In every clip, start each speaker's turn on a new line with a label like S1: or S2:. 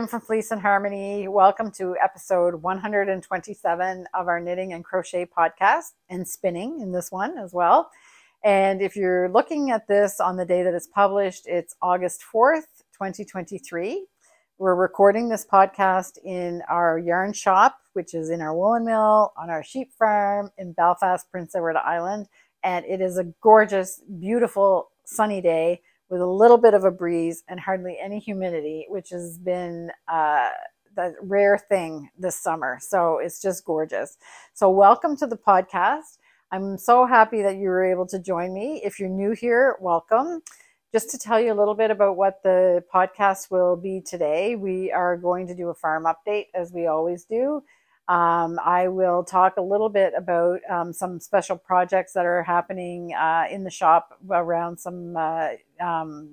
S1: Kim from Fleece and Harmony. Welcome to episode 127 of our knitting and crochet podcast and spinning in this one as well. And if you're looking at this on the day that it's published, it's August 4th, 2023. We're recording this podcast in our yarn shop, which is in our woolen mill on our sheep farm in Belfast, Prince Edward Island. And it is a gorgeous, beautiful, sunny day with a little bit of a breeze and hardly any humidity, which has been uh, the rare thing this summer. So it's just gorgeous. So, welcome to the podcast. I'm so happy that you were able to join me. If you're new here, welcome. Just to tell you a little bit about what the podcast will be today, we are going to do a farm update as we always do. Um, I will talk a little bit about um, some special projects that are happening uh, in the shop around some uh, um,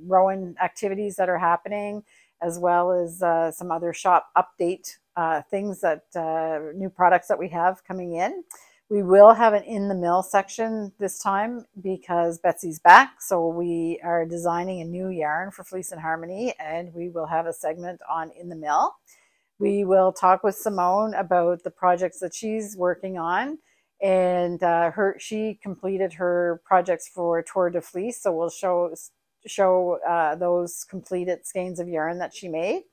S1: activities that are happening, as well as uh, some other shop update uh, things that uh, new products that we have coming in. We will have an in the mill section this time because Betsy's back. So we are designing a new yarn for Fleece and Harmony, and we will have a segment on in the mill. We will talk with Simone about the projects that she's working on. And uh, her she completed her projects for Tour de Fleece, so we'll show show uh, those completed skeins of yarn that she made.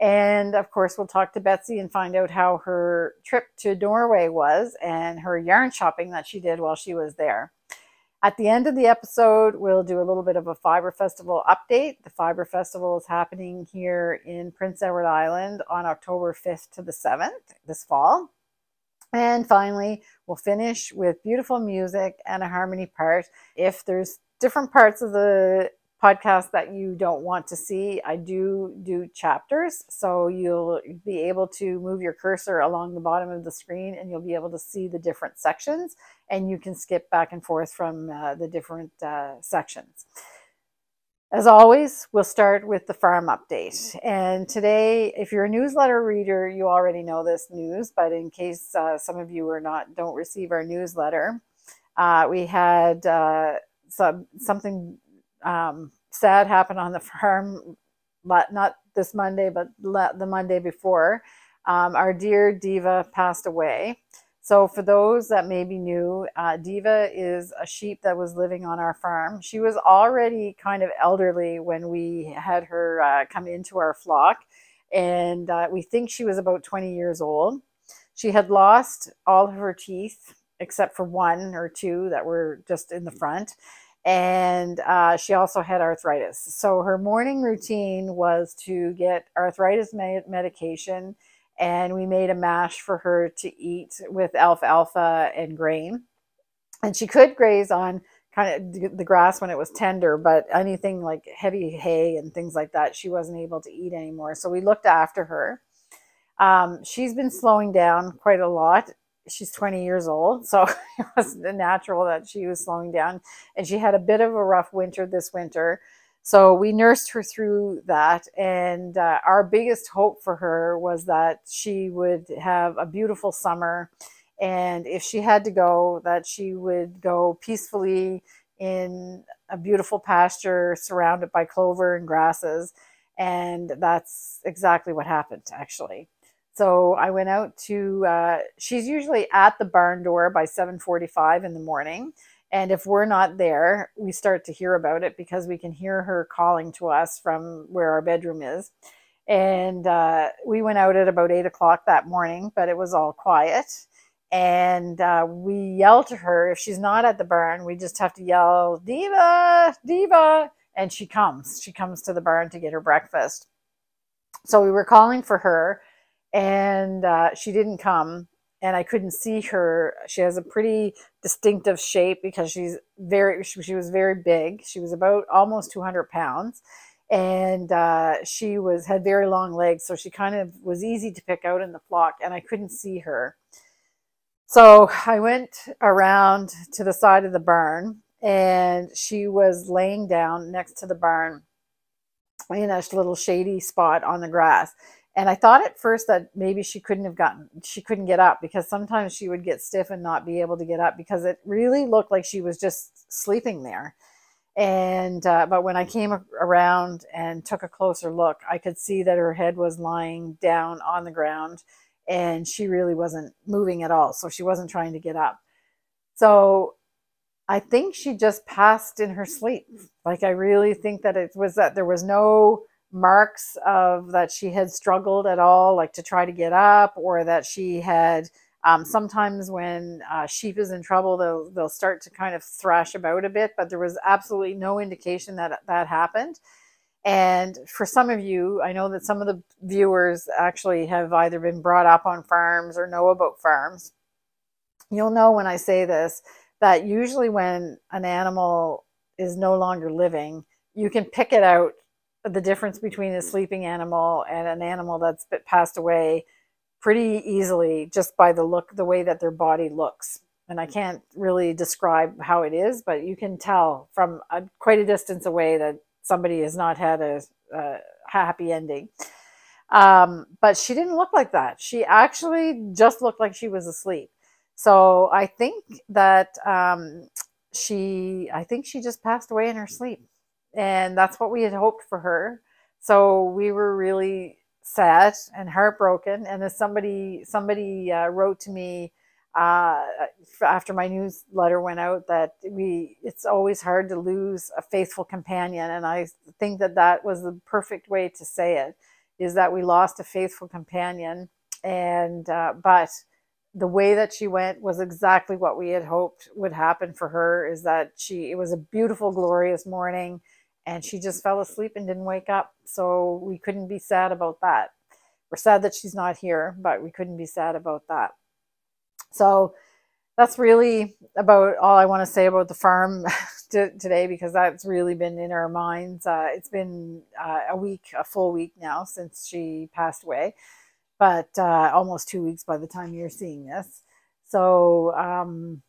S1: And of course, we'll talk to Betsy and find out how her trip to Norway was and her yarn shopping that she did while she was there. At the end of the episode, we'll do a little bit of a Fiber Festival update. The Fiber Festival is happening here in Prince Edward Island on October 5th to the 7th this fall. And finally, we'll finish with beautiful music and a harmony part. If there's different parts of the podcast that you don't want to see, I do do chapters. So you'll be able to move your cursor along the bottom of the screen and you'll be able to see the different sections and you can skip back and forth from uh, the different uh, sections. As always, we'll start with the farm update. And today, if you're a newsletter reader, you already know this news, but in case uh, some of you are not, don't receive our newsletter, uh, we had uh, some, something um, sad happened on the farm, but not this Monday, but the Monday before. Um, our dear Diva passed away. So, for those that may be new, uh, Diva is a sheep that was living on our farm. She was already kind of elderly when we had her uh, come into our flock, and uh, we think she was about 20 years old. She had lost all of her teeth except for one or two that were just in the front and uh, she also had arthritis. So her morning routine was to get arthritis med- medication, and we made a mash for her to eat with alfalfa and grain. And she could graze on kind of the grass when it was tender, but anything like heavy hay and things like that, she wasn't able to eat anymore. So we looked after her. Um, she's been slowing down quite a lot she's 20 years old, so it was natural that she was slowing down. And she had a bit of a rough winter this winter. So we nursed her through that. And uh, our biggest hope for her was that she would have a beautiful summer. And if she had to go, that she would go peacefully in a beautiful pasture surrounded by clover and grasses. And that's exactly what happened, actually. So I went out to, uh, she's usually at the barn door by 7.45 in the morning. And if we're not there, we start to hear about it because we can hear her calling to us from where our bedroom is. And uh, we went out at about 8 o'clock that morning, but it was all quiet. And uh, we yell to her. If she's not at the barn, we just have to yell, Diva, Diva. And she comes. She comes to the barn to get her breakfast. So we were calling for her and uh, she didn't come and I couldn't see her. She has a pretty distinctive shape because she's very, she, she was very big. She was about almost 200 pounds and uh, she was, had very long legs. So she kind of was easy to pick out in the flock and I couldn't see her. So I went around to the side of the barn and she was laying down next to the barn in a little shady spot on the grass and I thought at first that maybe she couldn't have gotten, she couldn't get up because sometimes she would get stiff and not be able to get up because it really looked like she was just sleeping there. And uh, but when I came around and took a closer look, I could see that her head was lying down on the ground, and she really wasn't moving at all. So she wasn't trying to get up. So I think she just passed in her sleep. Like I really think that it was that there was no marks of that she had struggled at all, like to try to get up, or that she had. Um, sometimes when uh, sheep is in trouble, they'll they'll start to kind of thrash about a bit, but there was absolutely no indication that that happened. And for some of you, I know that some of the viewers actually have either been brought up on farms or know about farms. You'll know when I say this that usually when an animal is no longer living, you can pick it out the difference between a sleeping animal and an animal that's passed away pretty easily just by the look, the way that their body looks. And I can't really describe how it is, but you can tell from a, quite a distance away that somebody has not had a, a happy ending. Um, but she didn't look like that. She actually just looked like she was asleep. So I think that um, she, I think she just passed away in her sleep and that's what we had hoped for her. So we were really sad and heartbroken. And as somebody somebody uh, wrote to me uh, after my newsletter went out that we it's always hard to lose a faithful companion, and I think that that was the perfect way to say it is that we lost a faithful companion, and uh, but the way that she went was exactly what we had hoped would happen for her is that she it was a beautiful glorious morning and she just fell asleep and didn't wake up. So we couldn't be sad about that. We're sad that she's not here, but we couldn't be sad about that. So that's really about all I want to say about the farm today because that's really been in our minds. Uh, it's been uh, a week, a full week now since she passed away, but uh, almost two weeks by the time you're seeing this. So um,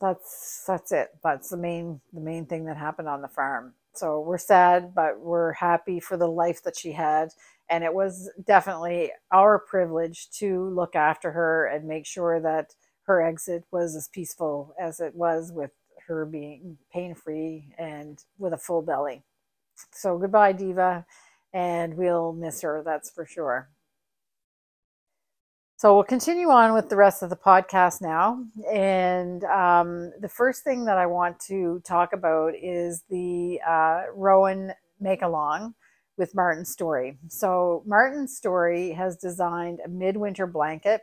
S1: that's that's it. That's the main the main thing that happened on the farm. So we're sad, but we're happy for the life that she had. And it was definitely our privilege to look after her and make sure that her exit was as peaceful as it was with her being pain free and with a full belly. So goodbye, Diva, and we'll miss her, that's for sure. So we'll continue on with the rest of the podcast now. And um, the first thing that I want to talk about is the uh, Rowan Make Along with Martin Storey. So Martin Storey has designed a midwinter blanket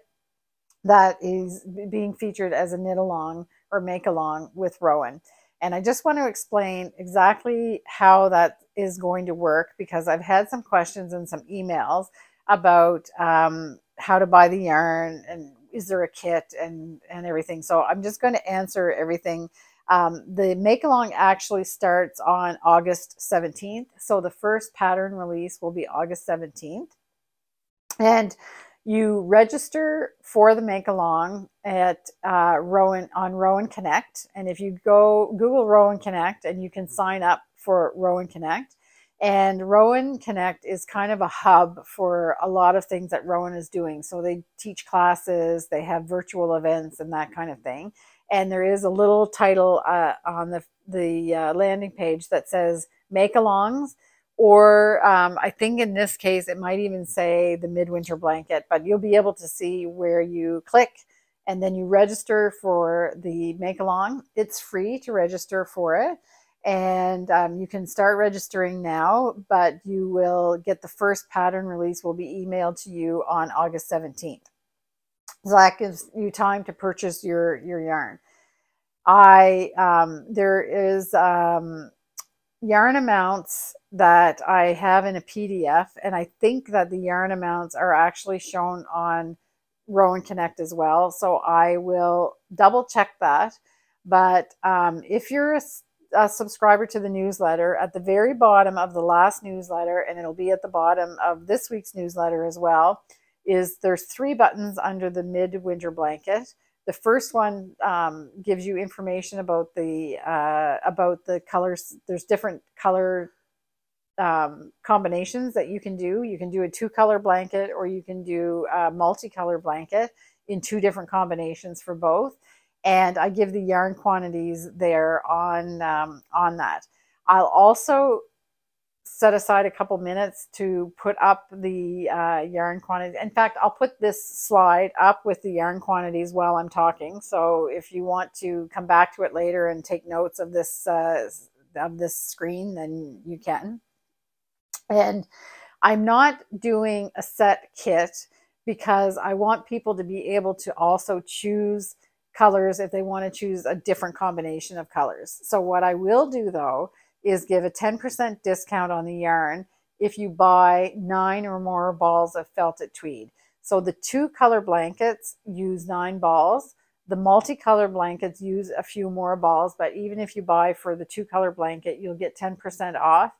S1: that is being featured as a knit along or make along with Rowan. And I just want to explain exactly how that is going to work because I've had some questions and some emails about um, how to buy the yarn and is there a kit and and everything. So I'm just going to answer everything. Um, the make along actually starts on August 17th. So the first pattern release will be August 17th. And you register for the make along at uh, Rowan on Rowan Connect. And if you go Google Rowan Connect and you can sign up for Rowan Connect, and Rowan Connect is kind of a hub for a lot of things that Rowan is doing. So they teach classes, they have virtual events, and that kind of thing. And there is a little title uh, on the the uh, landing page that says "Make Alongs," or um, I think in this case it might even say the Midwinter Blanket. But you'll be able to see where you click and then you register for the Make Along. It's free to register for it and um, you can start registering now but you will get the first pattern release will be emailed to you on august 17th so that gives you time to purchase your your yarn. I um, there is um, yarn amounts that i have in a pdf and i think that the yarn amounts are actually shown on rowan connect as well. So i will double check that. But um, if you're a a subscriber to the newsletter, at the very bottom of the last newsletter, and it'll be at the bottom of this week's newsletter as well, is there's three buttons under the midwinter blanket. The first one um, gives you information about the uh, about the colors. There's different color um, combinations that you can do. You can do a two color blanket, or you can do a multicolor blanket in two different combinations for both and I give the yarn quantities there on um, on that. I'll also set aside a couple minutes to put up the uh, yarn quantity. In fact, I'll put this slide up with the yarn quantities while I'm talking. So if you want to come back to it later and take notes of this uh, of this screen, then you can. And I'm not doing a set kit because I want people to be able to also choose colors if they want to choose a different combination of colors. So what I will do though is give a 10% discount on the yarn if you buy nine or more balls of felted tweed. So the two color blankets use nine balls. The multicolor blankets use a few more balls, but even if you buy for the two color blanket, you'll get 10% off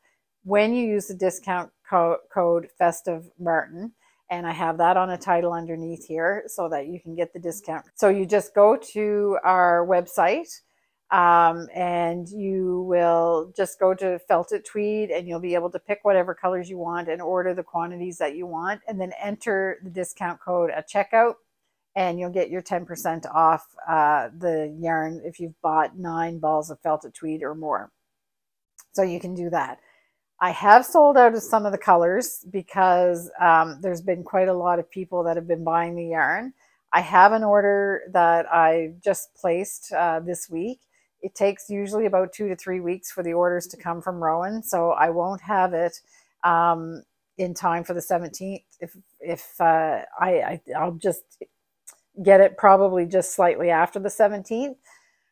S1: when you use the discount co code Festive Martin. And I have that on a title underneath here so that you can get the discount. So you just go to our website um, and you will just go to Felted Tweed and you'll be able to pick whatever colors you want and order the quantities that you want and then enter the discount code at checkout and you'll get your 10% off uh, the yarn if you've bought nine balls of Felted Tweed or more. So you can do that. I have sold out of some of the colors because um, there's been quite a lot of people that have been buying the yarn. I have an order that I just placed uh, this week it takes usually about two to three weeks for the orders to come from Rowan, so I won't have it um, in time for the 17th. If if uh, I, I will just get it probably just slightly after the 17th,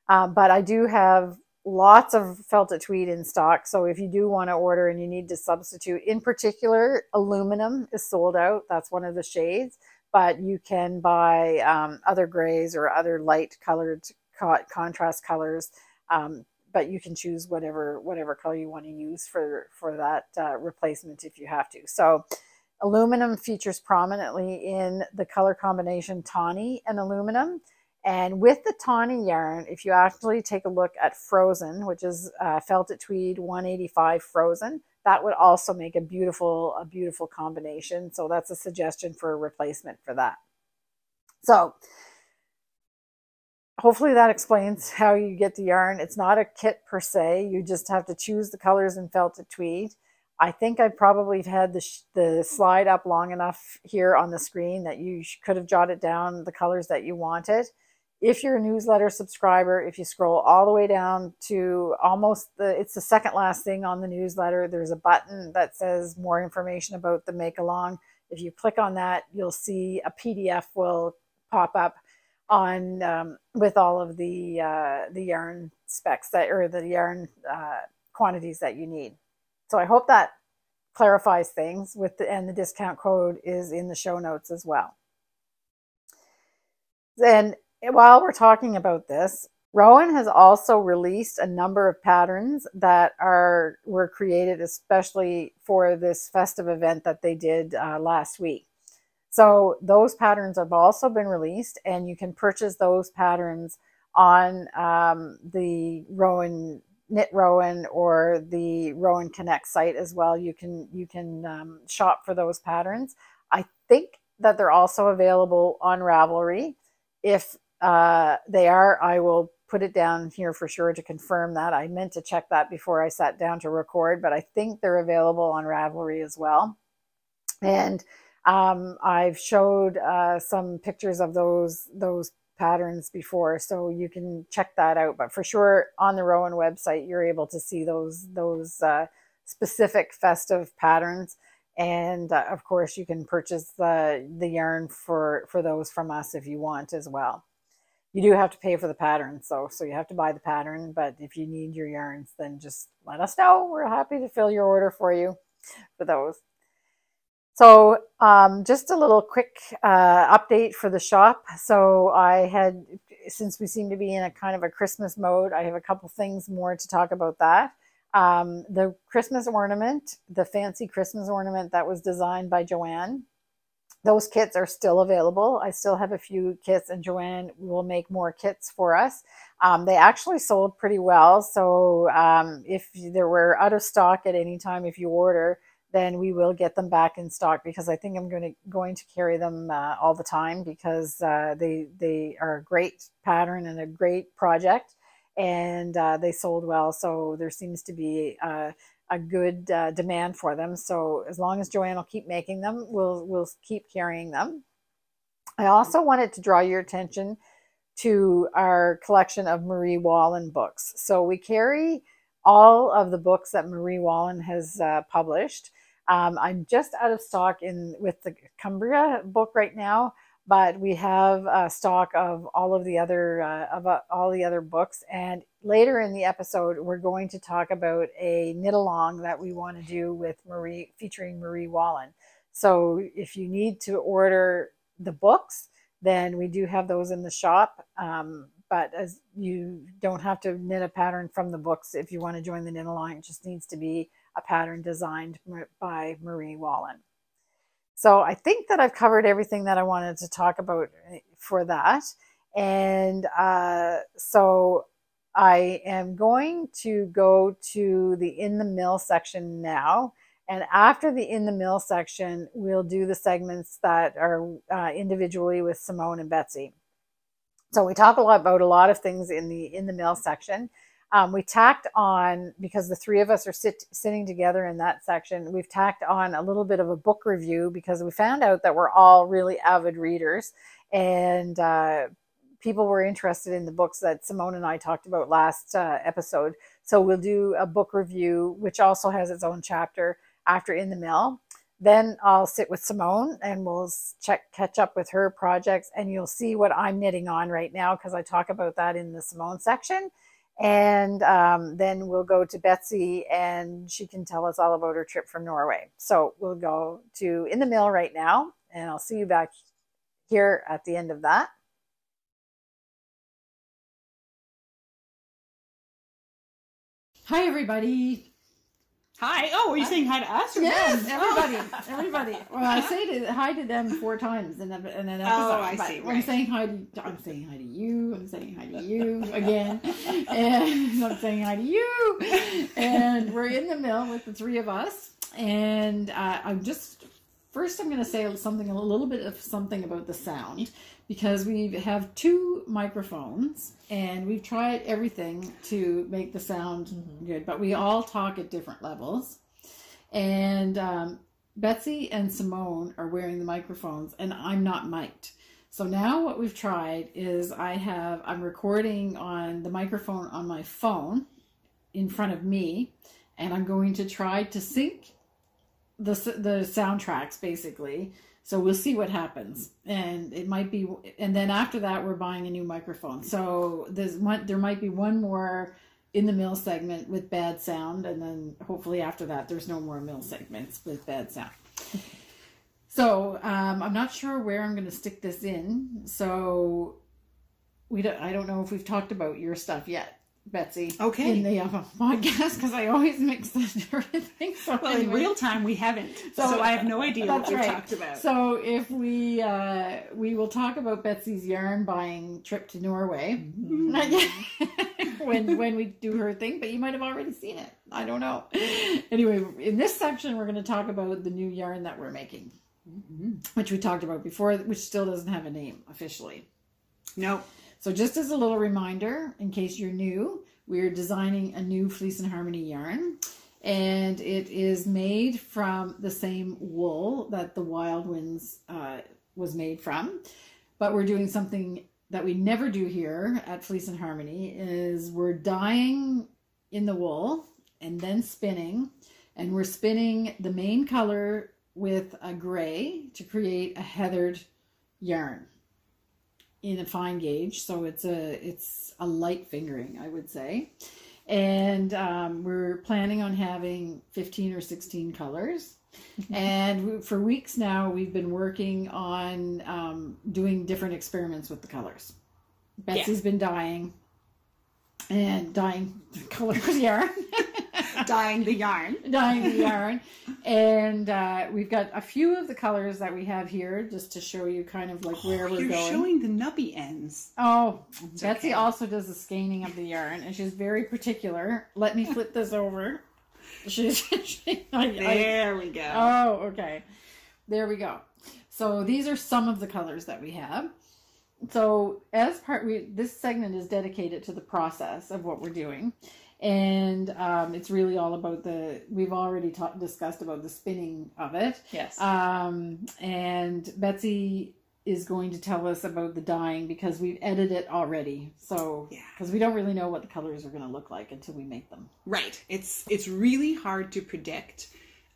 S1: uh, but I do have lots of felted tweed in stock. So if you do want to order and you need to substitute, in particular, aluminum is sold out. That's one of the shades, but you can buy um, other grays or other light colored contrast colors. Um, but you can choose whatever whatever color you want to use for for that uh, replacement if you have to. So aluminum features prominently in the color combination tawny and aluminum. And with the tawny yarn, if you actually take a look at frozen, which is uh, felted tweed 185 frozen, that would also make a beautiful a beautiful combination. So that's a suggestion for a replacement for that. So hopefully that explains how you get the yarn. It's not a kit per se. You just have to choose the colors in felted tweed. I think I probably had the, the slide up long enough here on the screen that you could have jotted down the colors that you wanted. If you're a newsletter subscriber, if you scroll all the way down to almost the, it's the second last thing on the newsletter, there's a button that says more information about the make along. If you click on that, you'll see a PDF will pop up on um, with all of the uh, the yarn specs that or the yarn uh, quantities that you need. So I hope that clarifies things with the and the discount code is in the show notes as well. Then while we're talking about this, Rowan has also released a number of patterns that are were created especially for this festive event that they did uh, last week. So those patterns have also been released and you can purchase those patterns on um, the Rowan Knit Rowan or the Rowan Connect site as well. You can you can um, shop for those patterns. I think that they're also available on Ravelry. If uh, they are, I will put it down here for sure to confirm that. I meant to check that before I sat down to record, but I think they're available on Ravelry as well. And um, I've showed uh, some pictures of those those patterns before, so you can check that out. But for sure, on the Rowan website, you're able to see those those uh, specific festive patterns, and uh, of course, you can purchase the the yarn for for those from us if you want as well. You do have to pay for the pattern, so so you have to buy the pattern. But if you need your yarns, then just let us know. We're happy to fill your order for you for those. So um, just a little quick uh, update for the shop. So I had, since we seem to be in a kind of a Christmas mode, I have a couple things more to talk about that. Um, the Christmas ornament, the fancy Christmas ornament that was designed by Joanne, those kits are still available. I still have a few kits and Joanne will make more kits for us. Um, they actually sold pretty well. So um, if there were out of stock at any time, if you order, then we will get them back in stock because I think I'm going to going to carry them uh, all the time because uh, they they are a great pattern and a great project, and uh, they sold well. So there seems to be uh, a good uh, demand for them. So as long as Joanne will keep making them, we'll we'll keep carrying them. I also wanted to draw your attention to our collection of Marie Wallin books. So we carry all of the books that Marie Wallin has uh, published. Um, I'm just out of stock in with the Cumbria book right now, but we have a stock of all of the other uh, of uh, all the other books. And later in the episode, we're going to talk about a knit along that we want to do with Marie, featuring Marie Wallin So if you need to order the books, then we do have those in the shop. Um, but as you don't have to knit a pattern from the books if you want to join the knit along, it just needs to be a pattern designed by Marie Wallin. So I think that I've covered everything that I wanted to talk about eh, for that. And uh, so I am going to go to the in the mill section now. And after the in the mill section, we'll do the segments that are uh, individually with Simone and Betsy. So we talk a lot about a lot of things in the in the mill section. Um, we tacked on because the three of us are sit, sitting together in that section. We've tacked on a little bit of a book review because we found out that we're all really avid readers, and uh, people were interested in the books that Simone and I talked about last uh, episode. So we'll do a book review, which also has its own chapter after in the mill. Then I'll sit with Simone and we'll check catch up with her projects and you'll see what I'm knitting on right now because I talk about that in the Simone section. And um, then we'll go to Betsy and she can tell us all about her trip from Norway. So we'll go to In the Mill right now and I'll see you back here at the end of that. Hi, everybody.
S2: Hi. Oh, are you saying hi to us? Or
S1: Yes,
S2: them?
S1: everybody,
S2: Oh.
S1: everybody. Well, I say to, hi to them four times in, a, in an episode.
S2: Oh, I see,
S1: I'm saying hi to I'm saying hi to you. I'm saying hi to you again, and I'm saying hi to you. And we're in the mill with the three of us, and uh, I'm just first I'm going to say something a little bit of something about the sound because we have two microphones and we've tried everything to make the sound good, but we all talk at different levels. And um, Betsy and Simone are wearing the microphones, and I'm not mic'd. So now what we've tried is I have I'm recording on the microphone on my phone in front of me, and I'm going to try to sync the the soundtracks basically. So we'll see what happens, and it might be, and then after that we're buying a new microphone. So there's one, there might be one more in the mill segment with bad sound, and then hopefully after that there's no more mill segments with bad sound. So um, I'm not sure where I'm going to stick this in. So we don't, I don't know if we've talked about your stuff yet, Betsy.
S2: Okay.
S1: In the uh, podcast because I always mix everything. So
S2: Well, in real time, we haven't, so,
S1: So,
S2: I have no idea what we
S1: right.
S2: talked about.
S1: So if we uh, we will talk about Betsy's yarn buying trip to Norway
S2: Mm-hmm.
S1: when when we do her thing, but you might have already seen it. I don't know. Anyway, in this section, we're going to talk about the new yarn that we're making,
S2: Mhm.
S1: which we talked about before, which still doesn't have a name officially.
S2: No.
S1: So just as a little reminder, in case you're new, we're designing a new Fleece and Harmony yarn. And it is made from the same wool that the Wild Winds uh, was made from. But we're doing something that we never do here at Fleece and Harmony is we're dyeing in the wool and then spinning. And we're spinning the main color with a gray to create a heathered yarn in a fine gauge so it's a it's a light fingering i would say. And um, we're planning on having 15 or 16 colors. And we, for weeks now we've been working on um, doing different experiments with the colors. Betsy's been dyeing and dyeing the colors yarn
S2: Dyeing the yarn.
S1: dyeing the yarn. And uh, we've got a few of the colors that we have here just to show you kind of like where we're
S2: You're
S1: going.
S2: showing the nubby ends.
S1: Oh,
S2: It's
S1: Betsy
S2: okay.
S1: also does the scanning of the yarn, and she's very particular. Let me flip this over. She's, she, I, I,
S2: There we go.
S1: oh, okay. There we go. So these are some of the colors that we have. so as part we this segment is dedicated to the process of what we're doing and um, it's really all about the we've already ta- discussed about the spinning of it
S3: Yes.
S1: um, and betsy is going to tell us about the dyeing because we've edited it already so
S4: Yeah.
S1: because we don't really know what the colors are going to look like until we make them
S4: Right. It's it's really hard to predict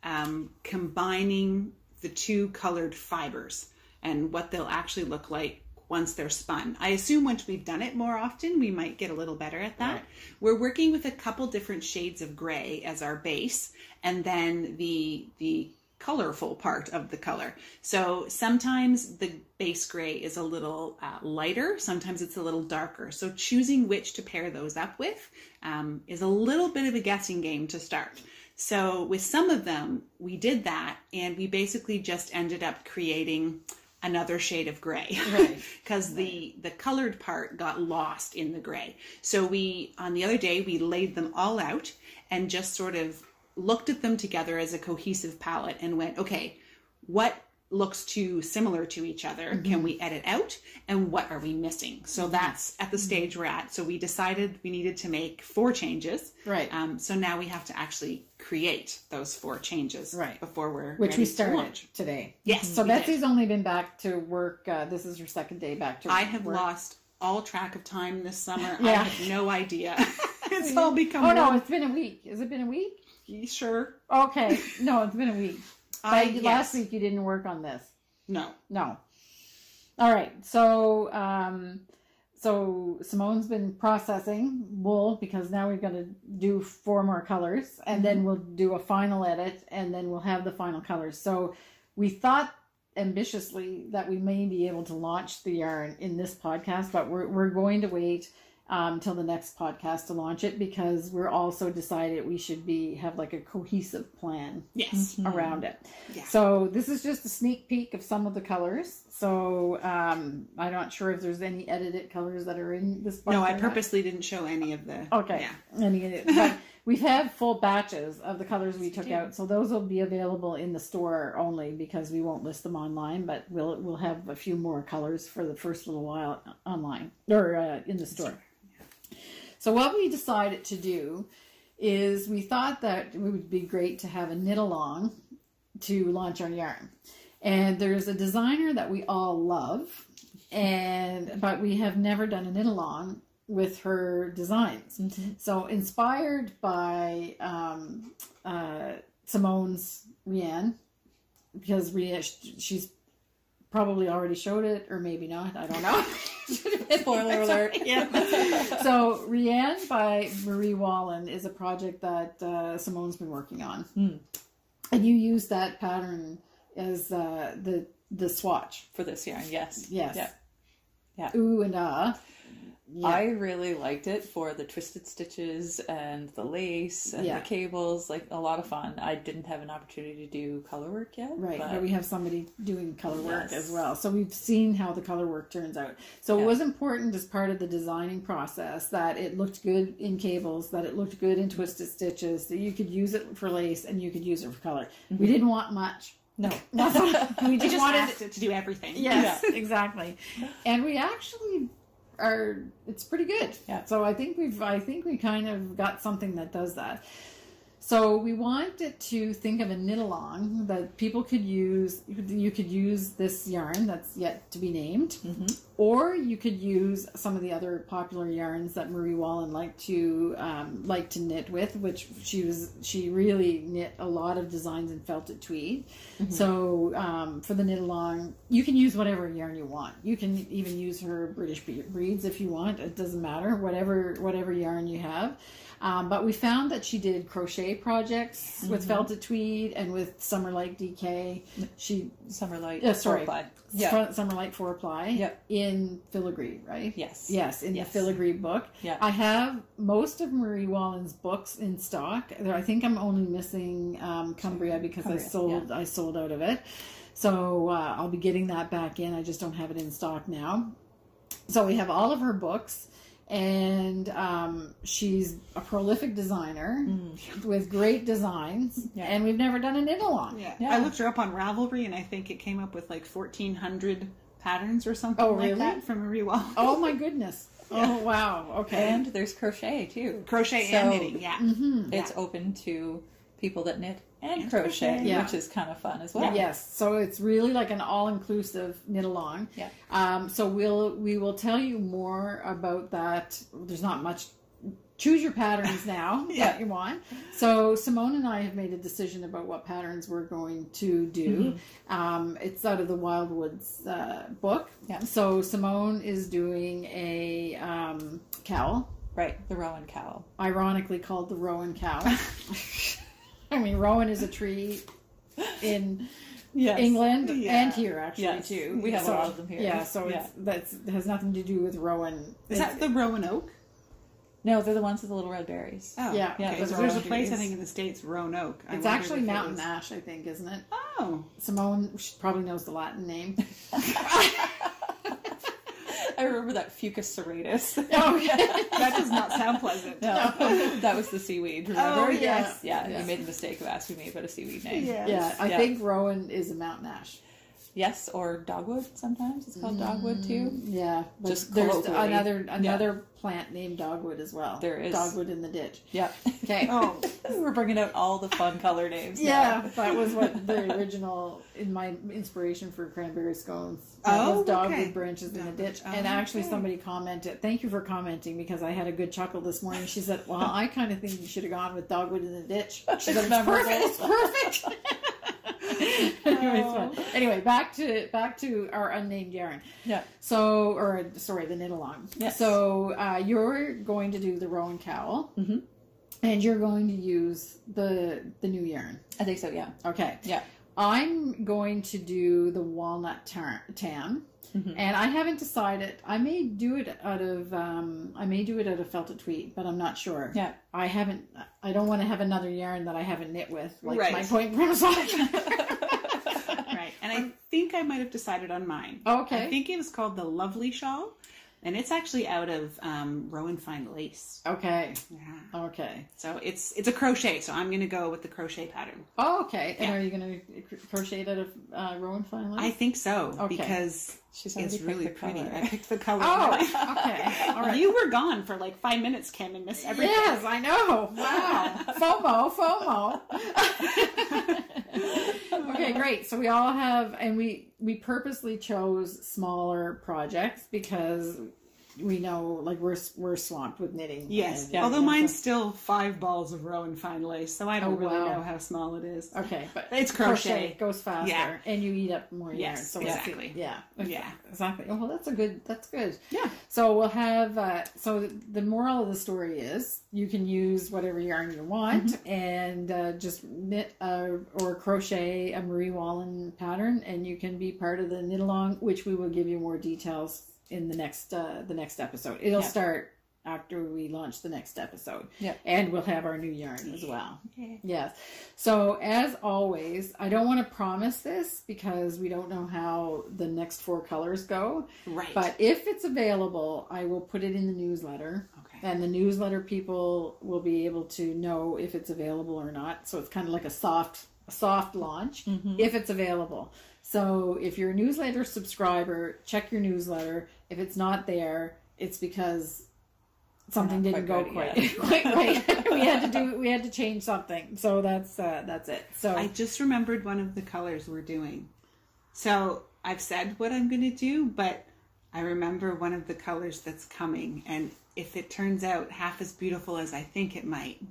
S4: um, combining the two colored fibers and what they'll actually look like once they're spun. I assume once we've done it more often, we might get a little better at that.
S1: Right.
S4: We're working with a couple different shades of gray as our base, and then the the colorful part of the color. So sometimes the base gray is a little uh, lighter, sometimes it's a little darker. So choosing which to pair those up with um, is a little bit of a guessing game to start. So with some of them, we did that, and we basically just ended up creating another shade of gray.
S1: Right.
S4: because the the colored part got lost in the gray. So we on the other day we laid them all out and just sort of looked at them together as a cohesive palette and went okay what looks too similar to each other
S1: Mm-hmm.
S4: can we edit out and what are we missing so that's at the
S1: Mm-hmm.
S4: stage we're at so we decided we needed to make four changes
S1: Right.
S4: um, so now we have to actually create those four changes
S1: Right.
S4: before we're
S1: which we
S4: to
S1: started
S4: launch.
S1: today
S4: Yes,
S1: so
S4: we did.
S1: betsy's only been back to work uh, this is her second day back to work.
S4: I have
S1: work.
S4: lost all track of time this summer. I have no idea. it's all become.
S1: oh no it's been a week has it been a week
S4: sure.
S1: Okay, no, it's been a week.
S4: I, yes.
S1: last week you didn't work on this.
S4: No.
S1: No. All right. So, um, so Simone's been processing wool because now we've got to do four more colors, and then we'll do a final edit, and then we'll have the final colors. So, we thought ambitiously that we may be able to launch the yarn in this podcast, but we're we're going to wait um, till the next podcast to launch it because we're also decided we should be have like a cohesive plan
S4: Yes.
S1: around it.
S4: Yeah.
S1: So this is just a sneak peek of some of the colors. So um, I'm not sure if there's any edited colors that are in this.
S4: No, I
S1: or not.
S4: purposely didn't show any of the.
S1: Okay.
S4: Yeah.
S1: Any, but we've had full batches of the colors we took out, so those will be available in the store only because we won't list them online. But we'll we'll have a few more colors for the first little while online or uh, in the store. So what we decided to do is we thought that it would be great to have a knit along to launch our yarn. And there's a designer that we all love, and but we have never done a knit along with her designs. So inspired by um, uh, Simone's Rian, because Rian, she's probably already showed it, or maybe not. I don't know.
S3: Spoiler alert.
S1: yeah. so Rian by Marie Wallin is a project that uh, Simone's been working on,
S3: Hmm.
S1: and you use that pattern as uh, the the swatch.
S3: For this yarn, yes.
S1: Yes.
S3: Yeah. Yeah.
S1: Ooh and ah. Yeah.
S3: I really liked it for the twisted stitches and the lace and
S1: Yeah.
S3: the cables. Like a lot of fun. I didn't have an opportunity to do color work yet.
S1: Right, but,
S3: but
S1: we have somebody doing color work
S3: Yes.
S1: as well. So we've seen how the color work turns out. So it was important as part of the designing process that it looked good in cables, that it looked good in twisted stitches, that you could use it for lace and you could use it for color. We mm-hmm. didn't want much.
S3: no.
S1: That's we
S4: We
S1: just
S4: just
S1: wanted
S4: asked it to do everything.
S1: Yes, exactly. And we actually are it's pretty good.
S3: Yeah.
S1: So I think we've I think we kind of got something that does that. So we wanted to think of a knit along that people could use. You could, use this yarn that's yet to be named, or you could use some of the other popular yarns that Marie Wallin liked to um, like to knit with, which she was she really knit a lot of designs in felted tweed. So um, for the knit along, you can use whatever yarn you want. You can even use her British Bre- breeds if you want. It doesn't matter. Whatever whatever yarn you have. Um, but we found that she did crochet projects with felted tweed and with Summerlite DK. She
S3: Summerlite.
S1: Yeah, sorry.
S3: four ply. Yeah.
S1: Summerlite four ply
S3: Yep.
S1: in filigree, right?
S3: Yes.
S1: Yes, in
S3: Yes.
S1: the filigree book.
S3: Yeah.
S1: I have most of Marie Wallin's books in stock. I think I'm only missing um, Cumbria because I
S3: Cumbria,
S1: sold I sold out of it. So uh, I'll be getting that back in. I just don't have it in stock now. So we have all of her books, and um, she's a prolific designer with great designs.
S3: Mm. Yeah.
S1: And we've never done a knit along.
S4: Yeah.
S3: Yeah.
S4: I looked her up on Ravelry and I think it came up with like 1,400 patterns or something
S1: Oh,
S4: like
S1: really?
S4: that from Marie Wall.
S1: Oh my goodness. Oh wow. Okay.
S3: And there's crochet too.
S4: Crochet
S3: So,
S4: and knitting, yeah.
S3: It's open to people that knit and, crochet.
S1: Yeah.
S3: which is kind of fun as well.
S1: Yes, so it's really like an all-inclusive knit along.
S3: Yeah.
S1: Um, so we'll we will tell you more about that. There's not much. Choose your patterns now
S4: Yeah.
S1: that you want. So Simone and I have made a decision about what patterns we're going to do. Um, it's out of the Wildwoods uh, book.
S3: Yeah.
S1: So Simone is doing a um, cowl,
S3: Right, the Rowan cowl.
S1: ironically called the Rowan cowl. I mean, Rowan is a tree in
S3: Yes.
S1: England
S4: Yeah.
S1: and here actually
S3: Yes,
S1: too.
S3: we have a lot of them here.
S1: Yeah, so
S3: Yeah.
S1: it's that's has nothing to do with Rowan.
S4: Is that the Rowan Oak?
S3: No, they're the ones with the little red berries.
S4: Oh,
S1: Yeah.
S3: Yeah,
S4: Okay,
S3: those
S4: so there's a place I think in the states, Rowan Oak. I
S1: It's actually
S4: if it
S1: mountain ash, I think, isn't it?
S4: Oh,
S1: Simone she probably knows the Latin name.
S3: I remember that Fucus serratus.
S1: oh, yeah,
S4: that does not sound pleasant.
S3: No, that was the seaweed. Oh, remember?
S4: Oh, yes.
S3: Yeah,
S1: Yes.
S3: you made the mistake of asking me about a seaweed name.
S4: Yes.
S1: yeah, I
S3: Yeah.
S1: think Rowan is a mountain ash.
S3: Yes, or dogwood. Sometimes it's called dogwood too.
S1: Mm, yeah,
S3: Just
S1: there's
S3: colloquially.
S1: another another plant named dogwood as well.
S3: There is.
S1: dogwood in the ditch.
S3: Yep.
S1: Okay.
S4: Oh,
S3: We're bringing out all the fun color names. now.
S1: Yeah, that was what the original in my inspiration for cranberry scones.
S4: Oh,
S1: was dogwood
S4: okay.
S1: branches in the
S4: Dogwood.
S1: ditch. And
S4: Oh,
S1: actually,
S4: okay.
S1: somebody commented. Thank you for commenting because I had a good chuckle this morning. She said, "Well, I kind of think you should have gone with dogwood in the ditch." She said, "It's perfect. It's perfect." anyway, it's anyway, back to back to our unnamed yarn.
S3: Yeah.
S1: So, or sorry, the knit along.
S3: Yes.
S1: So uh, you're going to do the Rowan cowl,
S3: Mhm.
S1: and you're going to use the the new yarn.
S3: I think so. Yeah.
S1: Okay.
S3: Yeah.
S1: I'm going to do the walnut tar- tam,
S3: Mhm.
S1: and I haven't decided. I may do it out of um, I may do it out of felted tweed, but I'm not sure.
S3: Yeah.
S1: I haven't. I don't want to have another yarn that I haven't knit with, like
S4: Right.
S1: my point grandma
S4: right. And I think I might have decided on mine.
S1: Okay.
S4: I think it was called the Lovely Shawl, and it's actually out of um, Rowan Fine Lace.
S1: Okay.
S4: Yeah.
S1: Okay.
S4: So it's it's a crochet. So I'm going to go with the crochet pattern.
S1: Oh, okay. And
S4: Yeah.
S1: are you going to crochet it out of uh, Rowan fine Lace?
S4: I think so
S1: Okay.
S4: because
S3: She's already
S4: it's really pretty.
S3: color.
S4: I picked the color.
S1: Oh, okay. All right.
S4: You were gone for like five minutes, Kim, and missed everything.
S1: Yes, I know. Wow. FOMO, FOMO. okay, great. So we all have, and we we purposely chose smaller projects because we know, like, we're we're swamped with knitting.
S4: Yes.
S1: And-
S3: Yeah.
S4: Although
S1: and
S4: mine's
S1: stuff.
S4: still five balls of Rowan Fine Lace, so I don't
S1: Oh,
S4: really
S1: wow.
S4: know how small it is.
S1: Okay, but
S4: It's crochet.
S1: goes faster,
S4: Yeah.
S1: and you eat up more yarn.
S4: Yes,
S1: So
S4: exactly.
S1: yeah,
S4: Yeah.
S1: exactly. Well, that's a good. That's good.
S4: Yeah.
S1: So we'll have. Uh, so the moral of the story is you can use whatever yarn you want
S4: Mm-hmm.
S1: and uh, just knit uh, or crochet a Marie Wallin pattern, and you can be part of the knit along, which we will give you more details in the next uh, the next episode. It'll
S3: Yeah.
S1: start after we launch the next episode.
S3: Yeah.
S1: And we'll have our new yarn as well.
S4: Yeah.
S1: Yes. So as always, I don't want to promise this because we don't know how the next four colors go.
S4: Right.
S1: But if it's available, I will put it in the newsletter.
S4: okay.
S1: And the newsletter people will be able to know if it's available or not. So it's kind of like a soft a soft launch if it's available. So if you're a newsletter subscriber, check your newsletter. If it's not there, it's because something didn't go
S3: quite
S1: quite quite right. we had to do we had to change something. So that's uh, that's it. So
S4: I just remembered one of the colors we're doing. So I've said what I'm going to do, but I remember one of the colors that's coming, and if it turns out half as beautiful as I think it might,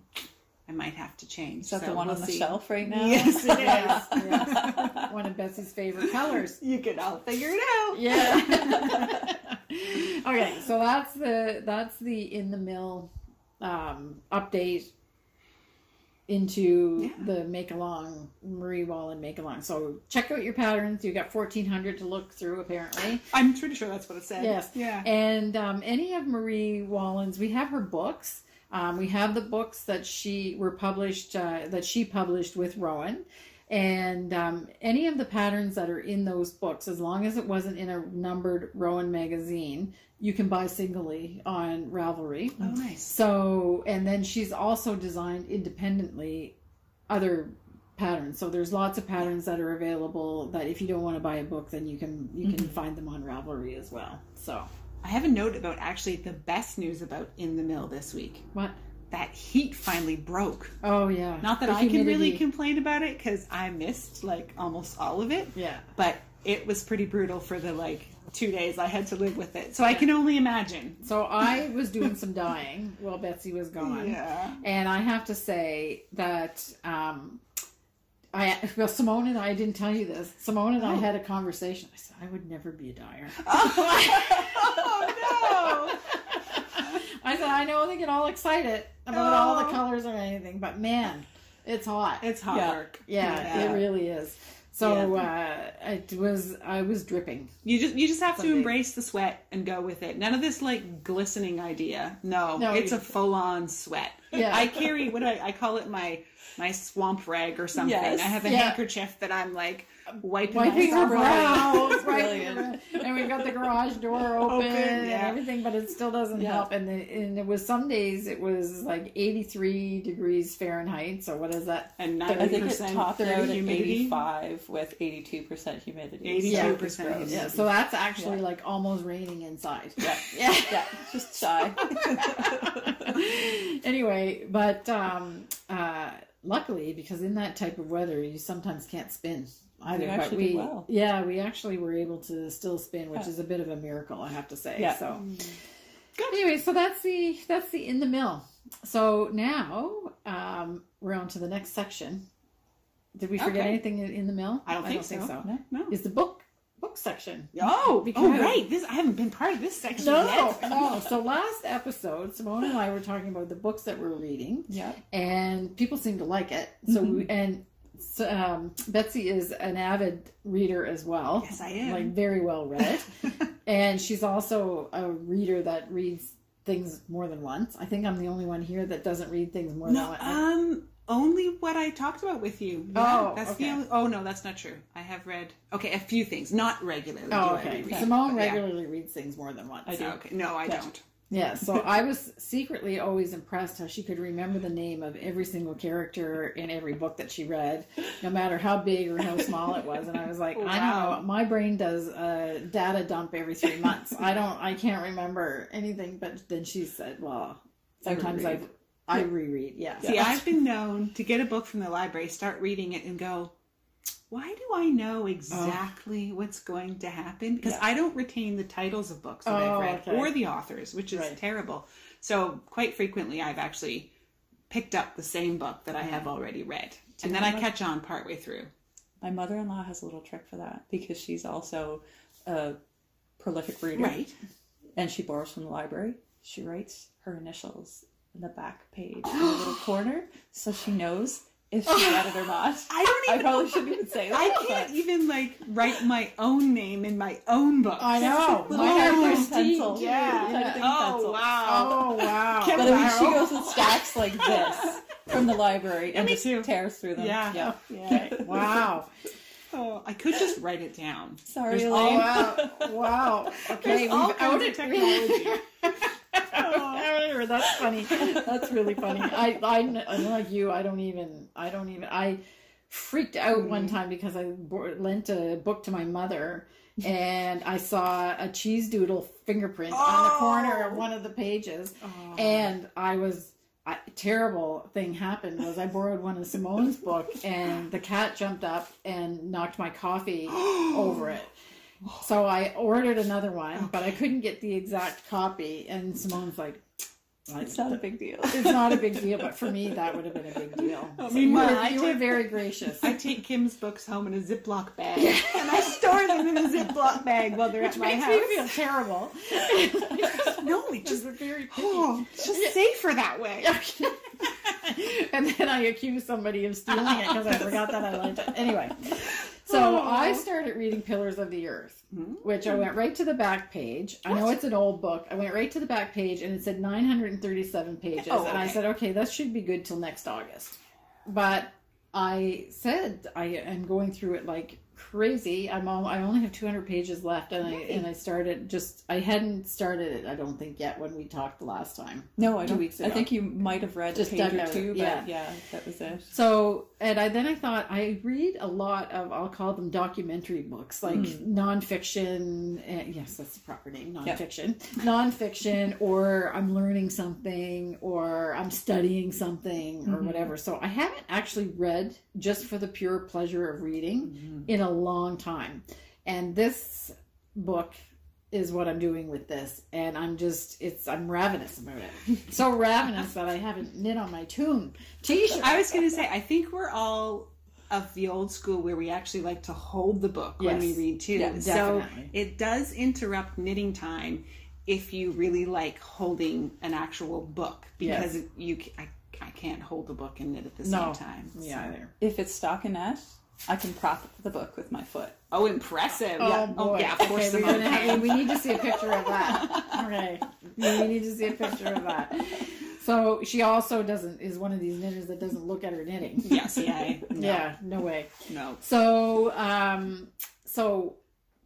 S4: I might have to change.
S3: Is that
S4: So
S3: the one
S4: we'll
S3: on the
S4: see.
S3: shelf right now?
S4: Yes, it is.
S1: yes, yes. one of Betsy's favorite colors.
S4: You can all figure it out.
S1: Yeah. okay, so that's the that's the in the mill um, update into
S4: Yeah.
S1: the make along Marie Wallin make along. So check out your patterns. You got fourteen hundred to look through apparently.
S4: I'm pretty sure that's what it said.
S1: Yes.
S4: Yeah.
S1: And um, any of Marie Wallin's, we have her books. Um, we have the books that she were published, uh, that she published with Rowan. And um, any of the patterns that are in those books, as long as it wasn't in a numbered Rowan magazine, you can buy singly on Ravelry.
S4: Oh, nice.
S1: So, and then she's also designed independently other patterns. So there's lots of patterns that are available that if you don't want to buy a book, then you can you can find them on Ravelry as well. So
S4: I have a note about actually the best news about in the mill this week.
S1: what?
S4: That heat finally broke.
S1: Oh yeah.
S4: Not that
S1: The
S4: I can really complain about it because I missed like almost all of it.
S1: Yeah.
S4: But it was pretty brutal for the like two days I had to live with it. So I can only imagine.
S1: So I was doing some dyeing while Betsy was gone.
S4: Yeah.
S1: And I have to say that um, I well Simone and I, I didn't tell you this. Simone and I oh. had a conversation. I said I would never be a dyer.
S4: Oh no
S1: I said I know they get all excited about all the
S4: Oh.
S1: colors or anything, but man, it's hot.
S4: It's hot
S3: Yeah.
S4: work.
S1: yeah, it really is. So uh, it was I was dripping.
S4: You just you just have to embrace the sweat and go with it. None of this like glistening idea. No,
S1: No,
S4: it's a full on sweat.
S1: Yeah.
S4: I carry what I, I call it my my swamp rag or something.
S3: Yes.
S4: I have a
S1: Yeah.
S4: handkerchief that I'm like wiping,
S1: Wiping our
S4: myself
S1: brows.
S3: Brilliant.
S1: And we've got the garage door open,
S4: Open,
S1: and
S4: yeah.
S1: everything, but it still doesn't
S3: Yeah.
S1: help. And, the, and it was some days it was like 83 degrees Fahrenheit. So what is that?
S4: and
S3: I think it
S4: percent
S3: topped out
S4: humidity.
S3: 85 with 82% humidity.
S4: 82%
S3: So
S4: Yeah. humidity.
S1: Yeah, so that's actually
S3: Yeah.
S1: like almost raining inside.
S3: Yeah.
S1: Yeah.
S3: Yeah, just shy.
S1: anyway, but um, uh, luckily, because in that type of weather, you sometimes can't spin either.
S3: You
S1: but
S3: actually
S1: we,
S3: did well.
S1: yeah, we actually were able to still spin, which
S3: Yeah.
S1: is a bit of a miracle, I have to say.
S3: Yeah.
S1: So, anyway, so that's the that's the in the mill. So now um, we're on to the next section. Did we forget
S4: Okay.
S1: anything in, in the mill?
S4: I don't think so.
S3: No.
S4: No.
S1: Is the book book section?
S4: Oh,
S1: Because-
S4: oh, right. This I haven't been part of this section
S1: No,
S4: yet.
S1: no. So last episode, Simone and I were talking about the books that we're reading,
S3: Yeah.
S1: and people seem to like it. So we, and so, um, Betsy is an avid reader as well.
S4: Yes, I am.
S1: Like very well read, and she's also a reader that reads things more than once. I think I'm the only one here that doesn't read things more
S4: No,
S1: than once.
S4: um, only what I talked about with you.
S1: Oh,
S4: that's
S1: okay.
S4: the only. Oh no, that's not true. I have read okay a few things, not regularly.
S1: oh, okay.
S4: reread,
S1: Simone
S4: but yeah.
S1: regularly reads things more than once.
S3: I do.
S4: Okay, no, I
S1: Yeah.
S4: don't.
S1: Yeah, so I was secretly always impressed how she could remember the name of every single character in every book that she read, no matter how big or how small it was. And I was like, I know my brain does a data dump every three months. I don't, I can't remember anything. But then she said, well, sometimes I. I reread. Yeah,
S4: See, I've been known to get a book from the library, start reading it, and go, why do I know oh. exactly what's going to happen? Because
S3: Yeah.
S4: I don't retain the titles of books that
S1: Oh,
S4: I've read
S1: okay.
S4: or the authors, which is
S1: Right.
S4: terrible. So quite frequently, I've actually picked up the same book that I have mm. already read, and then I catch on partway through.
S3: My mother in law has a little trick for that because she's also a prolific reader.
S4: Right.
S3: And she borrows from the library. She writes her initials in the back page in the little corner so she knows if she read it or not.
S4: I don't even.
S3: I
S4: even.
S3: probably shouldn't even say that.
S4: I can't even like write my own name in my own book.
S1: I know.
S3: Little
S1: My
S3: typing
S1: handwriting
S3: pencil.
S4: Yeah.
S3: Typing
S4: Oh
S3: pencil.
S4: wow.
S1: Oh wow!
S4: Can-
S3: But I mean, she goes with stacks like this from the library and just
S4: too.
S3: tears through them.
S4: Yeah.
S3: yeah.
S1: Okay, wow!
S4: Oh, I could just write it down.
S3: Sorry,
S4: There's
S3: Elaine.
S1: Oh, wow! Wow! Okay,
S4: There's all
S1: we've
S4: kinds of technology.
S1: Oh, that's funny. That's really funny. I, I, I'm like you. I don't even. I don't even. I freaked out one mm-hmm. time because I lent a book to my mother, and I saw a cheese doodle fingerprint on the corner of
S4: Oh.
S1: one of the pages, and I was. A terrible thing happened was I borrowed one of Simone's book and the cat jumped up and knocked my coffee over it. So I ordered another one, but I couldn't get the exact copy. And Simone's like,
S3: It's not a big deal.
S1: it's not a big deal, but for me, that would have been a big deal.
S4: I mean,
S1: you,
S4: well,
S1: were,
S4: I
S1: you were
S4: take-
S1: very gracious.
S4: I take Kim's books home in a Ziploc bag, and I store them in a Ziploc bag while they're at my
S1: Makes
S4: house.
S1: me feel terrible.
S4: No, it
S1: Just oh,
S4: just
S1: very
S4: oh, it's just safer that way.
S1: and then I accuse somebody of stealing it because I forgot that I liked it. Anyway, so I started reading Pillars of the Earth, hmm. which I went right to the back page. I know it's an old book. I went right to the back page and it said 937 pages.
S4: Oh,
S1: And I said, okay, that should be good till next August. But I said I am going through it like crazy. I'm all, I only have 200 pages left, and I and I started just I hadn't started it. I don't think yet when we talked the last time.
S3: No, I
S1: Two weeks
S3: I think you might have read
S1: Just
S3: a page or two, but
S1: yeah.
S3: yeah. that was it.
S1: So and I then I thought I read a lot of I'll call them documentary books like nonfiction. Uh, yes, that's the proper name, nonfiction, nonfiction, or I'm learning something, or I'm studying something, or whatever. So I haven't actually read just for the pure pleasure of reading mm-hmm. in a long time, and this book is what I'm doing with this, and I'm just it's I'm ravenous about it. So ravenous that I haven't knit on my tune t-shirt.
S4: I was going to say, I think we're all of the old school where we actually like to hold the book when we read too.
S1: Yeah,
S4: so it does interrupt knitting time if you really like holding an actual book because
S1: Yes.
S4: you I, I can't hold the book and knit at the
S1: no,
S4: same time.
S1: me
S4: so.
S1: either.
S3: If it's stockinette, I can prop the book with my foot.
S4: Oh, impressive!
S1: Oh,
S4: yeah.
S1: boy.
S4: yeah. Of course,
S1: Okay, we're gonna have, we need to see a picture of that. Okay, we need to see a picture of that. So she also doesn't is one of these knitters that doesn't look at her knitting.
S4: Yes, yeah, no,
S1: Yeah, no way.
S4: no.
S1: So, um, so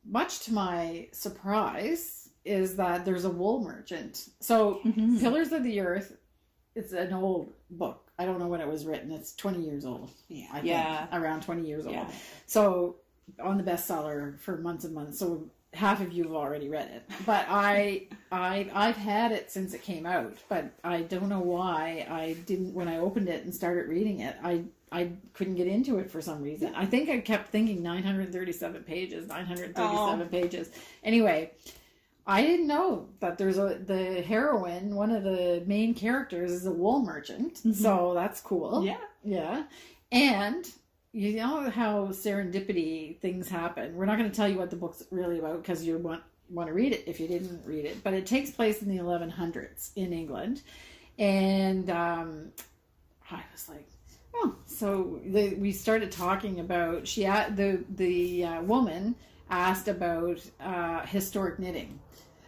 S1: much to my surprise is that there's a wool merchant. So,
S3: Mm-hmm.
S1: Pillars of the Earth, it's an old book. I don't know when it was written. It's 20 years old.
S4: Yeah.
S1: I think, around 20 years old.
S3: Yeah.
S1: So, on the bestseller for months and months. So, half of you have already read it. But I I I've had it since it came out, but I don't know why I didn't when I opened it and started reading it. I I couldn't get into it for some reason. I think I kept thinking 937 pages, 937 pages. Anyway, I didn't know that there's a the heroine, one of the main characters is a wool merchant. So that's cool.
S4: Yeah.
S1: Yeah. And you know how serendipity things happen. We're not going to tell you what the book's really about because you want want to read it if you didn't read it. But it takes place in the 1100s in England, and um, I was like, oh. So the, we started talking about she the the uh, woman asked about uh, historic knitting.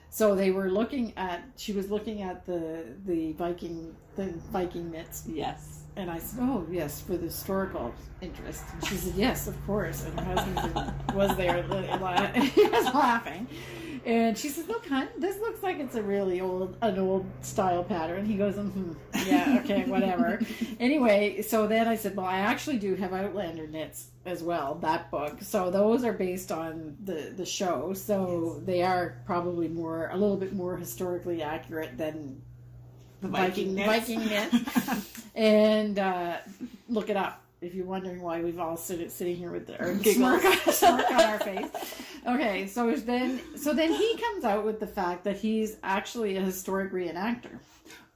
S1: So they were looking at. She was looking at the the Viking the Viking knits
S3: Yes.
S1: and I said, "Oh, yes, for the historical interest." And she said, "Yes, of course." And her husband was there, he was laughing, and she says, "Look, hun, this looks like it's a really old, an old style pattern." He goes, mm "Yeah, okay, whatever." anyway, so then I said, "Well, I actually do have Outlander knits as well. That book. So those are based on the the show. So they are probably more, a little bit more historically accurate than."
S4: The
S1: Viking
S4: Viking
S1: Viking
S4: knits.
S1: knits, and uh, look it up if you're wondering why we've all sit, sitting here with our
S4: Giggles.
S1: smirk, smirk on our face. Okay, so then so then he comes out with the fact that he's actually a historic reenactor,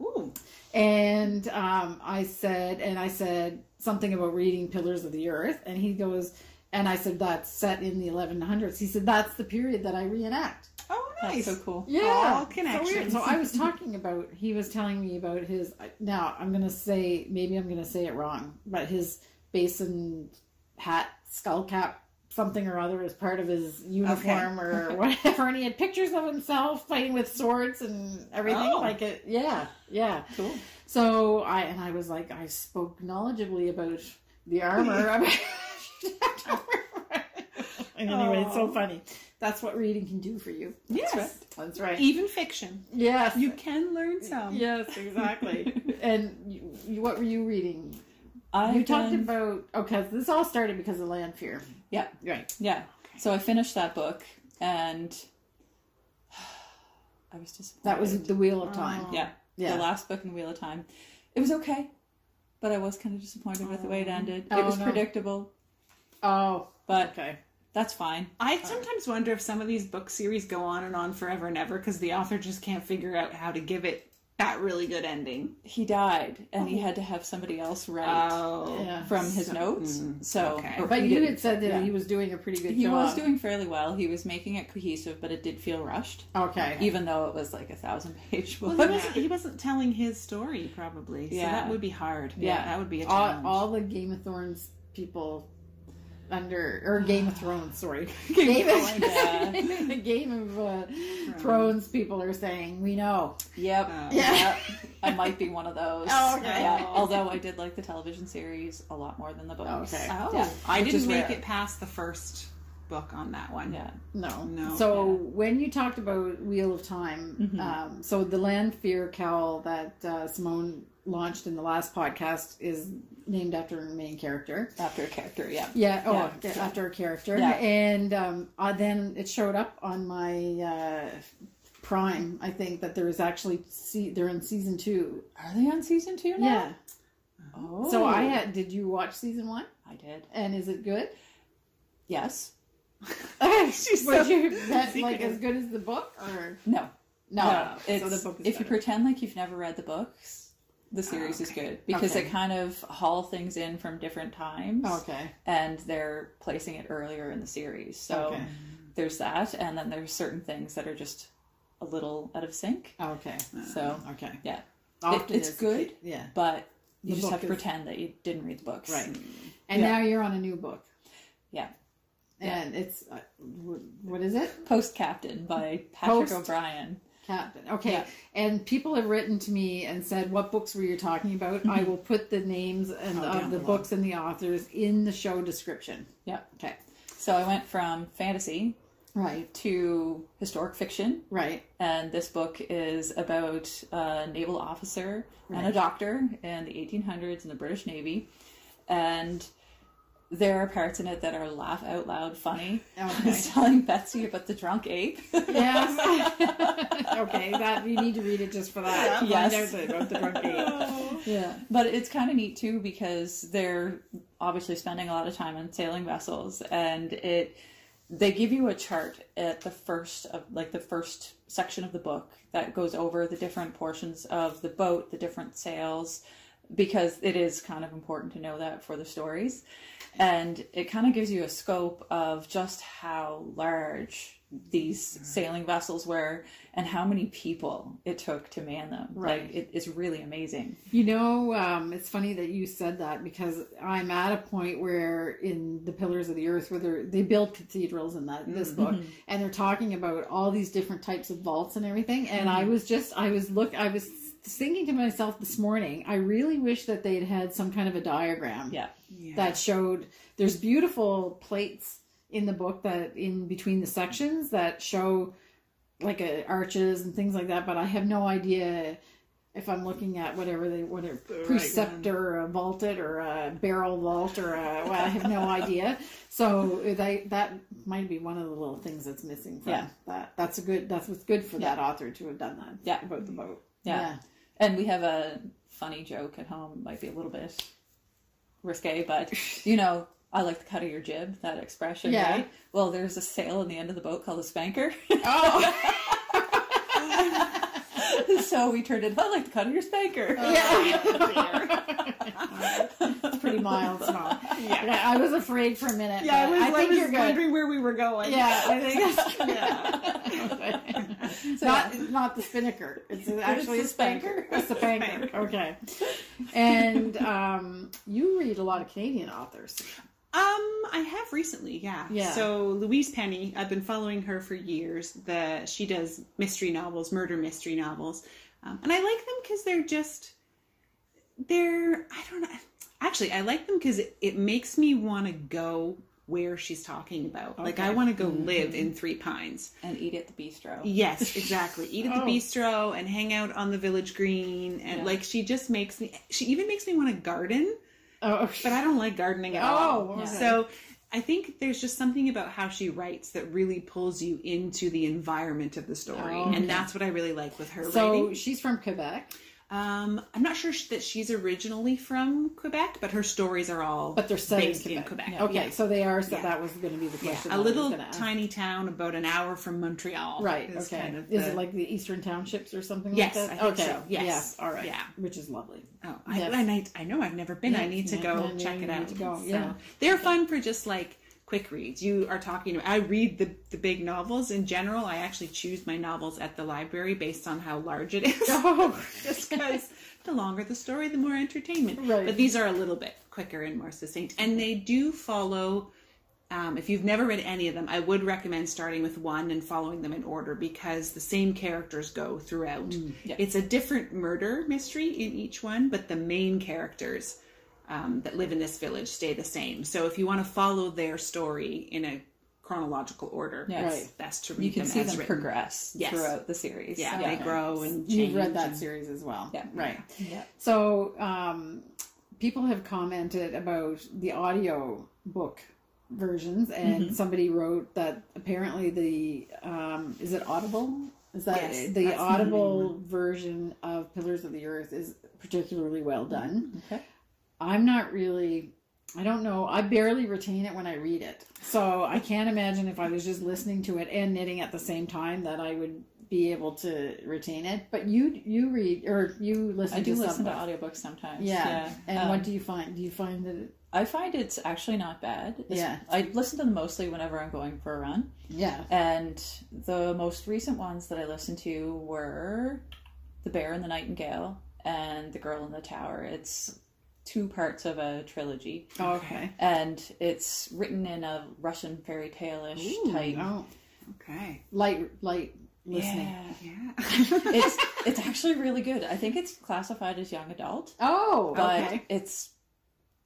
S4: Ooh.
S1: and um, I said, and I said something about reading Pillars of the Earth, and he goes, and I said that's set in the 1100s. He said that's the period that I reenact.
S4: Oh,
S3: That's
S4: nice.
S3: so cool.
S1: Yeah,
S4: All
S1: So,
S4: connections.
S1: weird. So I was talking about. He was telling me about his. Now I'm gonna say maybe I'm gonna say it wrong, but his basin hat, skull cap, something or other, as part of his uniform or whatever. And he had pictures of himself fighting with swords and everything.
S4: Oh.
S1: Like it. Yeah, yeah.
S3: Cool.
S1: So I and I was like, I spoke knowledgeably about the armor. and anyway, it's so funny. That's what reading can do for you.
S4: Yes.
S3: right.
S1: That's right.
S4: Even fiction.
S1: Yes.
S4: You can learn some.
S1: Yes, exactly. and you, you, what were you reading?
S3: I
S1: you talked about oh, okay. This all started because of Lanfear,
S3: Yeah.
S1: right?
S3: Yeah. So I finished that book and I was disappointed.
S1: That was the Wheel of Time.
S3: yeah.
S1: Yeah.
S3: The last book in the Wheel of Time. It was okay, but I was kind of disappointed with the way it oh. ended.
S1: Oh,
S3: it was
S1: no.
S3: predictable,
S1: Oh,
S3: but
S1: okay.
S3: that's fine.
S4: I sometimes wonder if some of these book series go on and on forever and ever because the author just can't figure out how to give it that really good ending.
S3: He died, and he had to have somebody else write
S4: Oh.
S1: Yeah.
S3: from his
S4: so-
S3: notes.
S4: mm,
S3: so,
S4: okay.
S1: But you had said that
S3: yeah.
S1: he was doing a pretty good
S3: He
S1: job.
S3: was doing fairly well. He was making it cohesive, but it did feel rushed,
S1: okay.
S3: even though it was like a thousand page book.
S4: Well, he wasn't, he wasn't telling his story, probably. So
S3: Yeah.
S4: that would be hard.
S3: Yeah.
S4: That would be a
S1: all,
S4: challenge.
S1: all the Game of Thrones people under or Game of Thrones, sorry,
S4: Game of
S1: of
S3: Thrones.
S1: Game of uh, Thrones people are saying we know.
S3: Yep.
S4: Oh.
S1: Yeah.
S3: Yep. I might be one of those.
S1: Oh, okay.
S3: Yeah. Although I did like the television series a lot more than the books.
S1: Okay.
S4: Oh,
S3: Yeah.
S4: I
S3: Which
S4: didn't make
S3: rare.
S4: it past the first book on that one.
S3: Yeah.
S1: No.
S4: No.
S1: So when you talked about Wheel of Time,
S3: Mm-hmm.
S1: um, so the Lanfear cowl that uh, Simone launched in the last podcast is named after her main character.
S3: After a character, yeah.
S1: Yeah, oh,
S3: Yeah.
S1: after a character.
S3: Yeah.
S1: And um, uh, then it showed up on my uh, Prime, I think, that there was actually, se- they're in season two.
S3: Are they on season two now?
S1: Yeah.
S3: Oh.
S1: So I had, did you watch season one?
S3: I did.
S1: And is it good?
S3: Yes.
S4: She's
S1: Was
S4: so
S1: you that like as good as the book or
S3: No.
S1: no?
S3: No. It's,
S1: so the book is
S3: if you pretend like you've never read the books, the series is
S4: okay.
S3: good because
S1: Okay.
S3: they kind of haul things in from different times.
S1: okay.
S3: and they're placing it earlier in the series. So
S1: Okay.
S3: there's that, and then there's certain things that are just a little out of sync.
S1: Okay.
S3: So
S1: Okay.
S3: yeah,
S1: Often
S3: it's good.
S1: Yeah.
S3: but you
S1: The
S3: just have to
S1: is-
S3: pretend that you didn't read the books.
S1: Right. And
S3: Yeah.
S1: now you're on a new book.
S3: Yeah.
S1: And it's uh, what is it?
S3: Post Captain by Patrick
S1: Post-
S3: O'Brian.
S1: Captain. Okay.
S3: Yeah.
S1: And people have written to me and said, "What books were you talking about?" Mm-hmm. I will put the names and
S4: Oh,
S1: uh,
S4: of
S1: the
S4: below.
S1: books and the authors in the show description.
S3: Yeah.
S1: Okay.
S3: So I went from fantasy
S1: Right.
S3: to historic fiction,
S1: Right.
S3: and this book is about a naval officer and a doctor in the 1800s in the British Navy, and there are parts in it that are laugh out loud funny. Oh,
S1: I
S3: was telling Betsy about the drunk ape.
S1: Yes. okay. That you need to read it just for that. Find
S3: Yes.
S1: out about the drunk ape. Yeah.
S3: But it's kind of neat too because they're obviously spending a lot of time on sailing vessels, and it they give you a chart at the first of like the first section of the book that goes over the different portions of the boat, the different sails, because it is kind of important to know that for the stories, and it kind of gives you a scope of just how large these mm-hmm. sailing vessels were and how many people it took to man them.
S1: Right.
S3: Like it is really amazing.
S1: You know, um, it's funny that you said that because I'm at a point where in the Pillars of the Earth, where they're, they build cathedrals in that this mm-hmm. book, and they're talking about all these different types of vaults and everything. And I mm-hmm. was just, I was look, I was thinking to myself this morning, I really wish that they'd had some kind of a diagram
S3: Yeah.
S1: that showed. There's beautiful plates in the book that in between the sections that show like a, arches and things like that, but I have no idea if I'm looking at whatever they what a preceptor or a vaulted or a barrel vault or a, well, I have no idea. So they, that might be one of the little things that's missing from
S3: Yeah.
S1: that. That's a good. That's what's good for that author to have done that.
S3: Yeah.
S1: about the boat.
S3: Yeah. And we have a funny joke at home, might be a little bit risque, but you know, I like the cut of your jib, that expression,
S1: Yeah.
S3: right? Well, there's a sail on the end of the boat called a spanker.
S1: Oh,
S3: so we turned it, I like the cut of your spanker.
S1: yeah. it's pretty mild. It's not. Yeah. I was afraid for a minute.
S4: Yeah, I was,
S1: I
S4: I was
S1: you're good.
S4: wondering where we were going.
S1: Yeah, I think
S4: Yeah.
S1: it's not not the spinnaker. It's actually
S3: the
S1: a spanker.
S3: spanker.
S1: It's the spanker. Okay. And um, you read a lot of Canadian authors.
S4: Um, I have recently, yeah.
S1: Yeah.
S4: So Louise Penny, I've been following her for years. The she does mystery novels, murder mystery novels, um, and I like them because they're just they're I don't know. Actually, I like them because it, it makes me want to go where she's talking about. Like I want to go live in Three Pines.
S3: And eat at the bistro.
S4: Yes, exactly. Eat at the
S1: Oh.
S4: bistro and hang out on the village green, and
S3: Yeah.
S4: like she just makes me. She even makes me want to garden
S1: Oh,
S4: but I don't like gardening at
S1: Oh,
S4: all.
S1: okay.
S4: So I think there's just something about how she writes that really pulls you into the environment of the story,
S1: Oh, okay.
S4: and that's what I really like with her
S1: so
S4: writing.
S1: she's from Quebec,
S4: Um, I'm not sure that she's originally from Quebec, but her stories are all
S1: but they're set
S4: based
S1: in
S4: in
S1: Quebec.
S4: Quebec.
S1: Okay,
S4: Yeah.
S1: so they are. So
S4: Yeah.
S1: that was going to be the question.
S4: a little tiny town about an hour from Montreal.
S1: Right.
S4: is
S1: Okay.
S4: kind of
S1: Is
S4: the-
S1: it like the Eastern Townships or something
S4: Yes,
S1: like that?
S4: I think
S1: okay.
S4: so. Yes.
S1: Yeah. All right.
S4: Yeah.
S1: Which is lovely.
S4: Oh, I,
S1: Yes.
S4: and I, I know I've never been. I need to
S1: yeah,
S4: go
S1: yeah,
S4: check it
S1: need
S4: out.
S1: to go,
S4: So,
S1: yeah.
S4: they're fun for just like quick reads. You are talking. I read the the big novels in general. I actually choose my novels at the library based on how large it is.
S1: Oh.
S4: just because the longer the story, the more entertainment.
S1: Right.
S4: But these are a little bit quicker and more succinct, and they do follow. Um, if you've never read any of them, I would recommend starting with one and following them in order because the same characters go throughout.
S3: yeah.
S4: It's a different murder mystery in each one, but the main characters um, that live in this village stay the same. So if you want to follow their story in a chronological order.
S3: Yes.
S4: It's best to read
S3: You can
S4: them
S3: see
S4: as
S3: them
S4: written.
S3: progress
S4: Yes.
S3: throughout the series.
S4: Yeah,
S3: Yeah.
S4: they grow and change.
S1: You've read that
S4: and-
S1: series as well.
S3: Yeah.
S1: Right.
S3: Yeah.
S1: So, um, people have commented about the audio book versions, and
S4: Mm-hmm.
S1: somebody wrote that apparently the um, is it Audible? Is that
S4: Yes,
S1: the
S4: that's the
S1: Audible version of Pillars of the Earth is particularly well done?
S3: Okay.
S1: I'm not really. I don't know. I barely retain it when I read it, so I can't imagine if I was just listening to it and knitting at the same time that I would be able to retain it. But you you read or you listen.
S3: I do
S1: to
S3: listen to audiobooks sometimes.
S1: yeah. And
S3: Um,
S1: what do you find? Do you find that? It,
S3: I find it's actually not bad. It's-
S1: Yeah.
S3: I listen to them mostly whenever I'm going for a run.
S1: yeah.
S3: And the most recent ones that I listened to were The Bear and the Nightingale and The Girl in the Tower. It's two parts of a trilogy.
S1: Oh, okay.
S3: And it's written in a Russian fairy tale ish type.
S1: Oh,
S4: Okay.
S1: light, light listening.
S3: Yeah.
S4: Yeah.
S3: it's it's actually really good. I think it's classified as young adult,
S1: Oh,
S3: but
S1: okay.
S3: it's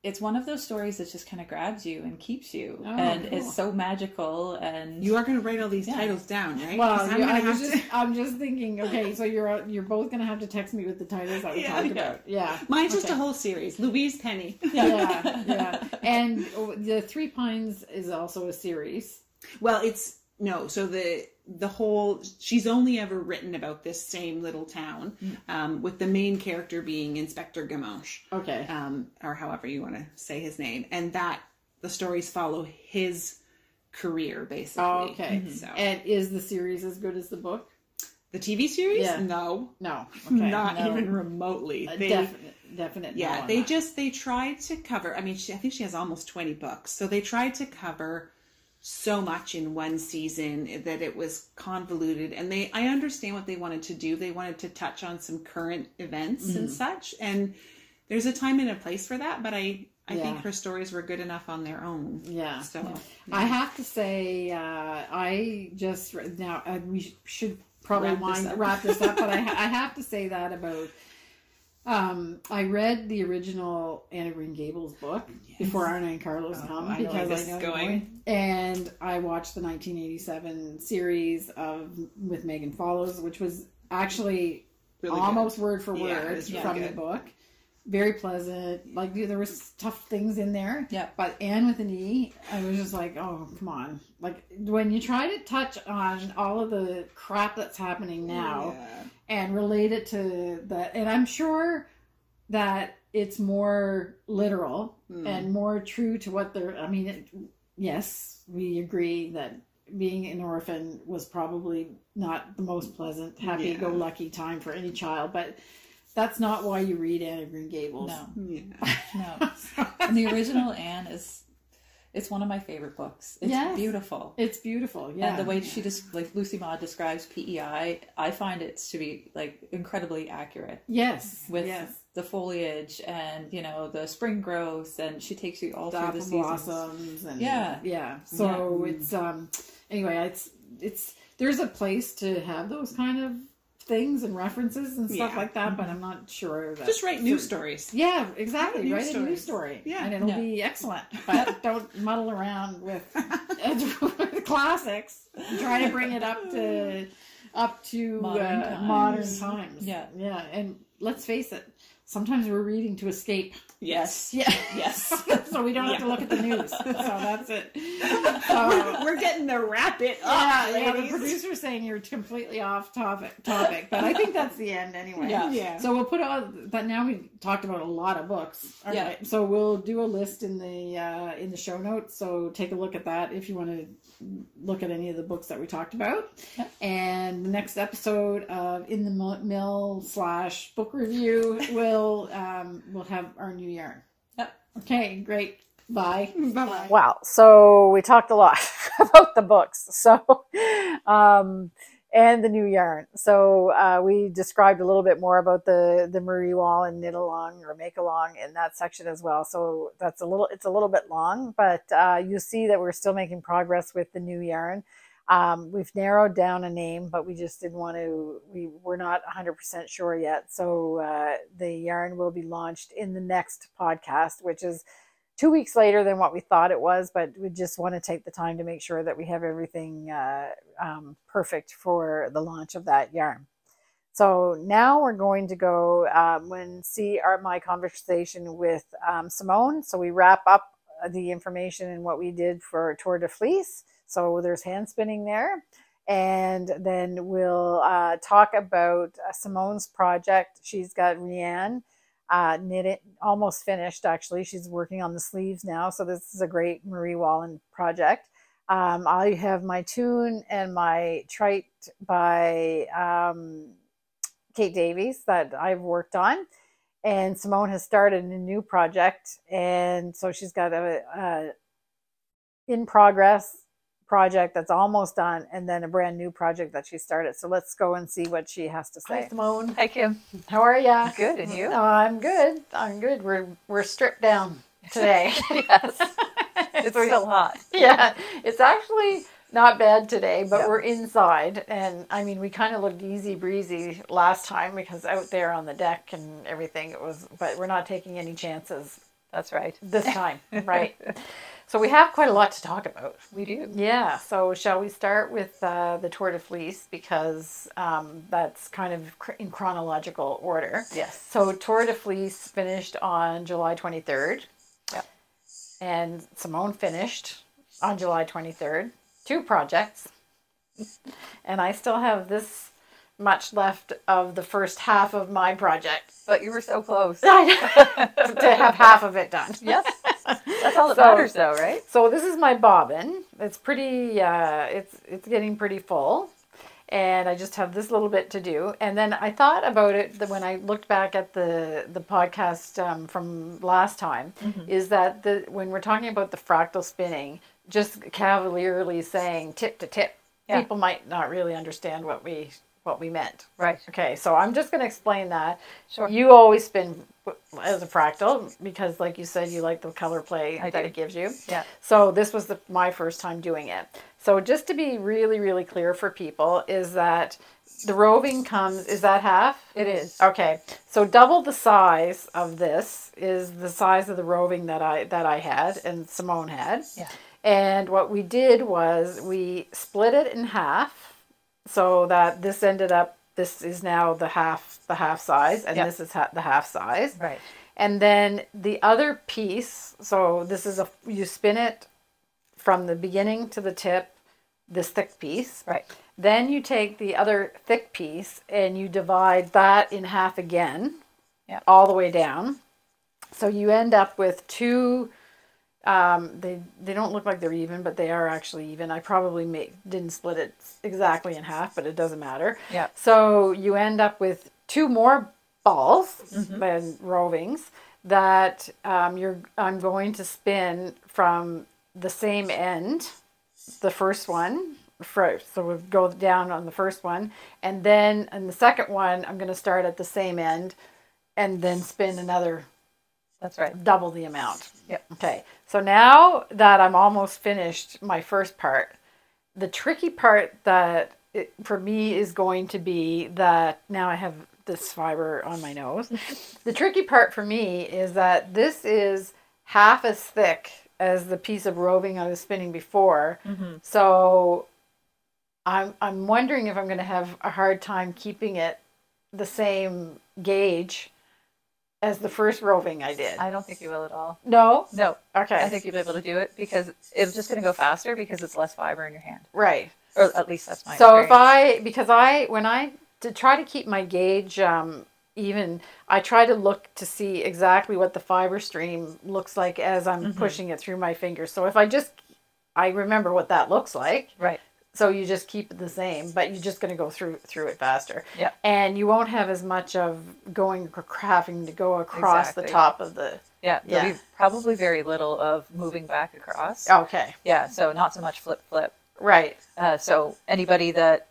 S3: it's one of those stories that just kind of grabs you and keeps you,
S1: Oh,
S3: and
S1: cool.
S3: it's so magical. And
S4: you are going to write all these
S3: Yeah.
S4: titles down, right?
S1: Well,
S4: 'Cause I'm
S1: you- I was
S4: have
S1: just,
S4: to-
S1: I'm just thinking. Okay, so you're uh, you're both gonna have to text me with the titles that we
S4: Yeah,
S1: talked
S3: yeah.
S1: about. Yeah.
S4: Mine's just a whole series. Louise Penny.
S1: Yeah, yeah. And the Three Pines is also a series.
S4: Well, it's no. So the the whole she's only ever written about this same little town, um, with the main character being Inspector Gamache,
S1: Okay.
S4: um, or however you want to say his name, and that the stories follow his career basically.
S1: Oh, okay.
S4: So
S1: And is the series as good as the book?
S4: the TV series,
S1: Yeah.
S4: no,
S1: No. Okay.
S4: not
S1: no.
S4: even remotely.
S1: A
S4: They-
S1: definite, definite.
S4: yeah
S1: on
S4: they just they tried to cover i mean she, i think she has almost 20 books so they tried to cover so much in one season that it was convoluted and they i understand what they wanted to do they wanted to touch on some current events
S1: Mm-hmm.
S4: and such and there's a time and a place for that but i i think her stories were good enough on their own
S1: Yeah.
S4: so
S1: I have to say, uh, I just now uh, we should probably
S4: Wrap this up.
S1: wrap this up, but I, I have to say that about. Um, I read the original Anna Green Gables book before Arna and Carlos
S4: Oh,
S1: come
S4: I
S1: because I know
S4: going.
S1: and I watched the 1987 series of with Megan Follows, which was actually
S4: Really good.
S1: almost word for word
S4: really
S1: from the book. Very pleasant. Like there was tough things in there.
S3: Yeah.
S1: But Anne with an E, I was just like, oh come on. Like when you try to touch on all of the crap that's happening now
S4: Yeah.
S1: And relate it to that, and I'm sure that it's more literal
S4: Hmm.
S1: and more true to what they're. I mean, it, yes, we agree that being an orphan was probably not the most pleasant, happy-go-lucky time for any child, but that's not why you read Anne of Green Gables.
S3: no,
S4: yeah
S3: no. And the original Anne is it's one of my favorite books. It's
S1: Yes.
S3: beautiful.
S1: It's beautiful, yeah.
S3: And the way she just like Lucy Maud describes PEI, I find it to be like incredibly accurate
S1: yes,
S3: with
S1: yes.
S3: the foliage and you know the spring growth, and she takes you all through the seasons.
S1: blossoms and
S3: Yeah.
S1: yeah so
S3: Yeah.
S1: it's um anyway it's it's there's a place to have those kind of things and references and stuff
S4: Yeah.
S1: like that but i'm not sure that
S4: just write news stories
S1: yeah exactly
S4: Write
S1: a news
S4: stories.
S1: story
S4: Yeah.
S1: and it'll
S3: Yeah.
S1: be excellent but don't muddle around with classics and try to bring it up to up to
S3: Modern
S1: uh,
S3: times.
S1: modern times
S3: Yeah.
S1: yeah and let's face it sometimes we're reading to escape
S4: yes
S1: yeah
S3: Yes.
S1: so we don't have to look at the news. So that's it. So,
S4: we're getting the wrap it up
S1: yeah, yeah, the
S4: ladies.
S1: producer's saying you're completely off topic, topic, but I think that's the end anyway.
S3: Yeah.
S4: Yeah.
S1: So we'll put all, but now we talked about a lot of books. All
S3: Yeah.
S1: right. So we'll do a list in the uh, in the show notes. So take a look at that if you want to look at any of the books that we talked about.
S3: Yeah.
S1: And the next episode of In the Mill- Mill slash book review will um, will have our new yarn.
S3: Yep.
S1: Okay, great. Bye.
S4: Bye-bye.
S1: Wow. So we talked a lot about the books. So, um, and the new yarn. So uh, we described a little bit more about the the Marie Wallin knit along or make along in that section as well. So that's a little it's a little bit long, but uh, you see that we're still making progress with the new yarn. Um, we've narrowed down a name, but we just didn't want to. We we're not 100% sure yet. So uh, the yarn will be launched in the next podcast, which is two weeks later than what we thought it was, but we just want to take the time to make sure that we have everything uh, um, perfect for the launch of that yarn. So now we're going to go um, and see our my conversation with um, Simone. So we wrap up the information and what we did for Tour de Fleece. So there's hand spinning there. And then we'll uh, talk about uh, Simone's project. She's got Rian uh, knit almost finished actually. She's working on the sleeves now. So this is a great Marie Wallin project. Um, I have my tune and my Treit by um, Kate Davies that I've worked on. And Simone has started a new project. And so she's got a, a in progress project that's almost done and then a brand new project that she started. So let's go and see what she has to say.
S3: Hi, Simone. Hi, Kim.
S1: How are you?
S3: Good, and you?
S1: Oh, I'm good. I'm good. We're we're stripped down today.
S3: yes. It's still hot.
S1: yeah. It's actually not bad today, but
S3: Yep.
S1: we're inside. And I mean, we kind of looked easy breezy last time because out there on the deck and everything, it was, but we're not taking any chances
S3: That's right.
S1: this time, right? So we have quite a lot to talk about.
S3: We do.
S1: Yeah. So shall we start with uh, the Tour de Fleece because um, that's kind of cr- in chronological order.
S3: Yes.
S1: So Tour de Fleece finished on July 23rd.
S3: Yep.
S1: And Simone finished on July 23rd. Two projects. And I still have this much left of the first half of my project
S3: But you were so close.
S1: to have half of it done.
S3: yes. That's all that
S1: So-
S3: matters, though, right?
S1: So this is my bobbin. It's pretty. Uh, it's it's getting pretty full, and I just have this little bit to do. And then I thought about it that when I looked back at the the podcast um, from last time, is that the when we're talking about the fractal spinning, just cavalierly saying tip to tip,
S3: Yeah.
S1: people might not really understand what we what we meant.
S3: Right.
S1: Okay, so I'm just going to explain that.
S3: Sure.
S1: You always spin as a fractal because, like you said, you like the color play
S3: I
S1: that
S3: do.
S1: it gives you.
S3: Yeah.
S1: So this was the, my first time doing it. So just to be really, really clear for people is that the roving comes. Is that half?
S3: It is.
S1: Okay. So double the size of this is the size of the roving that I that I had and Simone had.
S3: Yeah.
S1: And what we did was we split it in half so that this ended up this is now the half the half size and
S3: Yep.
S1: this is ha- the half size.
S3: Right.
S1: And then the other piece, so this is a you spin it from the beginning to the tip, this thick piece.
S3: Right.
S1: Then you take the other thick piece and you divide that in half again,
S3: Yep.
S1: all the way down. So you end up with two. Um, they they don't look like they're even, but they are actually even. I probably make, didn't split it exactly in half, but it doesn't matter.
S3: Yeah.
S1: So you end up with two more balls
S3: Mm-hmm.
S1: and rovings that um, you're. I'm going to spin from the same end, the first one first. So we'll go down on the first one, and then on the second one, I'm going to start at the same end, and then spin another
S3: That's right.
S1: double the amount.
S3: Yep.
S1: Okay. So now that I'm almost finished my first part, the tricky part that it, for me is going to be that now I have this fiber on my nose. the tricky part for me is that this is half as thick as the piece of roving I was spinning before. Mm-hmm. So I'm I'm wondering if I'm going to have a hard time keeping it the same gauge as the first roving I did.
S3: I don't think you will at all.
S1: no.
S3: No.
S1: Okay.
S3: I think you'll be able to do it because it's just going to go faster because it's less fiber in your hand.
S1: right.
S3: Or at least that's my
S1: So if. I because I when I to try to keep my gauge um even I try to look to see exactly what the fiber stream looks like as I'm
S3: Mm-hmm.
S1: pushing it through my fingers. So if I just I remember what that looks like.
S3: Right.
S1: So you just keep it the same, but you're just going to go through through it faster.
S3: Yeah.
S1: And you won't have as much of going having to go across the top of the.
S3: Yeah. There'll
S1: Yeah.
S3: be probably very little of moving back across.
S1: Okay.
S3: Yeah. So not so much flip flip.
S1: Right.
S3: Uh, so anybody that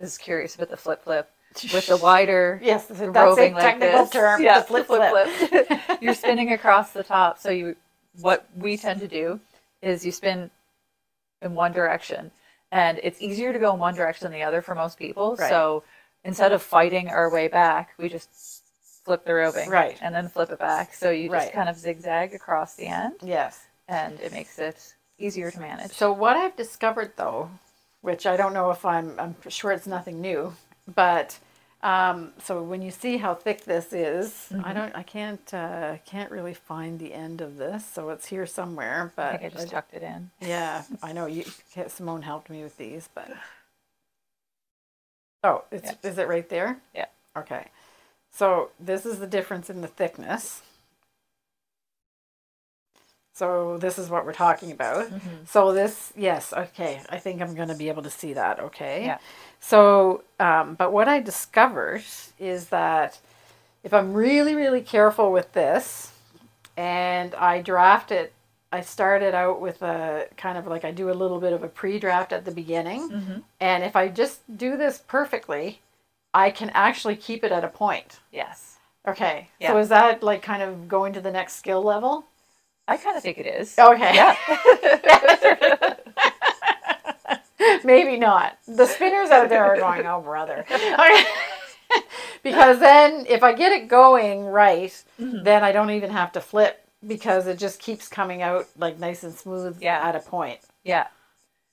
S3: is curious about the flip flip with the wider
S1: Yes, that's a
S3: roving like
S1: technical
S3: this,
S1: term.
S3: yeah,
S1: the flip flip.
S3: flip. you're spinning across the top. So you, what we tend to do is you spin in one direction, and it's easier to go in one direction than the other for most people.
S1: Right.
S3: So instead of fighting our way back, we just flip the roving.
S1: Right.
S3: And then flip it back. So you just
S1: Right.
S3: kind of zigzag across the end
S1: Yes.
S3: and it makes it easier to manage.
S1: So what I've discovered though, which I don't know if I'm I'm sure it's nothing new, but um, so when you see how thick this is, I don't I can't uh, can't really find the end of this, so it's here somewhere. But
S3: I think I just tucked it in.
S1: yeah, I know you Simone helped me with these, but oh, it's is it right there?
S3: Yeah.
S1: Okay, so this is the difference in the thickness. So this is what we're talking about. So this, yes, okay. I think I'm going to be able to see that. Okay.
S3: Yeah.
S1: So, um, but what I discovered is that if I'm really, really careful with this, and I draft it, I started out with a kind of like I do a little bit of a pre-draft at the beginning, and if I just do this perfectly, I can actually keep it at a point.
S3: Yes.
S1: Okay.
S3: Yeah.
S1: So is that like kind of going to the next skill level?
S3: I kind of think it is.
S1: Okay.
S3: Yeah.
S1: Maybe not. The spinners out there are going, oh, brother. Because then if I get it going right,
S3: Mm-hmm.
S1: then I don't even have to flip because it just keeps coming out like nice and smooth
S3: Yeah.
S1: at a point.
S3: Yeah.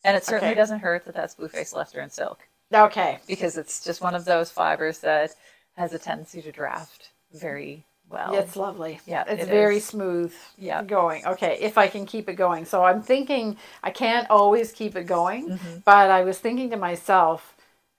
S3: And it certainly
S1: Okay.
S3: doesn't hurt that that's Blueface Leicester and Silk
S1: Okay.
S3: because it's just one of those fibers that has a tendency to draft very well.
S1: It's lovely.
S3: Yeah,
S1: It's
S3: it
S1: very
S3: is.
S1: smooth
S3: Yeah.
S1: going. Okay, if I can keep it going. So I'm thinking I can't always keep it going,
S3: Mm-hmm.
S1: but I was thinking to myself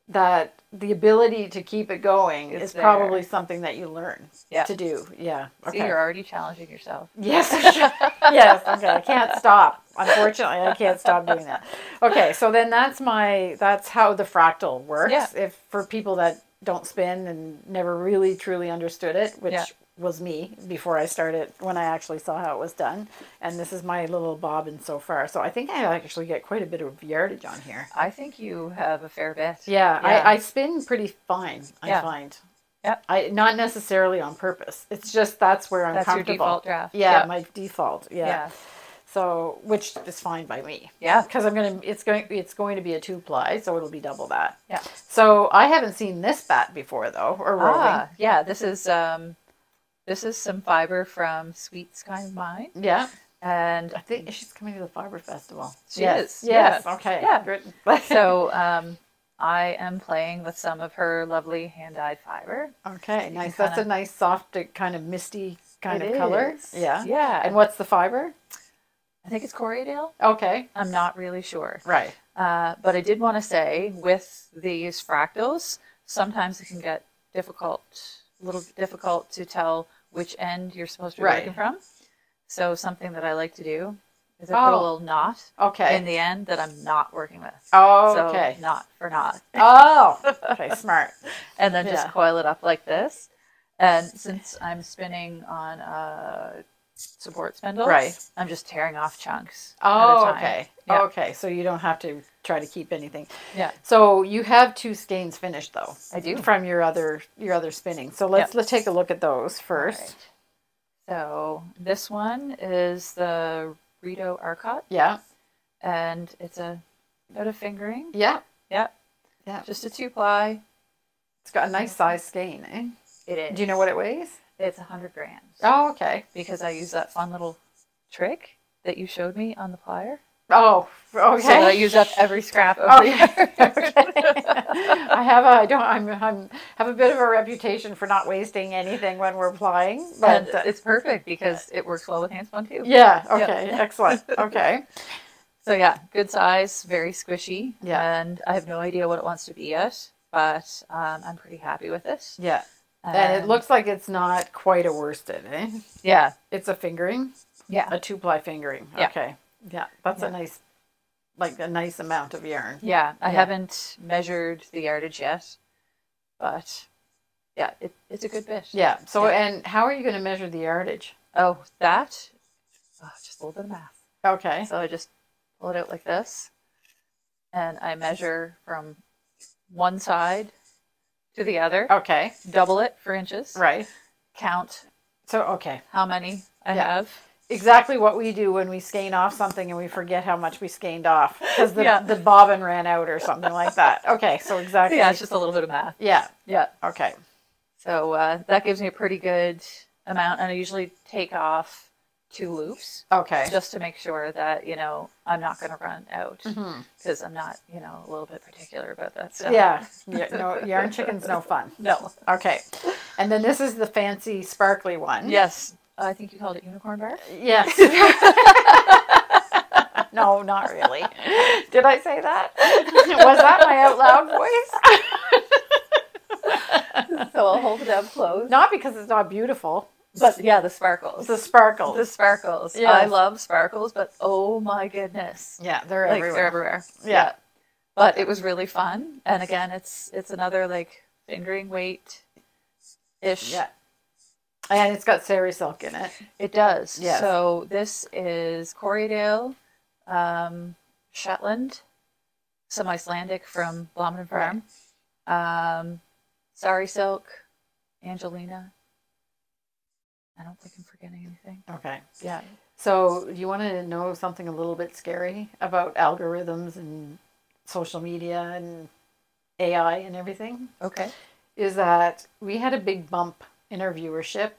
S1: that the ability to keep it going
S3: It's
S1: is
S3: there.
S1: probably something that you learn
S3: Yeah.
S1: to do. Yeah.
S3: See, you're already challenging yourself.
S1: Yes. yes. Okay. I can't stop. Unfortunately, I can't stop doing that. Okay. So then that's my that's how the fractal works.
S3: Yeah.
S1: If for people that don't spin and never really truly understood it, which
S3: Yeah.
S1: Was me before I started when I actually saw how it was done. And this is my little bobbin so far. So I think I actually get quite a bit of yardage on here.
S3: I think you have a fair bit.
S1: Yeah,
S3: Yeah.
S1: I, I spin pretty fine. I
S3: Yeah.
S1: find.
S3: Yep.
S1: I not necessarily on purpose. It's just that's where I'm
S3: That's your default draft.
S1: Yeah,
S3: Yep.
S1: my default. Yeah.
S3: Yeah.
S1: So, which is fine by me.
S3: Yeah.
S1: Because I'm gonna, it's going, it's going to be a two ply, so it'll be double that.
S3: Yeah.
S1: So I haven't seen this bat before though, or roving.
S3: Ah, yeah. This is um, this is some fiber from Sweet Sky Mine,
S1: Yeah.
S3: and
S1: I think she's coming to the fiber festival.
S3: She
S1: yes.
S3: is,
S1: Yes.
S3: yeah.
S1: Okay.
S3: Yeah. So um, I am playing with some of her lovely hand-dyed fiber.
S1: okay.
S3: can
S1: Nice. That's a nice, soft, uh, kind of misty kind of color. Yeah.
S3: Yeah.
S1: And what's the fiber?
S3: I think it's Corriedale.
S1: Okay.
S3: I'm not really sure.
S1: Right.
S3: Uh, but I did want to say with these fractals, sometimes it can get difficult, a little difficult to tell which end you're supposed to be
S1: Right.
S3: working from. So something that I like to do is I put
S1: Oh.
S3: a little knot
S1: Okay.
S3: in the end that I'm not working with.
S1: oh,
S3: So
S1: okay.
S3: knot for knot.
S1: Oh, okay. Smart.
S3: And then just coil it up like this. And since I'm spinning on a support spindle,
S1: Right.
S3: I'm just tearing off chunks.
S1: Oh,
S3: at a time.
S1: okay.
S3: Yeah.
S1: Okay. So you don't have to try to keep anything.
S3: Yeah.
S1: So you have two skeins finished though.
S3: I do.
S1: From your other your other spinning. So let's
S3: Yep.
S1: let's take a look at those first.
S3: Alright. So this one is the Rito Arcot,
S1: Yeah.
S3: and it's a bit of fingering.
S1: Yeah.
S3: Yep.
S1: Yeah.
S3: Just a two ply.
S1: It's got a nice size skein, eh?
S3: It is.
S1: Do you know what it weighs?
S3: It's a 100 grams.
S1: Oh, okay.
S3: Because I use that fun little trick that you showed me on the plier.
S1: Oh, okay.
S3: So I use up every scrap of
S1: Okay.
S3: the
S1: I have a I don't I'm I'm have a bit of a reputation for not wasting anything when we're applying, but
S3: and
S1: uh,
S3: it's perfect because it works well with handspun too.
S1: yeah, okay, excellent. Okay.
S3: So yeah, good size, very squishy.
S1: Yeah.
S3: And I have no idea what it wants to be yet, but um, I'm pretty happy with it.
S1: Yeah. And it looks like it's not quite a worsted, eh?
S3: Yeah.
S1: It's a fingering,
S3: Yeah.
S1: a two ply fingering.
S3: Yeah.
S1: Okay. Yeah, that's a nice, like a nice amount of yarn.
S3: Yeah, I
S1: Yeah.
S3: haven't measured the yardage yet, but yeah, it, it's a good bit.
S1: Yeah. So,
S3: Yeah.
S1: and how are you going to measure the yardage?
S3: Oh, that? Oh, just a little bit of math.
S1: Okay.
S3: So I just pull it out like this, and I measure from one side to the other,
S1: Okay.
S3: double it for inches,
S1: Right.
S3: count
S1: So, okay.
S3: how many I
S1: Yeah.
S3: have.
S1: Exactly what we do when we skein off something and we forget how much we skeined off because the,
S3: Yeah.
S1: the bobbin ran out or something like that. Okay. So, exactly.
S3: Yeah, it's just a little bit of math.
S1: Yeah.
S3: Yeah.
S1: Okay.
S3: So uh, that gives me a pretty good amount, and I usually take off two loops
S1: Okay.
S3: just to make sure that you know I'm not going to run out
S1: mm-hmm.
S3: because I'm not you know a little bit particular about that stuff.
S1: Yeah. yeah. No, yarn chicken's no fun.
S3: No.
S1: Okay. And then this is the fancy sparkly one.
S3: Yes. I think you called it unicorn bar.
S1: Yes. no, not really. Did I say that? Was that my out loud voice?
S3: So I'll hold it up close.
S1: Not because it's not beautiful.
S3: But yeah, the sparkles.
S1: The sparkles.
S3: The sparkles.
S1: Yeah.
S3: I love sparkles, but oh my goodness.
S1: yeah, they're
S3: Like
S1: everywhere.
S3: they're everywhere.
S1: Yeah.
S3: But it was really fun. And again, it's it's another like fingering weight ish.
S1: Yeah. And it's got sari silk in it.
S3: It does.
S1: Yeah.
S3: So this is Corriedale, um, Shetland, some Icelandic from Blomden Farm, um, Sari Silk, Angelina. I don't think I'm forgetting anything.
S1: Okay.
S3: Yeah.
S1: So, you want to know something a little bit scary about algorithms and social media and AI and everything?
S3: Okay.
S1: Is that we had a big bump in our viewership.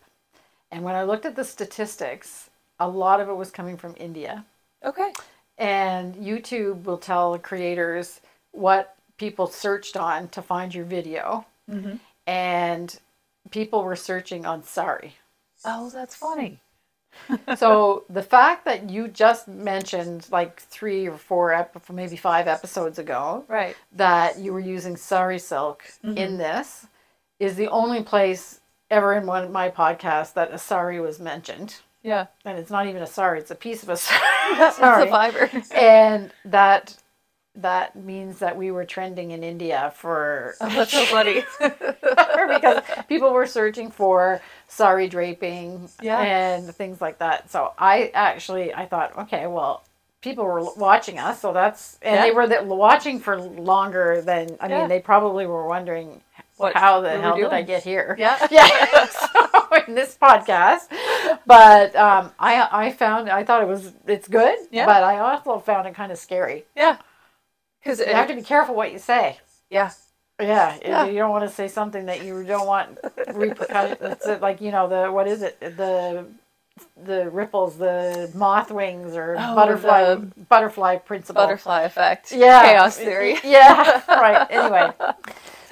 S1: And when I looked at the statistics, a lot of it was coming from India.
S3: Okay.
S1: And YouTube will tell creators what people searched on to find your video.
S3: Mm-hmm.
S1: And people were searching on sorry.
S3: Oh, that's funny.
S1: so the fact that you just mentioned like three or four, ep- maybe five episodes ago,
S3: Right.
S1: that you were using sari silk mm-hmm. in this is the only place ever in one of my podcasts that a sari was mentioned.
S3: Yeah.
S1: And it's not even a sari; it's a piece of a sari.
S3: It's a fiber.
S1: and that that means that we were trending in India for
S3: Oh, that's so funny.
S1: because people were searching for sari draping
S3: Yeah.
S1: and things like that. So I actually I thought, okay, well, people were watching us, so that's and they were the, watching for longer than I
S3: Yeah.
S1: mean, they probably were wondering
S3: What
S1: how the hell did I get here?
S3: Yeah.
S1: yeah. so in this podcast, but um, I I found I thought it was it's good,
S3: Yeah.
S1: but I also found it kind of scary.
S3: Yeah. Because
S1: You have to be careful what you say.
S3: yeah.
S1: Yeah,
S3: Yeah.
S1: you don't want to say something that you don't want repercussions. Uh, like you know the what is it the the ripples, the moth wings, or
S3: Oh,
S1: butterfly butterfly principle.
S3: Butterfly effect.
S1: Yeah,
S3: Chaos theory.
S1: Yeah, right. Anyway,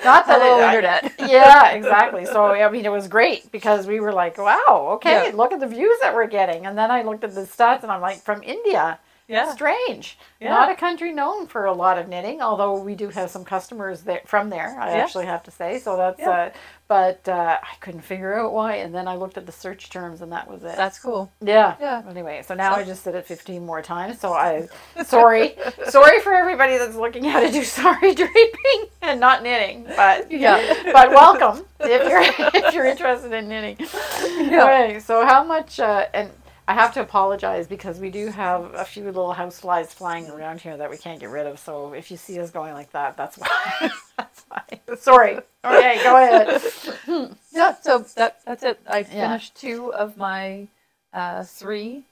S1: not that
S3: Hello,
S1: it, I-
S3: internet.
S1: yeah, exactly. So I mean, it was great because we were like, "Wow, okay,
S3: Yeah.
S1: look at the views that we're getting." And then I looked at the stats, and I'm like, "From India,
S3: Yeah.
S1: strange.
S3: Yeah.
S1: Not a country known for a lot of knitting, although we do have some customers there from there. I
S3: Yeah.
S1: actually have to say, so that's.
S3: Yeah.
S1: Uh, but uh, I couldn't figure out why, and then I looked at the search terms, and that was it.
S3: That's cool.
S1: yeah.
S3: Yeah.
S1: Anyway, so now
S3: So-
S1: I just did it 15 more times. So I, sorry, sorry for everybody that's looking how to do sorry draping and not knitting, but
S3: Yeah.
S1: but welcome if you're if you're interested in knitting. Okay, so how much? Uh, and I have to apologize because we do have a few little house flies flying around here that we can't get rid of. So if you see us going like that, that's why. that's why. Sorry. Okay, go ahead.
S3: Yeah, so that that's it. I
S1: Yeah.
S3: finished two of my uh, three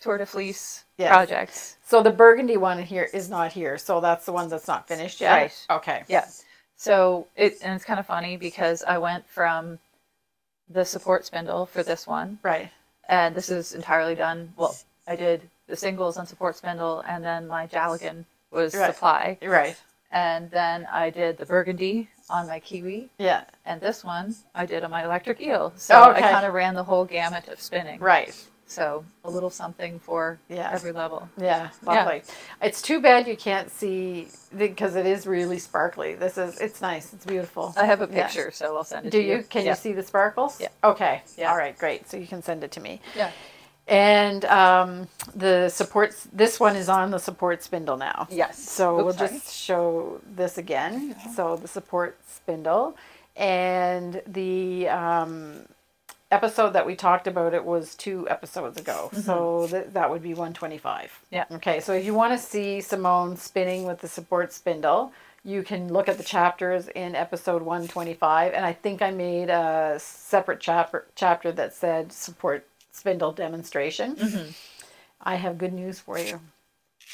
S3: Tour de Fleece
S1: Yes.
S3: projects.
S1: So the burgundy one here is not here. So that's the one that's not finished yet.
S3: Right.
S1: Okay.
S3: Yeah. So it and it's kind of funny because I went from the support spindle for this one,
S1: Right.
S3: And this is entirely done. Well, I did the singles on support spindle, and then my Jalagan was
S1: Right.
S3: supply,
S1: Right.
S3: and then I did the burgundy on my kiwi,
S1: Yeah.
S3: and this one I did on my electric eel. So oh,
S1: Okay.
S3: I kind of ran the whole gamut of spinning.
S1: Right.
S3: So a little something for
S1: Yeah.
S3: every level.
S1: Yeah, lovely. It's too bad you can't see because it is really sparkly. This is it's nice. It's beautiful.
S3: I have a
S1: Yeah.
S3: picture, so I'll send it
S1: Do
S3: to you.
S1: you? Can
S3: yeah.
S1: you see the sparkles?
S3: Yeah.
S1: Okay.
S3: Yeah.
S1: All right. Great. So you can send it to me.
S3: Yeah.
S1: And um, the supports. This one is on the support spindle now.
S3: Yes.
S1: So
S3: Oops,
S1: we'll
S3: sorry.
S1: just show this again. So the support spindle and the um, episode that we talked about it was two episodes ago. So th- that would be 125.
S3: Mm-hmm. Yeah.
S1: Okay. So if you want to see Simone spinning with the support spindle, you can look at the chapters in episode 125 and I think I made a separate chapter chapter that said support spindle demonstration.
S3: Mm-hmm.
S1: I have good news for you.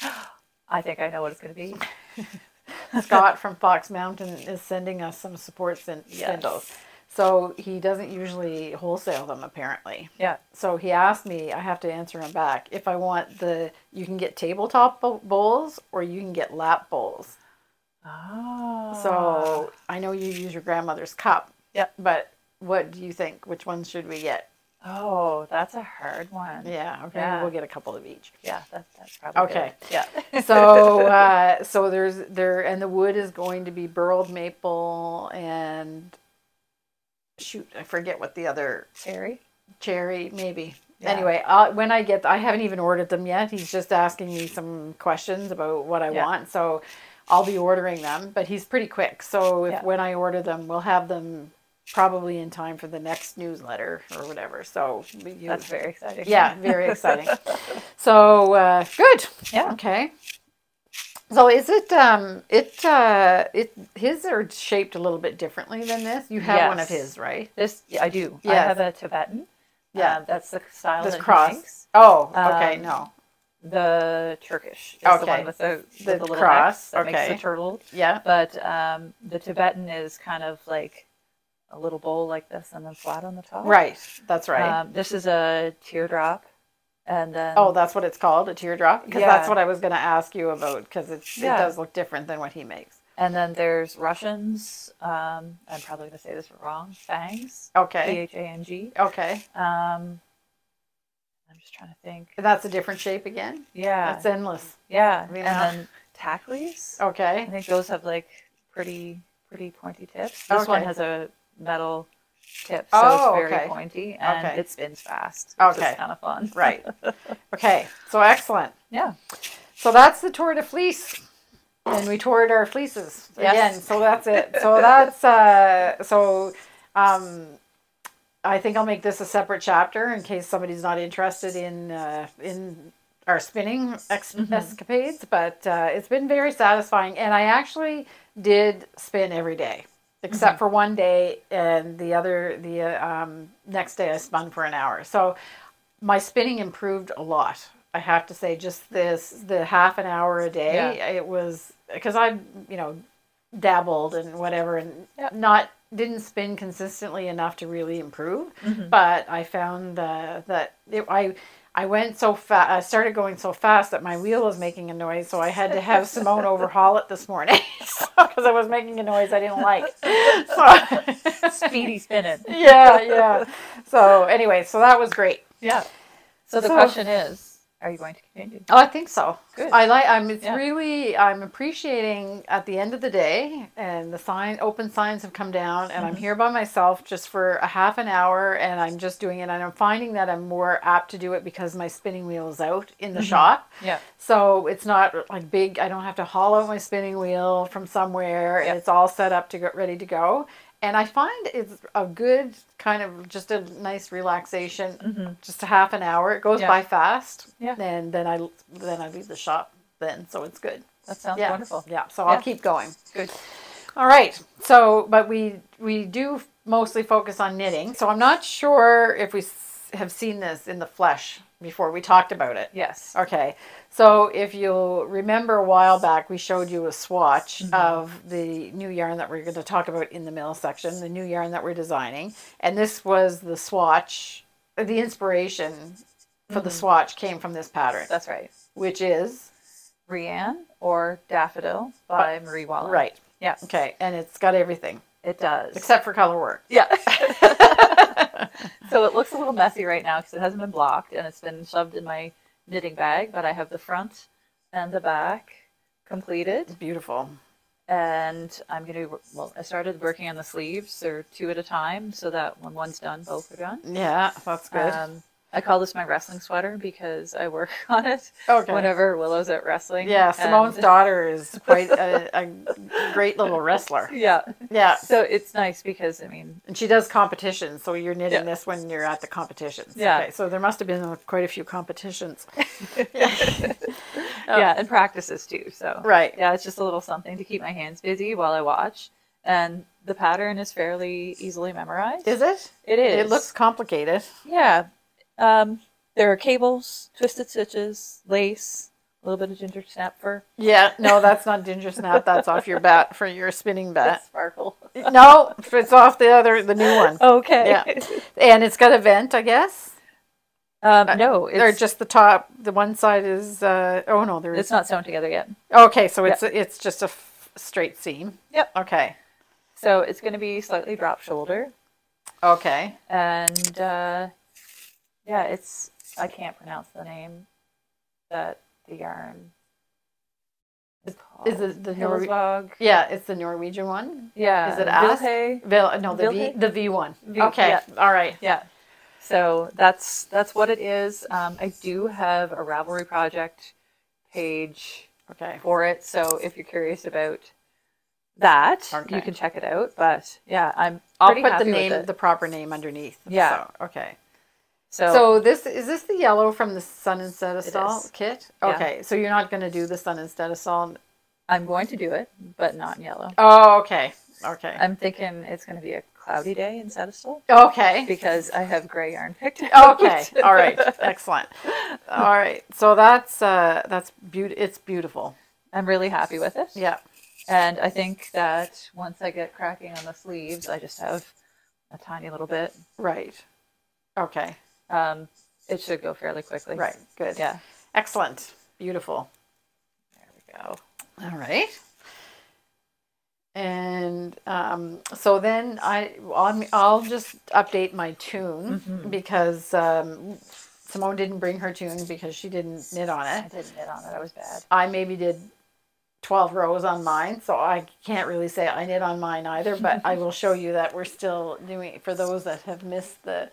S3: I think I know what it's going to be.
S1: Scott from Fox Mountain is sending us some support spin-
S3: Yes.
S1: So he doesn't usually wholesale them apparently.
S3: Yeah.
S1: So he asked me, I have to answer him back, if I want the, you can get tabletop bowls or you can get lap bowls.
S3: Oh.
S1: So I know you use your grandmother's cup.
S3: Yep.
S1: But what do you think? Which ones should we get?
S3: Oh, that's a hard one.
S1: Yeah. Okay.
S3: Yeah.
S1: We'll get a couple of each.
S3: Yeah, that, that's probably
S1: Okay.
S3: good. Yeah.
S1: So, uh, so there's there, and the wood is going to be burled maple and shoot, I forget what the other
S3: Cherry.
S1: cherry maybe.
S3: Yeah.
S1: Anyway, uh, when I get, I haven't even ordered them yet. He's just asking me some questions about what I
S3: Yeah.
S1: want, so I'll be ordering them. But he's pretty quick, so if
S3: Yeah.
S1: when I order them, we'll have them probably in time for the next newsletter or whatever. So you-
S3: That's very exciting.
S1: yeah, very exciting. so uh, good.
S3: Yeah.
S1: Okay. So is it um it uh it his are shaped a little bit differently than this? You have one of his, right?
S3: This yeah, I do. I
S1: Yes.
S3: have a Tibetan.
S1: Yeah.
S3: Um, that's the style
S1: This cross.
S3: makes.
S1: Oh, okay,
S3: Um,
S1: no.
S3: The Turkish is
S1: Okay.
S3: the one with the, with
S1: The
S3: the, little
S1: cross,
S3: that makes
S1: okay.
S3: the turtle.
S1: Yeah.
S3: But um, the Tibetan is kind of like a little bowl like this and then flat on the top.
S1: Right. That's right.
S3: Um, this is a teardrop, and then
S1: oh, that's what it's called, a teardrop? Because that's what I was going to ask you about because it
S3: Yeah.
S1: does look different than what he makes.
S3: and then there's Russians. Um, I'm probably gonna say this wrong. Phangs.
S1: Okay.
S3: P H A N G.
S1: Okay.
S3: Um, I'm just trying to think.
S1: That's a different shape again?
S3: Yeah,
S1: That's endless.
S3: yeah,
S1: I mean,
S3: and
S1: uh,
S3: then Takhlis. I think those have like pretty pretty pointy tips. This one has a metal tip, so
S1: Oh,
S3: it's very
S1: okay.
S3: pointy and
S1: Okay.
S3: it spins fast.
S1: Okay.
S3: kind of fun.
S1: Right. Okay. So excellent.
S3: Yeah.
S1: So that's the tour de fleece. And we toured our fleeces
S3: Yes.
S1: again. So that's it. So that's uh so um I think I'll make this a separate chapter in case somebody's not interested in uh in our spinning ex- escapades, but uh, it's been very satisfying and I actually did spin every day except for one day and the other the um, next day I spun for an hour. So my spinning improved a lot. I have to say, just this the half an hour a day.
S3: Yeah.
S1: It was because I, you know, dabbled and whatever, and
S3: Yeah.
S1: not didn't spin consistently enough to really improve.
S3: Mm-hmm.
S1: But I found uh, that it, I. I went so fast. I started going so fast that my wheel was making a noise, so I had to have Simone overhaul it this morning because I was making a noise I didn't like. So,
S3: Speedy spinning.
S1: yeah, yeah. So anyway, so that was great.
S3: Yeah. So the
S1: So-
S3: question is, are you going to continue?
S1: Oh, I think so.
S3: Good.
S1: I like. I'm. It's
S3: Yeah.
S1: really. I'm appreciating at the end of the day, and the sign open signs have come down, and I'm
S3: Mm-hmm.
S1: here by myself just for a half an hour, and I'm just doing it, and I'm finding that I'm more apt to do it because my spinning wheel is out in the shop.
S3: Yeah.
S1: So it's not like big. I don't have to haul out my spinning wheel from somewhere,
S3: Yeah.
S1: and it's all set up to get ready to go. And I find it's a good kind of just a nice relaxation, just a half an hour. It goes
S3: Mm-hmm. Yeah.
S1: by fast,
S3: Yeah.
S1: and then I then I leave the shop then, so it's good.
S3: That sounds
S1: yeah,
S3: wonderful.
S1: Yeah, so I'll keep going.
S3: Good.
S1: All right. So, but we we do mostly focus on knitting. So I'm not sure if we have seen this in the flesh before we talked about it.
S3: Yes.
S1: Okay. So if you'll remember a while back, we showed you a swatch mm-hmm. of the new yarn that we're going to talk about in the mill section, the new yarn that we're designing. And this was the swatch, the inspiration for the mm-hmm. swatch came from this pattern,
S3: That's right.
S1: which is,
S3: Rian or Daffodil by Marie Wallin.
S1: right.
S3: Yeah.
S1: Okay. And it's got everything
S3: It does.
S1: except for color work.
S3: yeah. so it looks a little messy right now because it hasn't been blocked and it's been shoved in my knitting bag, but I have the front and the back completed.
S1: Beautiful.
S3: And I'm going to, well, I started working on the sleeves. They're two at a time so that when one's done, both are done.
S1: Yeah, that's good.
S3: Um, I call this my wrestling sweater because I work on it
S1: okay.
S3: whenever Willow's at wrestling.
S1: Yeah, Simone's
S3: and-
S1: daughter is quite a, a great little wrestler.
S3: Yeah.
S1: Yeah.
S3: So it's nice because, I mean,
S1: And she does competitions, so you're knitting
S3: Yeah.
S1: this when you're at the competitions.
S3: Yeah.
S1: Okay, so there must have been quite a few competitions.
S3: yeah, and practices too. So
S1: Right.
S3: yeah, it's just a little something to keep my hands busy while I watch. And the pattern is fairly easily memorized.
S1: Is it?
S3: It is.
S1: It looks complicated.
S3: Yeah. Um, there are cables, twisted stitches, lace, a little bit of ginger snap fur.
S1: Yeah. No, that's not ginger snap. That's off your bat for your spinning bat.
S3: Sparkle.
S1: no, it's off the other, the new one.
S3: Okay.
S1: Yeah. And it's got a vent, I guess.
S3: Um, no,
S1: or
S3: it's
S1: just the top. The one side is. Uh, oh no, there is.
S3: it's not sewn together yet.
S1: Okay, so it's it's just a f- straight seam.
S3: Yep.
S1: Okay.
S3: So it's going to be slightly drop shoulder,
S1: Okay.
S3: and uh, yeah, it's I can't pronounce the name that the yarn is called.
S1: Is it the Nor-
S3: Hillesvåg?
S1: Yeah, it's the Norwegian one.
S3: Yeah.
S1: Is it
S3: Vilhe?
S1: Vil- no, the V the V one.
S3: V-
S1: okay.
S3: yeah.
S1: All right.
S3: Yeah. So that's that's what it is. Um, I do have a Ravelry project page
S1: Okay.
S3: for it, so if you're curious about that,
S1: Okay.
S3: you can check it out. But yeah, I'm
S1: I'll put the name, the proper name underneath.
S3: Yeah.
S1: So, okay.
S3: So,
S1: So this is this the yellow from the Sun Instead of Salt kit?
S3: Yeah.
S1: Okay. So you're not going to do the Sun Instead of Salt.
S3: I'm going to do it, but not in yellow.
S1: Oh, okay. Okay.
S3: I'm thinking it's going to be a cloudy day in Sedestal
S1: okay.
S3: because I have gray yarn picked out.
S1: Okay. All right. Excellent. All right. So that's uh that's beautiful. It's beautiful.
S3: I'm really happy with it.
S1: Yeah.
S3: And I think that once I get cracking on the sleeves, I just have a tiny little bit.
S1: Right. Okay.
S3: Um, it should go fairly quickly.
S1: Right. Good.
S3: Yeah.
S1: Excellent. Beautiful.
S3: There we go.
S1: All right. And um, so then I, I'll, I'll just update my tune
S3: Mhm.
S1: because um, Simone didn't bring her tune because she didn't knit on it.
S3: I didn't knit on it. I was bad.
S1: I maybe did 12 rows on mine, so I can't really say I knit on mine either, but I will show you that we're still doing for those that have missed the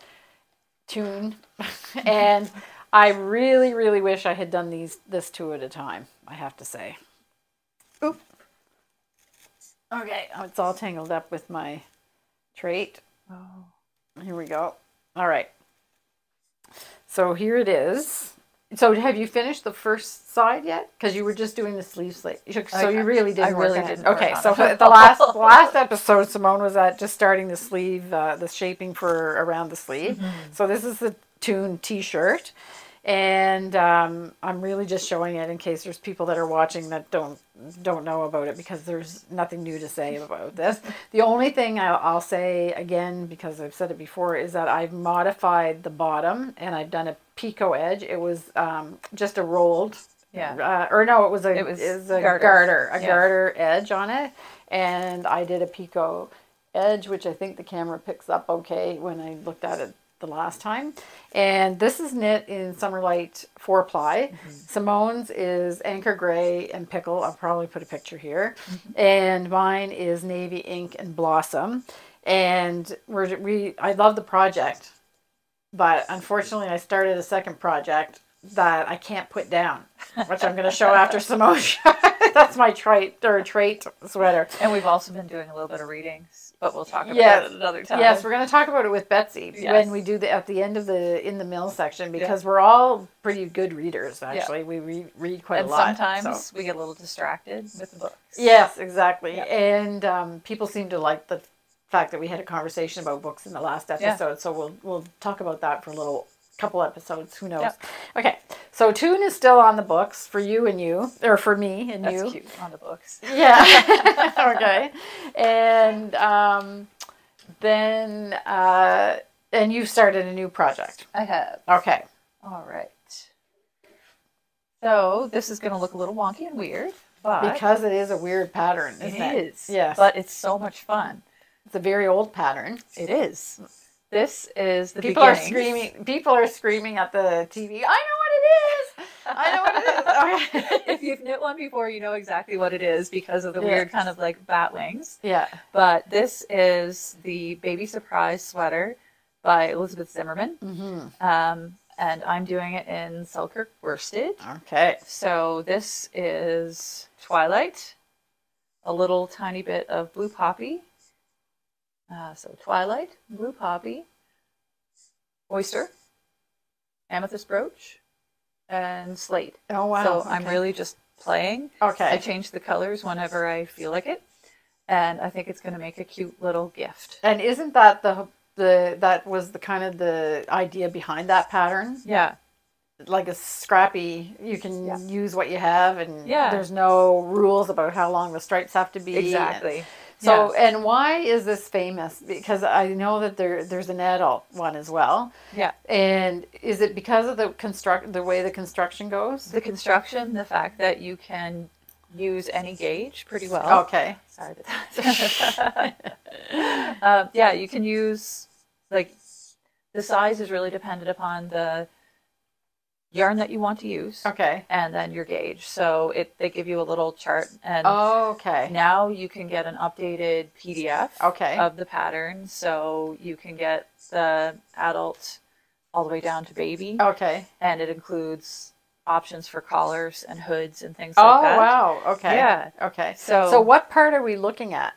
S1: tune. and I really, really wish I had done these this two at a time, I have to say. Oop. Okay, it's all tangled up with my Treit.
S3: Oh.
S1: Here we go. All right. So here it is. So have you finished the first side yet? Because you were just doing the sleeve slate. So
S3: I-
S1: you really didn't.
S3: I
S1: work
S3: really
S1: it.
S3: didn't
S1: Okay, so
S3: it
S1: the last the last episode, Simone was at just starting the sleeve, uh, the shaping for around the sleeve.
S3: Mm-hmm.
S1: So this is the Tune T-shirt, and um, I'm really just showing it in case there's people that are watching that don't don't know about it because there's nothing new to say about this. The only thing I'll, I'll say again because I've said it before is that I've modified the bottom and I've done a picot edge. It was um, just a rolled.
S3: Yeah.
S1: Uh, or no, it was a
S3: It was
S1: is a
S3: garter.
S1: garter, a
S3: Yeah.
S1: garter edge on it, and I did a picot edge, which I think the camera picks up okay when I looked at it the last time. And this is knit in Summerlite four ply. Simone's is Anchor Gray and Pickle. I'll probably put a picture here. And mine is Navy Ink and Blossom. And we're, we I love the project, but unfortunately I started a second project that I can't put down, which I'm going to show after Simone. That's my Treit or Treit sweater.
S3: And we've also been doing a little bit of readings, but we'll talk about
S1: Yes.
S3: it another time.
S1: Yes, we're going to talk about it with Betsy
S3: Yes.
S1: when we do the at the end of the in the mill section because we're all pretty good readers. Actually, we re- read quite
S3: and
S1: a lot.
S3: sometimes
S1: so-
S3: we get a little distracted with the books.
S1: Yes, exactly.
S3: Yeah.
S1: And um, people seem to like the fact that we had a conversation about books in the last episode. So we'll we'll talk about that for a little couple episodes. Who knows?
S3: Yep.
S1: Okay, so Tune is still on the books for you and you, or for me and
S3: That's
S1: you.
S3: cute on the books.
S1: Yeah. okay. And um, then uh, and you started a new project.
S3: I have.
S1: Okay.
S3: All right. So this is going to look a little wonky and weird, but
S1: Because it is a weird pattern, isn't it?
S3: it is.
S1: Yes.
S3: But it's so much fun.
S1: It's a very old pattern.
S3: It is. This is the
S1: People are screaming. People are screaming at the TV. I know what it is. I know what it is. Okay.
S3: if you've knit one before, you know exactly what it is because of the weird kind of like bat wings.
S1: yeah.
S3: But this is the Baby Surprise sweater by Elizabeth Zimmermann.
S1: Mm-hmm.
S3: Um, and I'm doing it in Selkirk worsted.
S1: Okay.
S3: So this is Twilight, a little tiny bit of blue poppy. Uh, so Twilight, blue poppy, oyster, amethyst brooch, and slate.
S1: Oh wow.
S3: So I'm really just playing.
S1: Okay.
S3: I change the colors whenever I feel like it, and I think it's going to make a cute little gift.
S1: And isn't that the the that was the kind of the idea behind that pattern?
S3: Yeah,
S1: Like a scrappy, you can
S3: Yeah.
S1: use what you have, and
S3: Yeah.
S1: there's no rules about how long the stripes have to be.
S3: exactly.
S1: So,
S5: Yes.
S1: and why is this famous? Because I know that there there's an adult one as well.
S3: Yeah.
S1: And is it because of the construct the way the construction goes?
S3: The construction, the fact that you can use any gauge pretty well.
S1: Okay.
S3: Sorry about that. uh, yeah, you can use like the size is really dependent upon the yarn that you want to use
S1: Okay.
S3: and then your gauge. So it they give you a little chart and oh,
S1: Okay.
S3: now you can get an updated PDF
S1: Okay.
S3: of the pattern. So you can get the adult all the way down to baby
S1: Okay.
S3: and it includes options for collars and hoods and things
S1: Oh
S3: like that.
S1: Oh wow. Okay.
S3: Yeah.
S1: Okay.
S3: So-
S1: so what part are we looking at?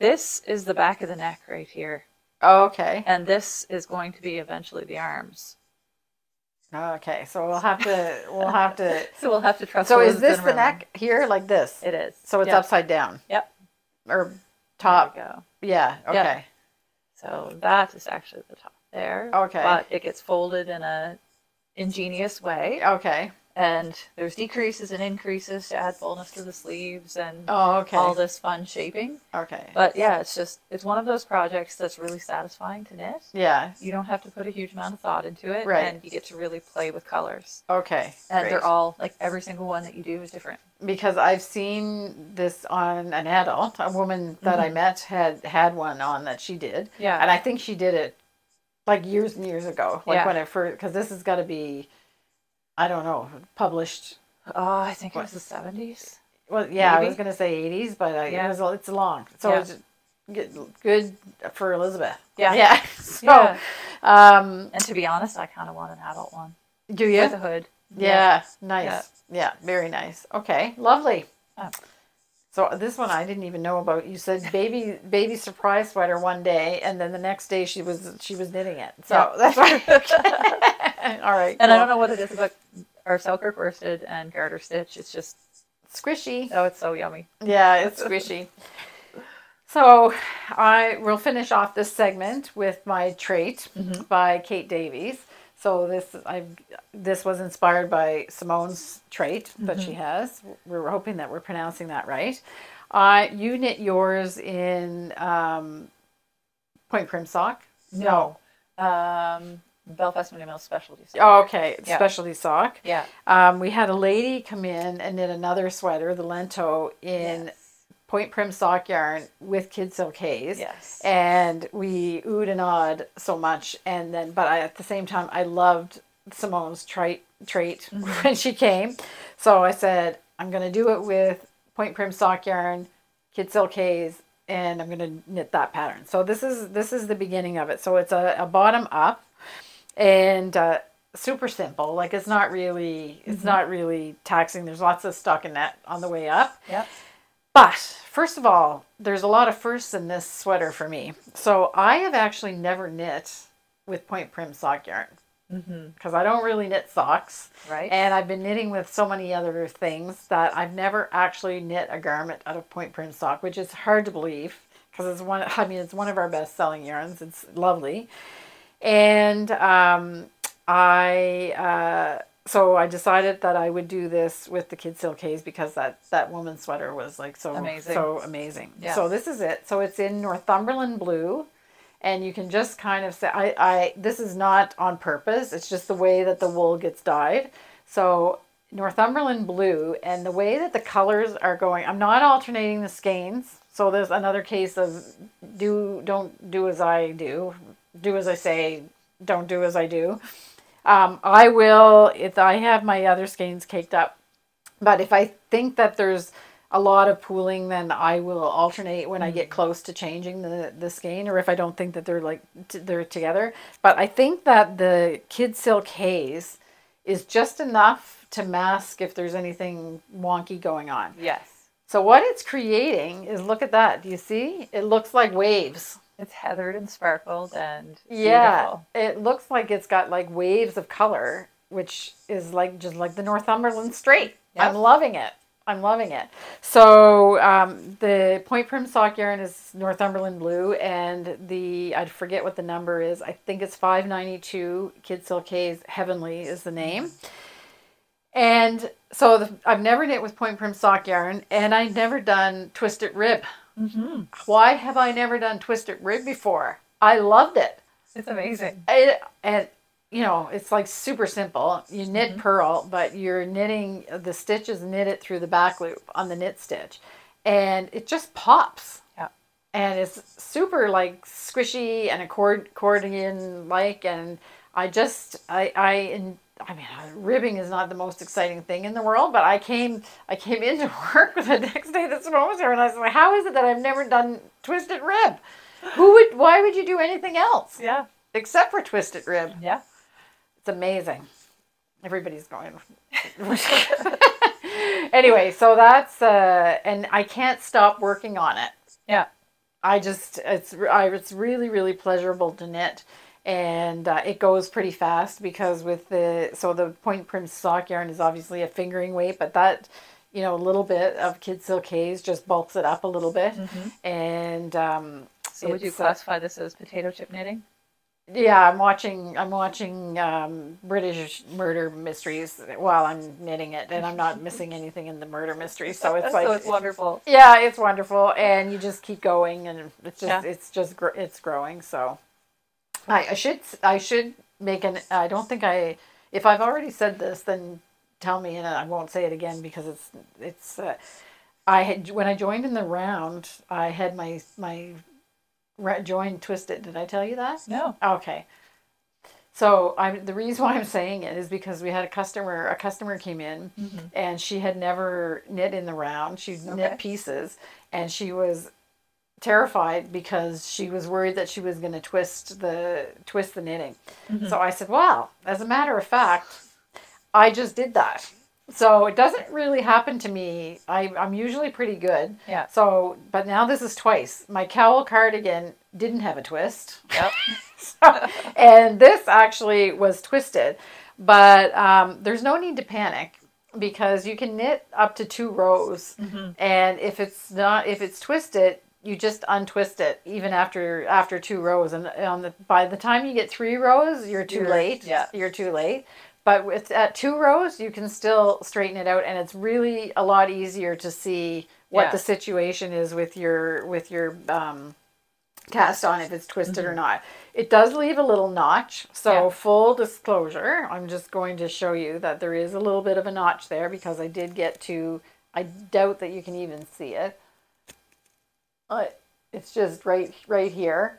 S3: This is the back of the neck right here.
S1: Oh, okay.
S3: And this is going to be eventually the arms.
S1: Okay. So we'll have to we'll have to.
S3: So we'll have to trust.
S1: So is this the neck here, like this?
S3: It is.
S1: So it's
S3: Yep.
S1: upside down.
S3: Yep.
S1: Or
S3: There
S1: top.
S3: we go.
S1: Yeah.
S3: Yeah.
S1: Okay.
S3: So that is actually the top there.
S1: Okay.
S3: But it gets folded in a ingenious way.
S1: Okay.
S3: And there's decreases and increases to add fullness to the sleeves and
S1: Oh, okay.
S3: all this fun shaping.
S1: Okay.
S3: But yeah, it's just it's one of those projects that's really satisfying to knit.
S1: Yeah.
S3: You don't have to put a huge amount of thought into it,
S1: Right.
S3: and you get to really play with colors.
S1: Okay.
S3: And
S1: great.
S3: they're all like every single one that you do is different.
S1: because I've seen this on an adult. A woman that I met had had one on that she did.
S3: Mm-hmm. Yeah.
S1: And I think she did it like years and years ago. Like
S3: Yeah.
S1: when it first, because this has got to be, I don't know, published.
S3: Oh, I think
S1: What?
S3: it was the seventies.
S1: Well, yeah, I was going to say 80s, but I,
S3: Yeah.
S1: it was, it's long. So
S3: Yeah.
S1: it's good, good for Elizabeth.
S3: Yeah.
S1: Yeah. So,
S3: Yeah.
S1: um,
S3: And to be honest, I kind of want an adult one
S1: do you?
S3: with a hood.
S1: Yeah, nice. Yeah. very nice. Okay, lovely.
S3: Oh.
S1: So this one I didn't even know about. You said baby baby surprise sweater one day, and then the next day she was she was knitting it. So
S3: Yeah.
S1: that's right. All right,
S3: And I don't know what it is our Selkirk worsted and garter stitch. It's just
S1: squishy.
S3: oh, it's so yummy.
S1: Yeah, it's squishy. So I will finish off this segment with my Treit mm-hmm. by Kate Davies. So this I this was inspired by Simone's Treit that she has. We're hoping that we're pronouncing that right. Uh, you knit yours in um, Point Prim sock. No.
S3: Um, Belfast Mini Mill specialty. sock.
S1: Oh, okay,
S3: Yeah.
S1: specialty sock.
S3: Yeah.
S1: Um, we had a lady come in and knit another sweater, the Lento, in
S3: Yes.
S1: Point Prim sock yarn with Kid Silk Haze.
S3: Yes.
S1: And we oohed and awed so much. And then, but I, at the same time, I loved Simone's Treit, Treit
S3: Mm-hmm.
S1: when she came. So I said, I'm going to do it with Point Prim sock yarn, Kid Silk Haze, and I'm going to knit that pattern. So this is, this is the beginning of it. So it's a, a bottom up and, uh, super simple. Like it's not really, it's not really taxing. There's lots of stockinette on the way up.
S3: Yep.
S1: But first of all, there's a lot of firsts in this sweater for me. So I have actually never knit with point prim sock yarn because I don't really knit socks.
S3: Right.
S1: And I've been knitting with so many other things that I've never actually knit a garment out of point prim sock, which is hard to believe because it's one. I mean, it's one of our best selling yarns. It's lovely, and um, I. Uh, so I decided that I would do this with the Kid Silk Haze because that that woman's sweater was like so
S3: Amazing.
S1: so amazing.
S3: Yeah.
S1: So this is it. So it's in Northumberland blue, and you can just kind of say I I this is not on purpose. It's just the way that the wool gets dyed. So Northumberland blue, and the way that the colors are going. I'm not alternating the skeins. So there's another case of do don't do as I do, do as I say, don't do as I do. Um, I will if I have my other skeins caked up. But if I think that there's a lot of pooling, then I will alternate when I get close to changing the the skein, or if I don't think that they're like t- they're together. But I think that the Kid Silk Haze is just enough to mask if there's anything wonky going on.
S3: yes.
S1: So what it's creating is look at that. Do you see? It looks like waves.
S3: It's heathered and sparkled and
S1: Yeah,
S3: beautiful.
S1: it looks like it's got like waves of color, which is like just like the Northumberland Strait.
S3: Yep.
S1: I'm loving it. I'm loving it. So um, the Point Prim sock yarn is Northumberland blue, and the I forget what the number is. I think it's 592. Kid Silk Haze Heavenly is the name. And so the, I've never knit with Point Prim sock yarn, and I've never done twisted rib
S3: Mm-hmm.
S1: Why have I never done twisted rib before? I loved it.
S3: It's amazing.
S1: it and you know it's like super simple you knit
S3: Mhm.
S1: pearl but you're knitting the stitch is knitted through the back loop on the knit stitch and it just pops
S3: Yeah.
S1: and it's super like squishy and accord accordion like and i just i i I mean, uh, ribbing is not the most exciting thing in the world, but I came, I came into work the next day that Simone was here, and I was like, "How is it that I've never done twisted rib? Who would? Why would you do anything else?"
S3: Yeah.
S1: except for twisted rib.
S3: Yeah.
S1: It's amazing. Everybody's going. anyway, so that's uh, and I can't stop working on it.
S3: Yeah.
S1: I just it's I, it's really really pleasurable to knit, and uh, it goes pretty fast because with the so the point prim sock yarn is obviously a fingering weight, but that you know a little bit of kid silk haze just bulks it up a little bit, and um,
S3: So would you
S1: uh,
S3: classify this as potato chip knitting?
S1: yeah, I'm watching. I'm watching um, British murder mysteries while I'm knitting it, and I'm not missing anything in the murder mystery. So it's like,
S3: so it's wonderful.
S1: yeah, it's wonderful, and you just keep going, and it's just,
S3: Yeah.
S1: it's just, gr- it's growing. So, I, I should, I should make an. I don't think I. If I've already said this, then tell me, and I won't say it again because it's, it's. Uh, I had when I joined in the round, I had my my re- join twisted. Did I tell you that?
S3: No.
S1: Okay. So I'm the reason why I'm saying it is because we had a customer. A customer came in, and she had never knit in the round. She
S3: Okay.
S1: knit pieces, and she was terrified because she was worried that she was going to twist the twist the knitting. So I said, "Well, as a matter of fact, I just did that." So it doesn't really happen to me. I, I'm usually pretty good.
S3: Yeah.
S1: So, but now this is twice. My cowl cardigan didn't have a twist.
S3: Yep.
S1: So- and this actually was twisted, but um, there's no need to panic because you can knit up to two rows, and if it's not if it's twisted, you just untwist it even after after two rows, and on the by the time you get three rows, you're too
S3: You're-
S1: late.
S3: yeah.
S1: you're too late. But with at two rows, you can still straighten it out, and it's really a lot easier to see what
S3: Yeah.
S1: the situation is with your with your um, cast on if it's twisted or not. It does leave a little notch. So
S3: Mm-hmm. Yeah.
S1: full disclosure, I'm just going to show you that there is a little bit of a notch there because I did get to. I doubt that you can even see it. Uh, it's just right right here.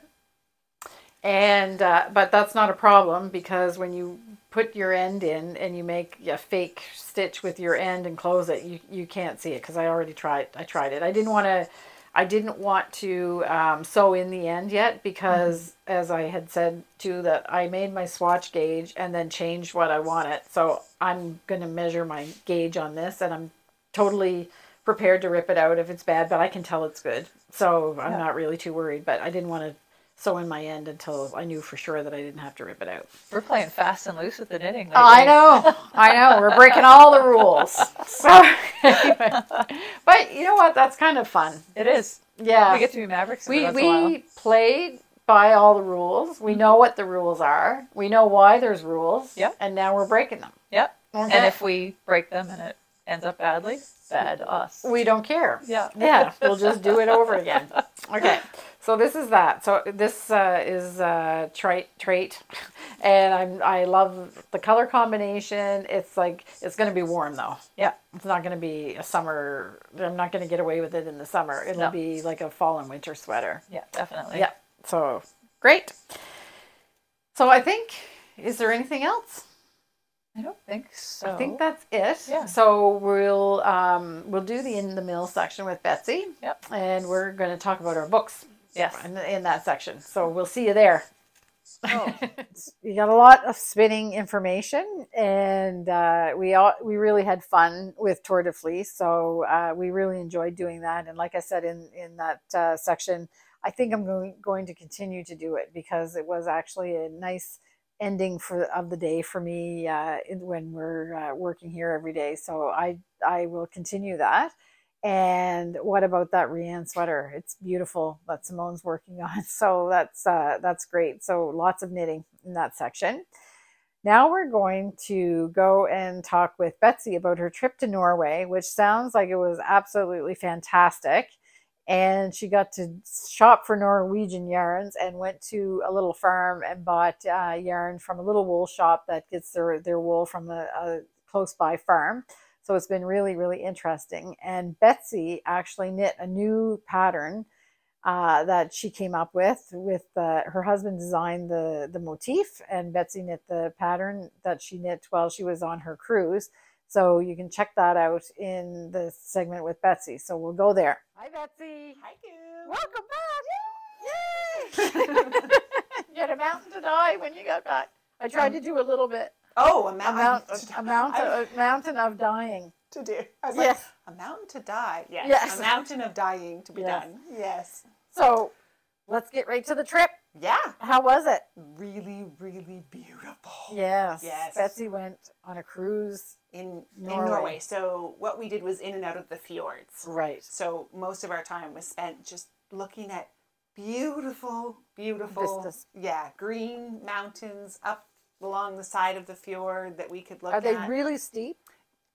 S1: And uh, but that's not a problem because when you put your end in and you make a fake stitch with your end and close it, you you can't see it because I already tried. I tried it. I didn't want to. I didn't want to um, sew in the end yet because, as I had said too, that I made my swatch gauge and then changed what I wanted. So I'm going to measure my gauge on this, and I'm totally prepared to rip it out if it's bad, but I can tell it's good. So I'm
S3: Yeah.
S1: not really too worried. But I didn't want to sew in my end until I knew for sure that I didn't have to rip it out.
S3: We're playing fast and loose with the knitting. Lately.
S1: I know, I know. We're breaking all the rules. So, anyway. but you know what? That's kind of fun.
S3: It is.
S1: Yeah,
S3: We get to be Mavericks
S1: we
S3: once in a while.
S1: we played by all the rules. We mm-hmm. know what the rules are. We know why there's rules.
S3: Yep.
S1: And now we're breaking them.
S3: Yep.
S1: Okay.
S3: And if we break them and it ends up badly, bad us.
S1: we don't care.
S3: Yeah.
S1: Yeah, we'll just do it over again. Okay, so this is that. So this uh, is uh, Treit Treit, and I'm I love the color combination. It's like it's going to be warm though.
S3: Yeah.
S1: It's not going to be a summer. I'm not going to get away with it in the summer. It'll
S3: No.
S1: be like a fall and winter sweater.
S3: Yeah, definitely.
S1: Yeah. So great. So I think is there anything else?
S3: I don't think so.
S1: I think that's it.
S3: Yeah.
S1: So we'll um, we'll do the in the mill section with Betsy.
S3: Yep.
S1: And we're going to talk about our books.
S3: Yes.
S1: In, in that section. So we'll see you there.
S3: Oh.
S1: you got a lot of spinning information, and uh, we all we really had fun with Tour de Fleece. So uh, we really enjoyed doing that. And like I said in in that uh, section, I think I'm going going to continue to do it because it was actually a nice ending for of the day for me uh, when we're uh, working here every day. So I I will continue that. And what about that Rian sweater? It's beautiful that Simone's working on. So that's uh, that's great. So lots of knitting in that section. Now we're going to go and talk with Betsy about her trip to Norway, which sounds like it was absolutely fantastic. And she got to shop for Norwegian yarns and went to a little farm and bought uh, yarn from a little wool shop that gets their, their wool from a, a close by farm. So it's been really, really interesting. And Betsy actually knit a new pattern uh, that she came up with. With uh, her husband designed the the motif, and Betsy knit the pattern that she knit while she was on her cruise. So you can check that out in the segment with Betsy. So we'll go there. Hi, Betsy.
S4: Hi, Goo.
S1: Welcome back. Yay! you had a mountain to die when you got back. I tried to do a little bit.
S4: Oh, a,
S1: A,
S4: mount-
S1: mount,
S4: I-
S1: a, mountain,
S4: I-
S1: a mountain of dying.
S4: to do. I was
S1: Yes.
S4: like, a mountain to die. Yes.
S1: Yes.
S4: A mountain of dying to be
S1: Yes.
S4: done. Yes.
S1: So let's get right to the trip.
S4: Yeah.
S1: How was it?
S4: Really, really beautiful.
S1: Yes.
S4: Yes.
S1: Betsy went on a cruise.
S4: In
S1: Norway.
S4: in Norway. So what we did was in and out of the fjords.
S1: Right.
S4: So most of our time was spent just looking at beautiful, beautiful,
S1: Vistas.
S4: yeah, green mountains up along the side of the fjord that we could look at.
S1: Are they
S4: at.
S1: really steep?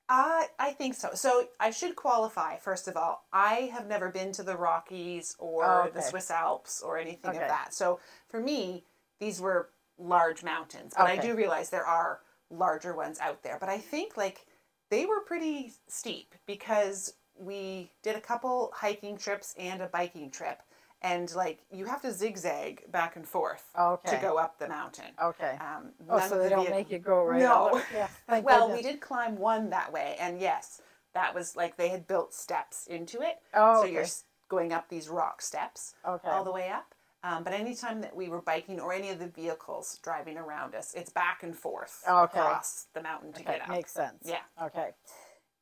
S4: I I think so. So I should qualify first of all. I have never been to the Rockies or
S1: Oh,
S4: the. Swiss Alps or anything
S1: Okay.
S4: of that. So for me, these were large mountains, but I do realize there are larger ones out there. But I think like they were pretty steep because we did a couple hiking trips and a biking trip, and like you have to zigzag back and forth
S1: Okay.
S4: to go up the mountain.
S1: Okay.
S4: Um,
S1: Oh, so they
S4: the
S1: don't make you go right
S4: No.
S1: Yeah.
S4: Well,
S1: goodness.
S4: we did climb one that way, and yes, that was like they had built steps into it.
S1: Oh,
S4: so you're going up these rock steps
S1: Okay.
S4: all the way up. Um, but anytime that we were biking or any of the vehicles driving around us, it's back and forth
S1: Okay.
S4: across the mountain to
S1: Okay,
S4: get up.
S1: makes sense.
S4: Yeah.
S1: Okay.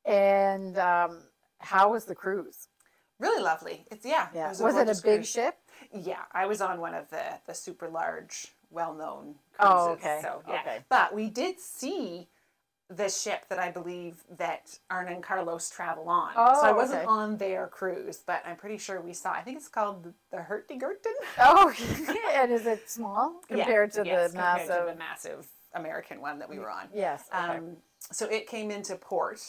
S1: And um, how was the cruise?
S4: Really lovely. It's yeah.
S1: Yeah.
S4: was,
S1: Was, it a big
S4: cruise.
S1: ship?
S4: Yeah, I was on one of the the super large, well known cruises.
S1: Oh, okay,
S4: So yeah.
S1: okay.
S4: But we did see the ship that I believe that Arne and Carlos travel on. Oh, so I
S1: Oh,
S4: wasn't
S1: okay.
S4: on their cruise, but I'm pretty sure we saw. I think it's called the, the Hurtigruten.
S1: Oh, and is it small compared to
S4: yes,
S1: the
S4: compared
S1: massive?
S4: to the massive American one that we were on.
S1: Yes. Okay.
S4: Um, so it came into port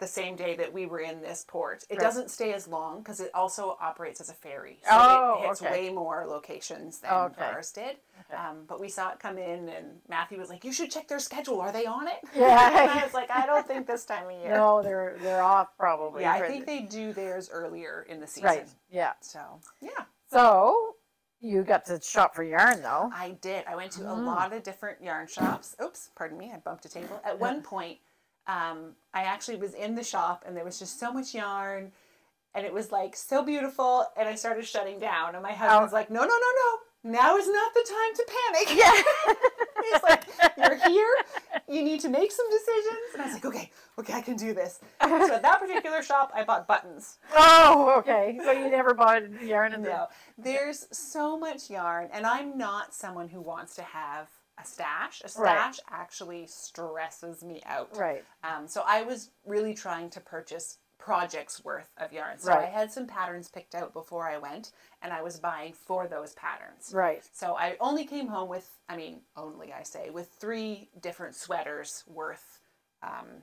S4: the same day that we were in this port. It
S1: Right.
S4: doesn't stay as long because it also operates as a ferry. So
S1: Oh,
S4: it hits
S1: okay.
S4: way more locations than
S1: Okay.
S4: ours did.
S1: Okay.
S4: Um, but we saw it come in, and Matthew was like, "You should check their schedule. Are they on it?"
S1: Yeah.
S4: and I was like, "I don't think this time of year."
S1: no, they're they're off probably.
S4: Yeah, I think they do theirs earlier in the season.
S1: Right. Yeah.
S4: So yeah,
S1: So you got to shop for yarn though.
S4: I did. I went to a
S1: Mm.
S4: lot of different yarn shops. Oops, pardon me, I bumped a table. At one point, um, I actually was in the shop and there was just so much yarn and it was like so beautiful and I started shutting down and my husband's like, no, no, no, no. Now is not the time to panic.
S1: Yeah.
S4: He's like, you're here. You need to make some decisions. And I was like, okay, okay, I can do this. So at that particular shop, I bought buttons.
S1: oh, okay. So you never bought yarn in the
S4: No, there's so much yarn, and I'm not someone who wants to have a stash. A
S1: Right.
S4: stash actually stresses me out.
S1: right.
S4: Um, so I was really trying to purchase projects worth of yarn. So
S1: Right.
S4: I had some patterns picked out before I went, and I was buying for those patterns.
S1: Right.
S4: So I only came home with, I mean, only I say, with three different sweaters worth. Um,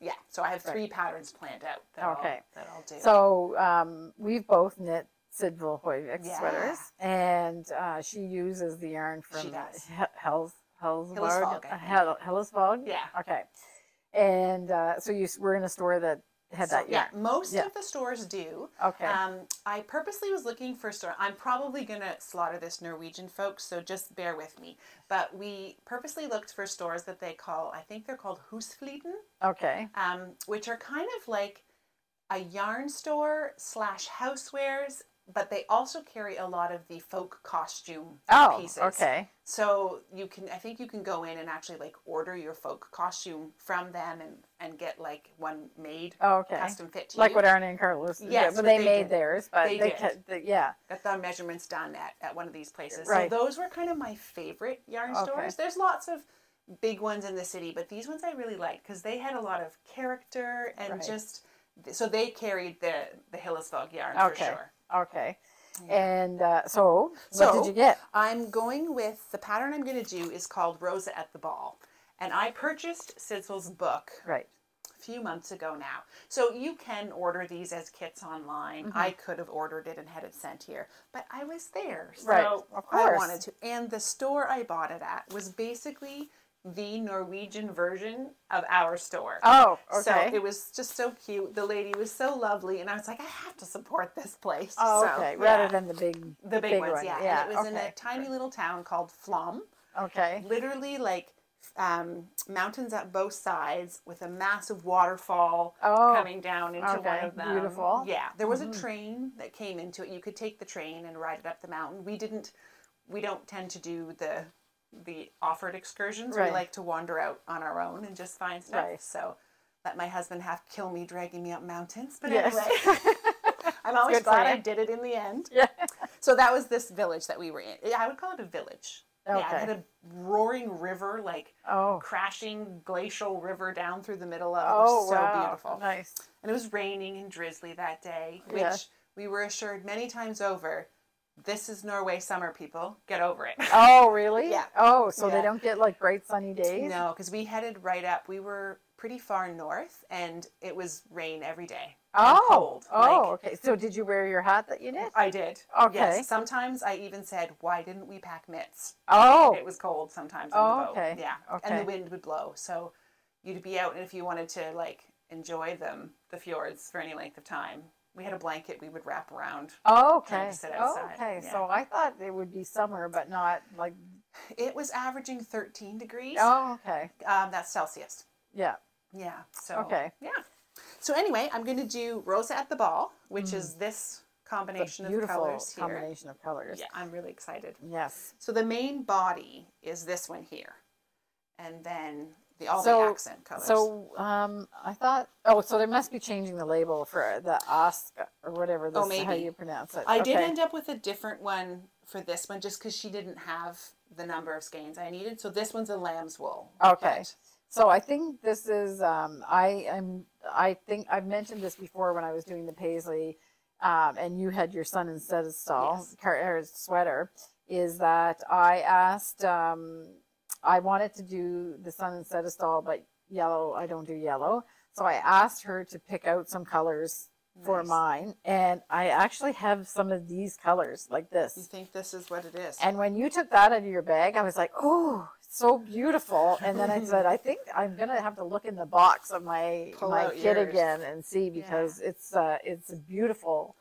S4: yeah, so I have three patterns planned out that,
S1: Okay.
S4: I'll, that I'll do.
S1: So um, we've both knit Sidsel Høyvik
S4: Yeah.
S1: sweaters, and uh, she uses the yarn from
S4: She does.
S1: He- Hels Hellesvog.
S4: Hillesvåg, I
S1: uh,
S4: think.
S1: Hel- Hellesvog?
S4: Yeah.
S1: Okay. And uh, so you were in a store that had
S4: So,
S1: that yarn.
S4: yeah, most
S1: Yeah.
S4: of the stores do.
S1: Okay.
S4: Um, I purposely was looking for a store. I'm probably gonna slaughter this Norwegian folks, so just bear with me. But we purposely looked for stores that they call, I think they're called Husfliden,
S1: okay.
S4: um, which are kind of like a yarn store slash housewares, but they also carry a lot of the folk costume
S1: Oh,
S4: pieces.
S1: okay.
S4: So you can, I think you can go in and actually like order your folk costume from them and and get like one made
S1: Oh, okay.
S4: custom fit to
S1: Like
S4: you.
S1: what Arne and Carlos did.
S4: Yes,
S1: but
S4: but
S1: they,
S4: they
S1: made
S4: did.
S1: theirs. But
S4: They
S1: they,
S4: did.
S1: ca- the- yeah.
S4: got the measurements done at, at one of these places.
S1: Right.
S4: So those were kind of my favorite yarn
S1: Okay.
S4: stores. There's lots of big ones in the city, but these ones I really liked because they had a lot of character and
S1: Right.
S4: just so they carried the the Hillesvåg yarn
S1: Okay.
S4: for sure.
S1: Okay. And uh, so, what did you get?
S4: I'm going with the pattern I'm going to do is called Rosa at the Ball, and I purchased Sidsel's book
S1: Right.
S4: a few months ago now. So you can order these as kits online.
S1: Mm-hmm.
S4: I could have ordered it and had it sent here, but I was there. So
S1: Right, of course.
S4: I wanted to. And the store I bought it at was basically the Norwegian version of our store.
S1: Oh, okay.
S4: So it was just so cute. The lady was so lovely, and I was like, I have to support this place.
S1: oh,
S4: So,
S1: okay.
S4: yeah.
S1: Rather than the big,
S4: the big, ones,
S1: one.
S4: yeah. And it was in a tiny little town called Flåm.
S1: Okay.
S4: Literally, like um, mountains at both sides with a massive waterfall
S1: Oh,
S4: coming down into one
S1: okay.
S4: of them.
S1: Beautiful. Mm-hmm.
S4: Yeah, there was a train that came into it. You could take the train and ride it up the mountain. We didn't. We don't tend to do the the offered excursions.
S1: Right.
S4: We like to wander out on our own and just find stuff.
S1: Right.
S4: So let my husband have kill me dragging me up mountains. But
S1: Yes.
S4: anyway, I'm always glad I did it in the end.
S1: Yeah.
S4: So that was this village that we were in. I would call it a village. Yeah, it
S1: Okay.
S4: had a roaring river, like
S1: Oh.
S4: crashing glacial river down through the middle of. It
S1: Oh,
S4: was so
S1: wow.
S4: beautiful.
S1: Nice.
S4: And it was raining and drizzly that day, which
S1: Yeah.
S4: we were assured many times over. This is Norway summer, people. Get over it.
S1: Oh, really?
S4: Yeah.
S1: Oh, so they don't get like bright sunny days?
S4: No, because we headed right up. We were pretty far north, and it was rain every day.
S1: Oh.
S4: cold.
S1: Oh,
S4: Like,
S1: okay. So did you wear your hat that you knit?
S4: I did.
S1: Okay.
S4: Yes. Sometimes I even said, "Why didn't we pack mitts?"
S1: Oh.
S4: It was cold sometimes on
S1: Oh,
S4: the boat.
S1: okay.
S4: Yeah.
S1: Okay.
S4: And the wind would blow. So you'd be out and if you wanted to like enjoy them, the fjords for any length of time, we had a blanket we would wrap around.
S1: Oh, okay. Oh,
S4: outside,
S1: okay.
S4: yeah.
S1: So I thought it would be summer, but not like.
S4: It was averaging 13 degrees.
S1: Oh, okay.
S4: Um, that's Celsius.
S1: Yeah.
S4: Yeah. So
S1: Okay.
S4: Yeah. So anyway, I'm going to do Rosa at the Ball, which is this combination of
S1: Mm.
S4: Colors here.
S1: combination of colors.
S4: Yeah, I'm really excited.
S1: Yes.
S4: So the main body is this one here, and then the all
S1: So-
S4: the accent colors.
S1: So um, I thought. Oh, so they must be changing the label for the Oscar or whatever. This,
S4: Oh,
S1: How you pronounce it?
S4: I did end up with a different one for this one just because she didn't have the number of skeins I needed. So this one's a lamb's wool.
S1: Okay.
S4: But
S1: So I think this is um, I am I think I've mentioned this before when I was doing the paisley, um, and you had your sun in Setesdal
S4: Yes.
S1: car- sweater. Is that I asked um, I wanted to do the sun in Setesdal, but yellow I don't do yellow. So I asked her to pick out some colors for mine, and I actually have some of these colors like this.
S4: You think this is what it is?
S1: And when you took that out of your bag, I was like, oh, so beautiful. And then I said, I think I'm gonna have to look in the box of my
S4: Pull
S1: my kit
S4: yours.
S1: again and see because it's uh it's a beautiful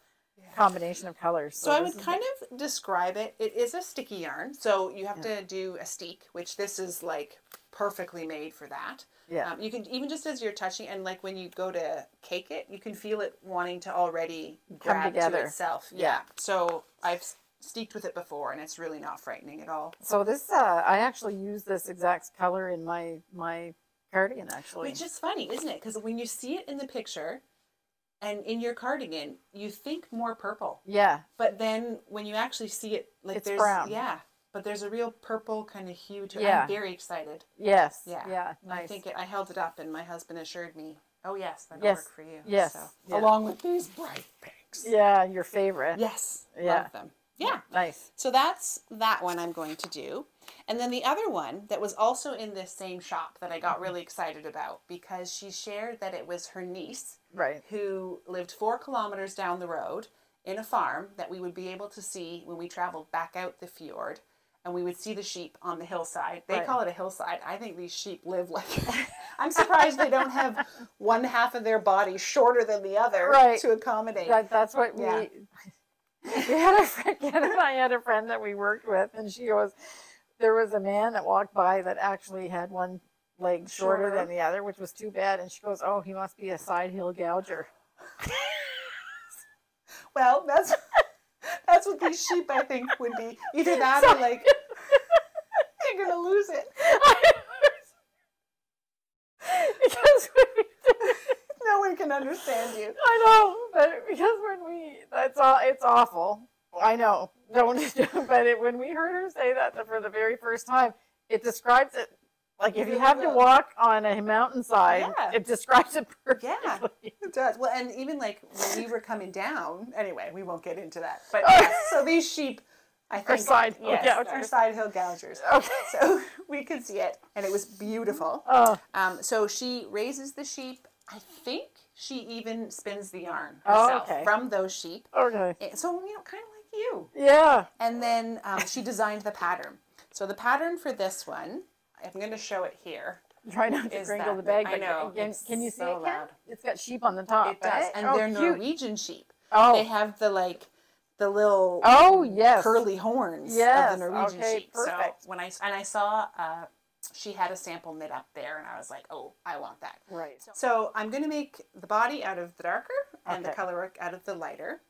S1: combination of colors.
S4: So I would
S1: is-
S4: kind of describe it. It is a sticky yarn, so you have to do a steek, which this is like perfectly made for that.
S1: Yeah.
S4: Um, you can even just as you're touching, and like when you go to cake it, you can feel it wanting to already grab
S1: together.
S4: to itself.
S1: Yeah.
S4: Yeah. So I've steeked with it before, and it's really not frightening at all.
S1: so this uh I actually use this exact color in my my cardigan actually.
S4: Which is funny, isn't it? Because when you see it in the picture, and in your cardigan, you think more purple.
S1: yeah.
S4: But then when you actually see it, like
S1: It's
S4: there's
S1: brown.
S4: yeah, but there's a real purple kind of hue to it.
S1: Yeah.
S4: I'm very excited.
S1: Yes.
S4: Yeah,
S1: Yeah.
S4: I
S1: Nice.
S4: think it, I held it up, and my husband assured me, "Oh yes, that'll
S1: Yes.
S4: work for you."
S1: Yes.
S4: So,
S1: Yeah.
S4: along with these bright pinks.
S1: yeah, your favorite.
S4: Yes.
S1: Yeah.
S4: Love them. Yeah.
S1: Nice.
S4: So that's that one I'm going to do. And then the other one that was also in this same shop that I got mm-hmm. really excited about because she shared that it was her niece
S1: Right.
S4: who lived four kilometers down the road in a farm that we would be able to see when we traveled back out the fjord and we would see the sheep on the hillside. They
S1: Right.
S4: call it a hillside. I think these sheep live like I'm surprised they don't have one half of their body shorter than the other
S1: Right.
S4: to accommodate.
S1: That, that's what
S4: Yeah.
S1: we. We had a friend, Ken and I had a friend that we worked with, and she goes, there was a man that walked by that actually had one leg shorter,
S4: Shorter.
S1: than the other, which was too bad. And she goes, oh, he must be a side hill gouger.
S4: Well, that's that's what these sheep I think would be. Either that or like you're gonna lose it.
S1: because
S4: No one can understand you.
S1: I know, but because when we, that's all, it's awful. I know, don't, but it, when we heard her say that for the very first time, it describes it like if you have to walk on a mountainside,
S4: Yeah.
S1: it describes it perfectly.
S4: Yeah. It does. Well, and even like when we were coming down. Anyway, we won't get into that. But
S1: Oh.
S4: yes, so these sheep, I think,
S1: side hill
S4: yes,
S1: gougers.
S4: are side hill gougers.
S1: Okay.
S4: So we could see it, and it was beautiful.
S1: Oh,
S4: Um, so she raises the sheep I think she even spins the yarn
S1: Oh,
S4: herself
S1: okay.
S4: from those sheep.
S1: Okay.
S4: Eh, So you know, kind of you.
S1: Yeah.
S4: And then um, she designed the pattern. So the pattern for this one, I'm going to show it here.
S1: Try not to crinkle the bag.
S4: I know,
S1: Can, can you see
S4: so
S1: it?
S4: Loud.
S1: It's got sheep on the top.
S4: It does,
S1: right?
S4: and
S1: oh,
S4: they're
S1: cute.
S4: Norwegian sheep.
S1: Oh.
S4: They have the like the little
S1: Oh yes.
S4: curly horns
S1: Yes,
S4: of the Norwegian
S1: okay,
S4: sheep.
S1: perfect.
S4: So when I and I saw uh, she had a sample knit up there, and I was like, oh, I want that.
S1: Right.
S4: So I'm going to make the body out of the darker and the
S1: Okay.
S4: color work out of the lighter.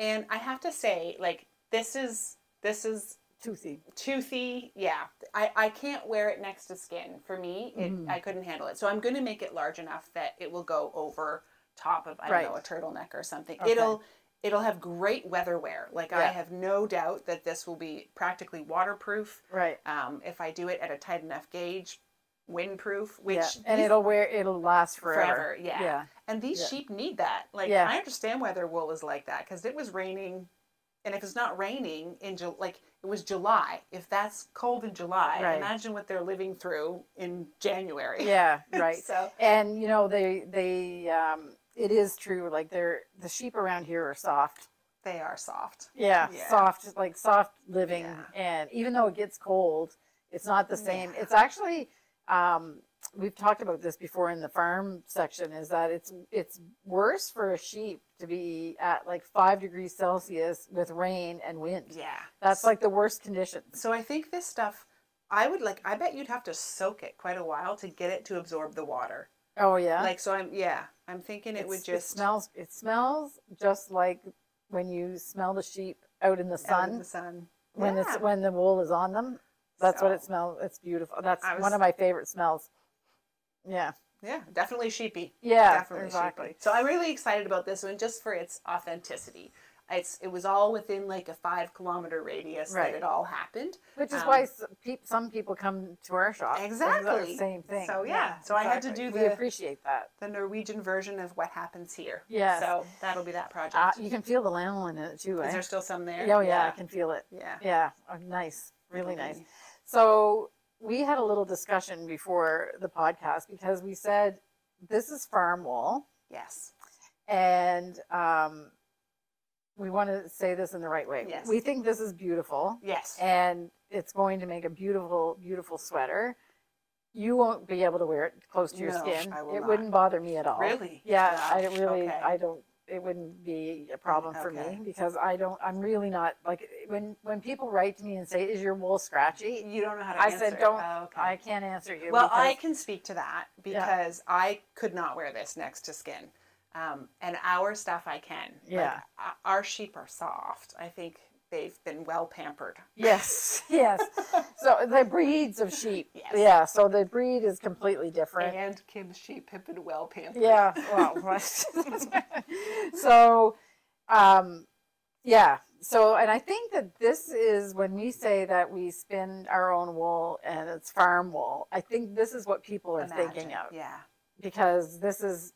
S4: And I have to say, like, this is this is
S1: Toothy.
S4: toothy. Yeah, I, I can't wear it next to skin. For me, it,
S1: Mm-hmm.
S4: I couldn't handle it. So I'm going to make it large enough that it will go over top of I don't
S1: Right.
S4: know a turtleneck or something.
S1: Okay.
S4: It'll it'll have great weather wear. Like I have no doubt that this will be practically waterproof.
S1: Right.
S4: Um, if I do it at a tight enough gauge, windproof, which
S1: yeah. And it'll wear. It'll last forever.
S4: forever. Yeah.
S1: Yeah.
S4: And these
S1: Yeah.
S4: sheep need that. Like
S1: Yeah.
S4: I understand why their wool is like that because it was raining, and if it's not raining in Ju- like it was July, if that's cold in July,
S1: Right.
S4: imagine what they're living through in January.
S1: Yeah. Right.
S4: So
S1: and you know they they um it is true like they're the sheep around here are soft
S4: they are soft.
S1: yeah,
S4: Yeah.
S1: soft like soft living and even though it gets cold it's not the same it's actually um we've talked about this before in the farm section is that it's it's worse for a sheep to be at like five degrees celsius with rain and wind
S4: Yeah.
S1: that's like the worst conditions
S4: So I think this stuff, I would like. I bet you'd have to soak it quite a while to get it to absorb the water.
S1: oh yeah
S4: Like so, I'm yeah. I'm thinking it
S1: It's-
S4: would just
S1: it smells it smells just like when you smell the sheep out in the
S4: out
S1: sun
S4: in the sun.
S1: when
S4: Yeah.
S1: it's when the wool is on them. That's what it smells. It's beautiful. That's
S4: I
S1: one of my favorite smells. Yeah.
S4: Yeah, definitely sheepy.
S1: Yeah.
S4: definitely
S1: exactly.
S4: sheepy. So I'm really excited about this one just for its authenticity. It's it was all within like a five kilometer radius
S1: Right.
S4: that it all happened.
S1: Which is
S4: Um,
S1: why some people come to our shop.
S4: Exactly.
S1: Same thing.
S4: So, yeah. So I had to do
S1: We
S4: the-
S1: appreciate that.
S4: The Norwegian version of what happens here.
S1: Yeah,
S4: So that'll be that project.
S1: Uh, you can feel the lanolin in it too.
S4: Is
S1: Eh?
S4: there still some there?
S1: Oh yeah, I can feel it.
S4: Yeah.
S1: Yeah. Oh, nice. Really nice. So we had a little discussion before the podcast because we said this is farm wool.
S4: Yes.
S1: and um, we want to say this in the right way.
S4: Yes.
S1: We think this is beautiful,
S4: Yes.
S1: and it's going to make a beautiful, beautiful sweater. You won't be able to wear it close to your
S4: No,
S1: skin.
S4: I will
S1: it
S4: not.
S1: wouldn't bother me at all.
S4: Really?
S1: Yeah,
S4: Wow.
S1: I really,
S4: Okay.
S1: I don't. It wouldn't be a problem for
S4: Okay.
S1: me because I don't. I'm really not like when when people write to me and say, "Is your wool scratchy?"
S4: You don't know how to
S1: I
S4: answer.
S1: said, "Don't."
S4: Oh, okay.
S1: I can't answer you.
S4: Well,
S1: because-
S4: I can speak to that because I could not wear this next to skin. Um, and our stuff I can. Like,
S1: Yeah.
S4: o- our sheep are soft. I think they've been well pampered.
S1: Yes, yes. So the breeds of sheep.
S4: Yes.
S1: Yeah. So the breed is completely different.
S4: And Kim's sheep have been well pampered.
S1: Yeah. Well, so, um, yeah. So, and I think that this is when we say that we spin our own wool and it's farm wool. I think this is what people are thinking of
S4: Yeah.
S1: because this is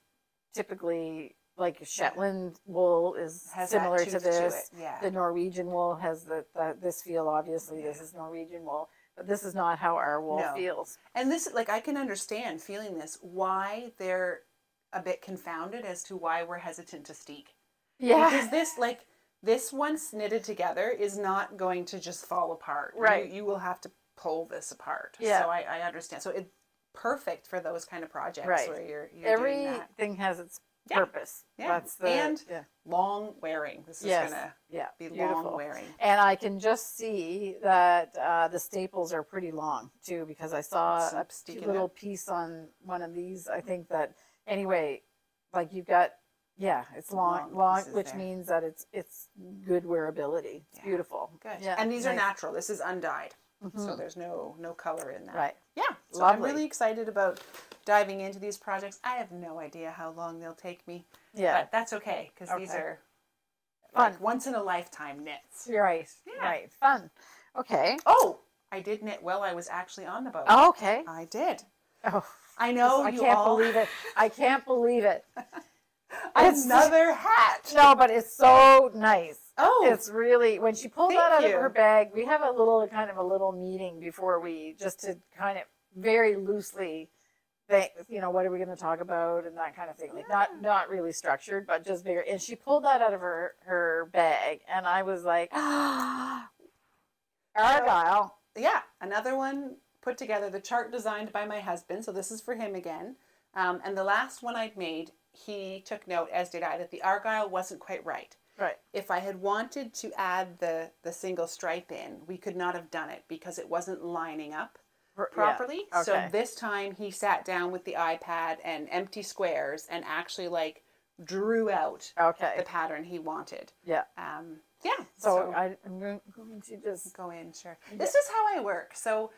S1: typically like Shetland wool is
S4: Has
S1: similar to this.
S4: it. Yeah.
S1: The Norwegian wool has the, the this feel. Obviously, this is Norwegian wool, but this is not how our wool
S4: No.
S1: feels.
S4: And this, like, I can understand feeling this, why they're a bit confounded as to why we're hesitant to steek. Because this, like, this once knitted together is not going to just fall apart.
S1: Right.
S4: You, will have to pull this apart.
S1: Yeah.
S4: So I, I understand. So it's perfect for those kind of projects
S1: Right.
S4: where you're, you're doing that.
S1: Everything has its
S4: Yeah.
S1: purpose.
S4: Yeah.
S1: That's the
S4: And
S1: yeah.
S4: Long wearing. This is
S1: Yes.
S4: going to
S1: yeah
S4: be
S1: beautiful.
S4: long wearing.
S1: And I can just see that uh, the staples are pretty long too, because I saw
S4: Some
S1: a little
S4: out.
S1: piece on one of these. I think that anyway, like you've got, yeah, it's long,
S4: Long
S1: long, which
S4: there.
S1: means that it's it's good wearability. It's beautiful.
S4: Good.
S1: Yeah,
S4: and these are natural. This is undyed. So
S1: Mhm.
S4: there's no no color in that.
S1: Right.
S4: Yeah. So I'm really excited about diving into these projects. I have no idea how long they'll take me.
S1: Yeah.
S4: But that's okay because these are
S1: Fun.
S4: like once in a lifetime knits.
S1: Right.
S4: Yeah.
S1: Right. Fun. Okay.
S4: Oh, I did knit while I was actually on the boat.
S1: Oh, okay.
S4: I did.
S1: Oh,
S4: I know
S1: I
S4: you
S1: can't
S4: all.
S1: believe it. I can't believe it.
S4: Another hat.
S1: No, but it's so nice.
S4: Oh,
S1: It's really when she pulled that out
S4: you.
S1: of her bag. We have a little kind of a little meeting before we just to kind of very loosely they, you know, what are we going to talk about and that kind of thing. Like not not really structured, but just very. And she pulled that out of her her bag, and I was like, Argyle.
S4: yeah, another one put together, the chart designed by my husband. So this is for him again. Um, and the last one I'd made, he took note, as did I, that the argyle wasn't quite right.
S1: Right.
S4: If I had wanted to add the, the single stripe in, we could not have done it because it wasn't lining up
S1: Yeah.
S4: properly. So
S1: Okay.
S4: this time he sat down with the iPad and empty squares and actually like drew out
S1: Okay.
S4: the pattern he wanted.
S1: Yeah.
S4: Um, yeah.
S1: So, I, I'm going going to just
S4: go in sure this is how i work so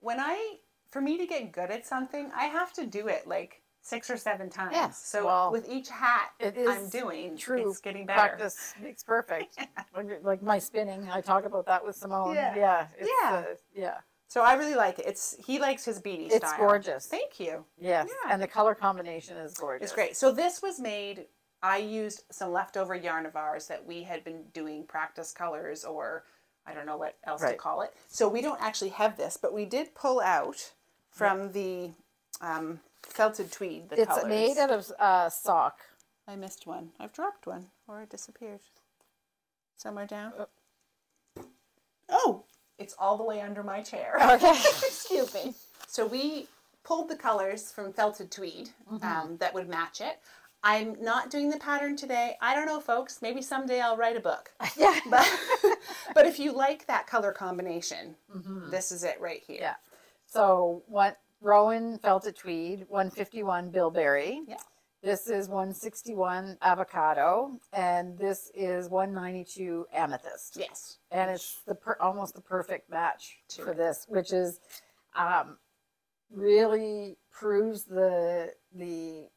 S4: when i for me to get good at something i have to do it like six or seven times
S1: Yeah,
S4: so
S1: well,
S4: with each hat
S1: it
S4: i'm doing
S1: true.
S4: it's getting better
S1: Practice makes perfect. like, like my spinning, I talk about that with Simone.
S4: Yeah.
S1: Yeah. it's,
S4: Yeah.
S1: uh, yeah.
S4: so i really like it it's he likes his beady
S1: It's
S4: style It's
S1: gorgeous.
S4: thank you
S1: Yes.
S4: Yeah.
S1: And the color combination is gorgeous.
S4: it's great so this was made i used some leftover yarn of ours that we had been doing practice colors or i don't know what else to call it so we don't actually have this but we did pull out from the um, felted tweed the
S1: It's
S4: colors.
S1: made out of uh, sock.
S4: I missed one. I've dropped one, or it disappeared. Somewhere down. Oh, it's all the way under my chair.
S1: Okay.
S4: Excuse me. So we pulled the colors from felted tweed
S1: Mm-hmm.
S4: um, that would match it. I'm not doing the pattern today. I don't know, folks. Maybe someday I'll write a book.
S1: yeah.
S4: But but if you like that color combination, this is it right here.
S1: Yeah. So what Rowan felted tweed, 151 bilberry.
S4: Yeah.
S1: This is 161 avocado, and this is 192 amethyst.
S4: Yes.
S1: and it's the per, almost the perfect match
S4: To
S1: for this, which is um, really proves the the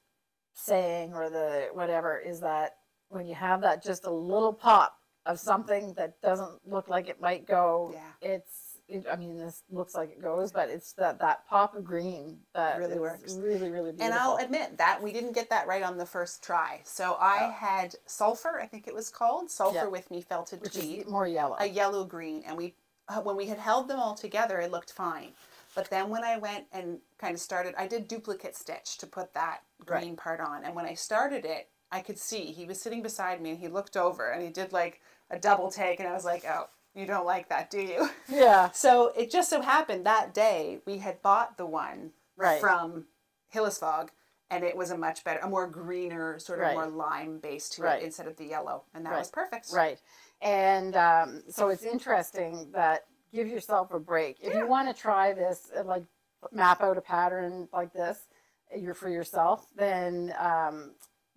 S1: saying or the whatever is that when you have that just a little pop of something that doesn't look like it might go,
S4: Yeah.
S1: it's. It, I mean, this looks like it goes, but it's that that pop of green that
S4: Really works.
S1: Really, really beautiful.
S4: And I'll admit that we didn't get that right on the first try. So I
S1: Oh.
S4: had sulfur, I think it was called, sulfur
S1: Yeah.
S4: with me felted
S1: which
S4: tweed.
S1: more yellow.
S4: a yellow green and we uh, when we had held them all together it looked fine but then when i went and kind of started i did duplicate stitch to put that green part on and when i started it i could see he was sitting beside me and he looked over and he did like a double take and i was like oh you don't like that do you
S1: yeah,
S4: so it just so happened that day we had bought the one
S1: Right.
S4: from Hillesvåg and it was a much better a more greener sort of
S1: Right.
S4: more lime base to
S1: Right.
S4: it instead of the yellow and that was perfect
S1: Right. And um, so it's interesting that give yourself a break. If you want to try this, uh, like map out a pattern like this, uh, you're for yourself, then um,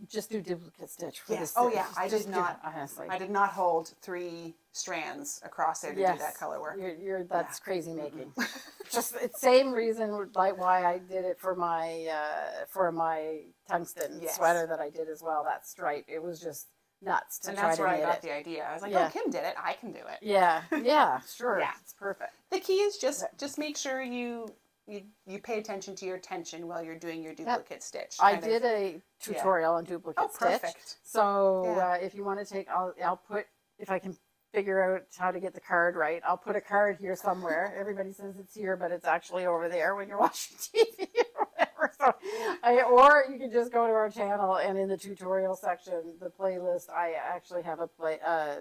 S1: just do duplicate stitch for
S4: Yes.
S1: this.
S4: Oh, yeah. I did not-
S1: honestly.
S4: I did not hold three strands across there to do that color work.
S1: You're, you're that's crazy making. Just it's same reason like why I did it for my uh, for my tungsten
S4: Yes.
S1: sweater that I did as well. That stripe. It was just nuts to
S4: and
S1: try
S4: that's
S1: to
S4: where I got
S1: it.
S4: the idea. I was like,
S1: Yeah.
S4: "Oh, Kim did it. I can do it."
S1: Yeah, yeah, sure.
S4: Yeah.
S1: It's perfect.
S4: The key is just just make sure you you, you pay attention to your tension while you're doing your duplicate stitch.
S1: I
S4: of-
S1: did a tutorial on duplicate
S4: Oh,
S1: stitch.
S4: perfect.
S1: So
S4: Yeah.
S1: uh, if you want to take, I'll, I'll put, if I can figure out how to get the card right, I'll put a card here somewhere. Everybody says it's here, but it's actually over there when you're watching TV or whatever. So, I, or you can just go to our channel and in the tutorial section, the playlist, I actually have a play, uh,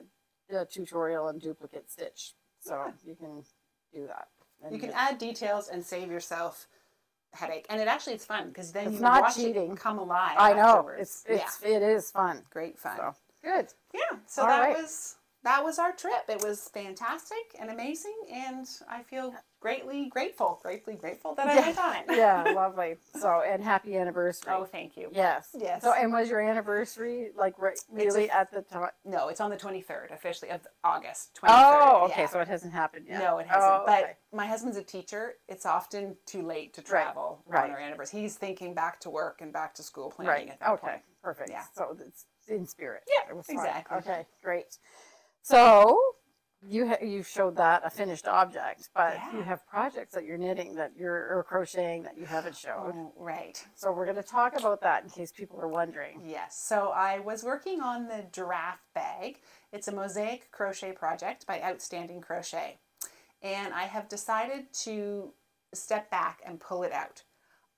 S1: a tutorial on duplicate stitch. So you can do that. And
S4: You can add details and save yourself headache. And it actually it's fun because then
S1: It's
S4: you
S1: not
S4: watch
S1: cheating.
S4: it come alive.
S1: I know
S4: afterwards.
S1: it's it's it is fun.
S4: great fun.
S1: So good.
S4: Yeah, so
S1: All
S4: that
S1: right.
S4: was that was our trip. It was fantastic and amazing, and I feel greatly grateful, greatly grateful that I
S1: Yeah.
S4: went on it.
S1: Yeah, lovely. So and happy anniversary.
S4: Oh, thank you.
S1: Yes.
S4: Yes.
S1: So and was your anniversary like right, really
S4: a-
S1: at the time?
S4: No, it's on the twenty third officially of August. 23rd.
S1: Oh, okay.
S4: yeah.
S1: So it hasn't happened yet.
S4: No, it hasn't.
S1: Oh,
S4: But my husband's a teacher. It's often too late to travel
S1: right.
S4: on our anniversary. He's thinking back to work and back to school planning
S1: right.
S4: at that
S1: Okay.
S4: point.
S1: Perfect.
S4: Yeah.
S1: So it's in spirit.
S4: Yeah,
S1: It was fun.
S4: exactly.
S1: Okay. Great. So you ha- you showed that a finished object, but you have projects that you're knitting that you're or crocheting that you haven't shown.
S4: Oh, right.
S1: So we're going to talk about that in case people are wondering.
S4: Yes. So I was working on the giraffe bag. It's a mosaic crochet project by Outstanding Crochet. And I have decided to step back and pull it out.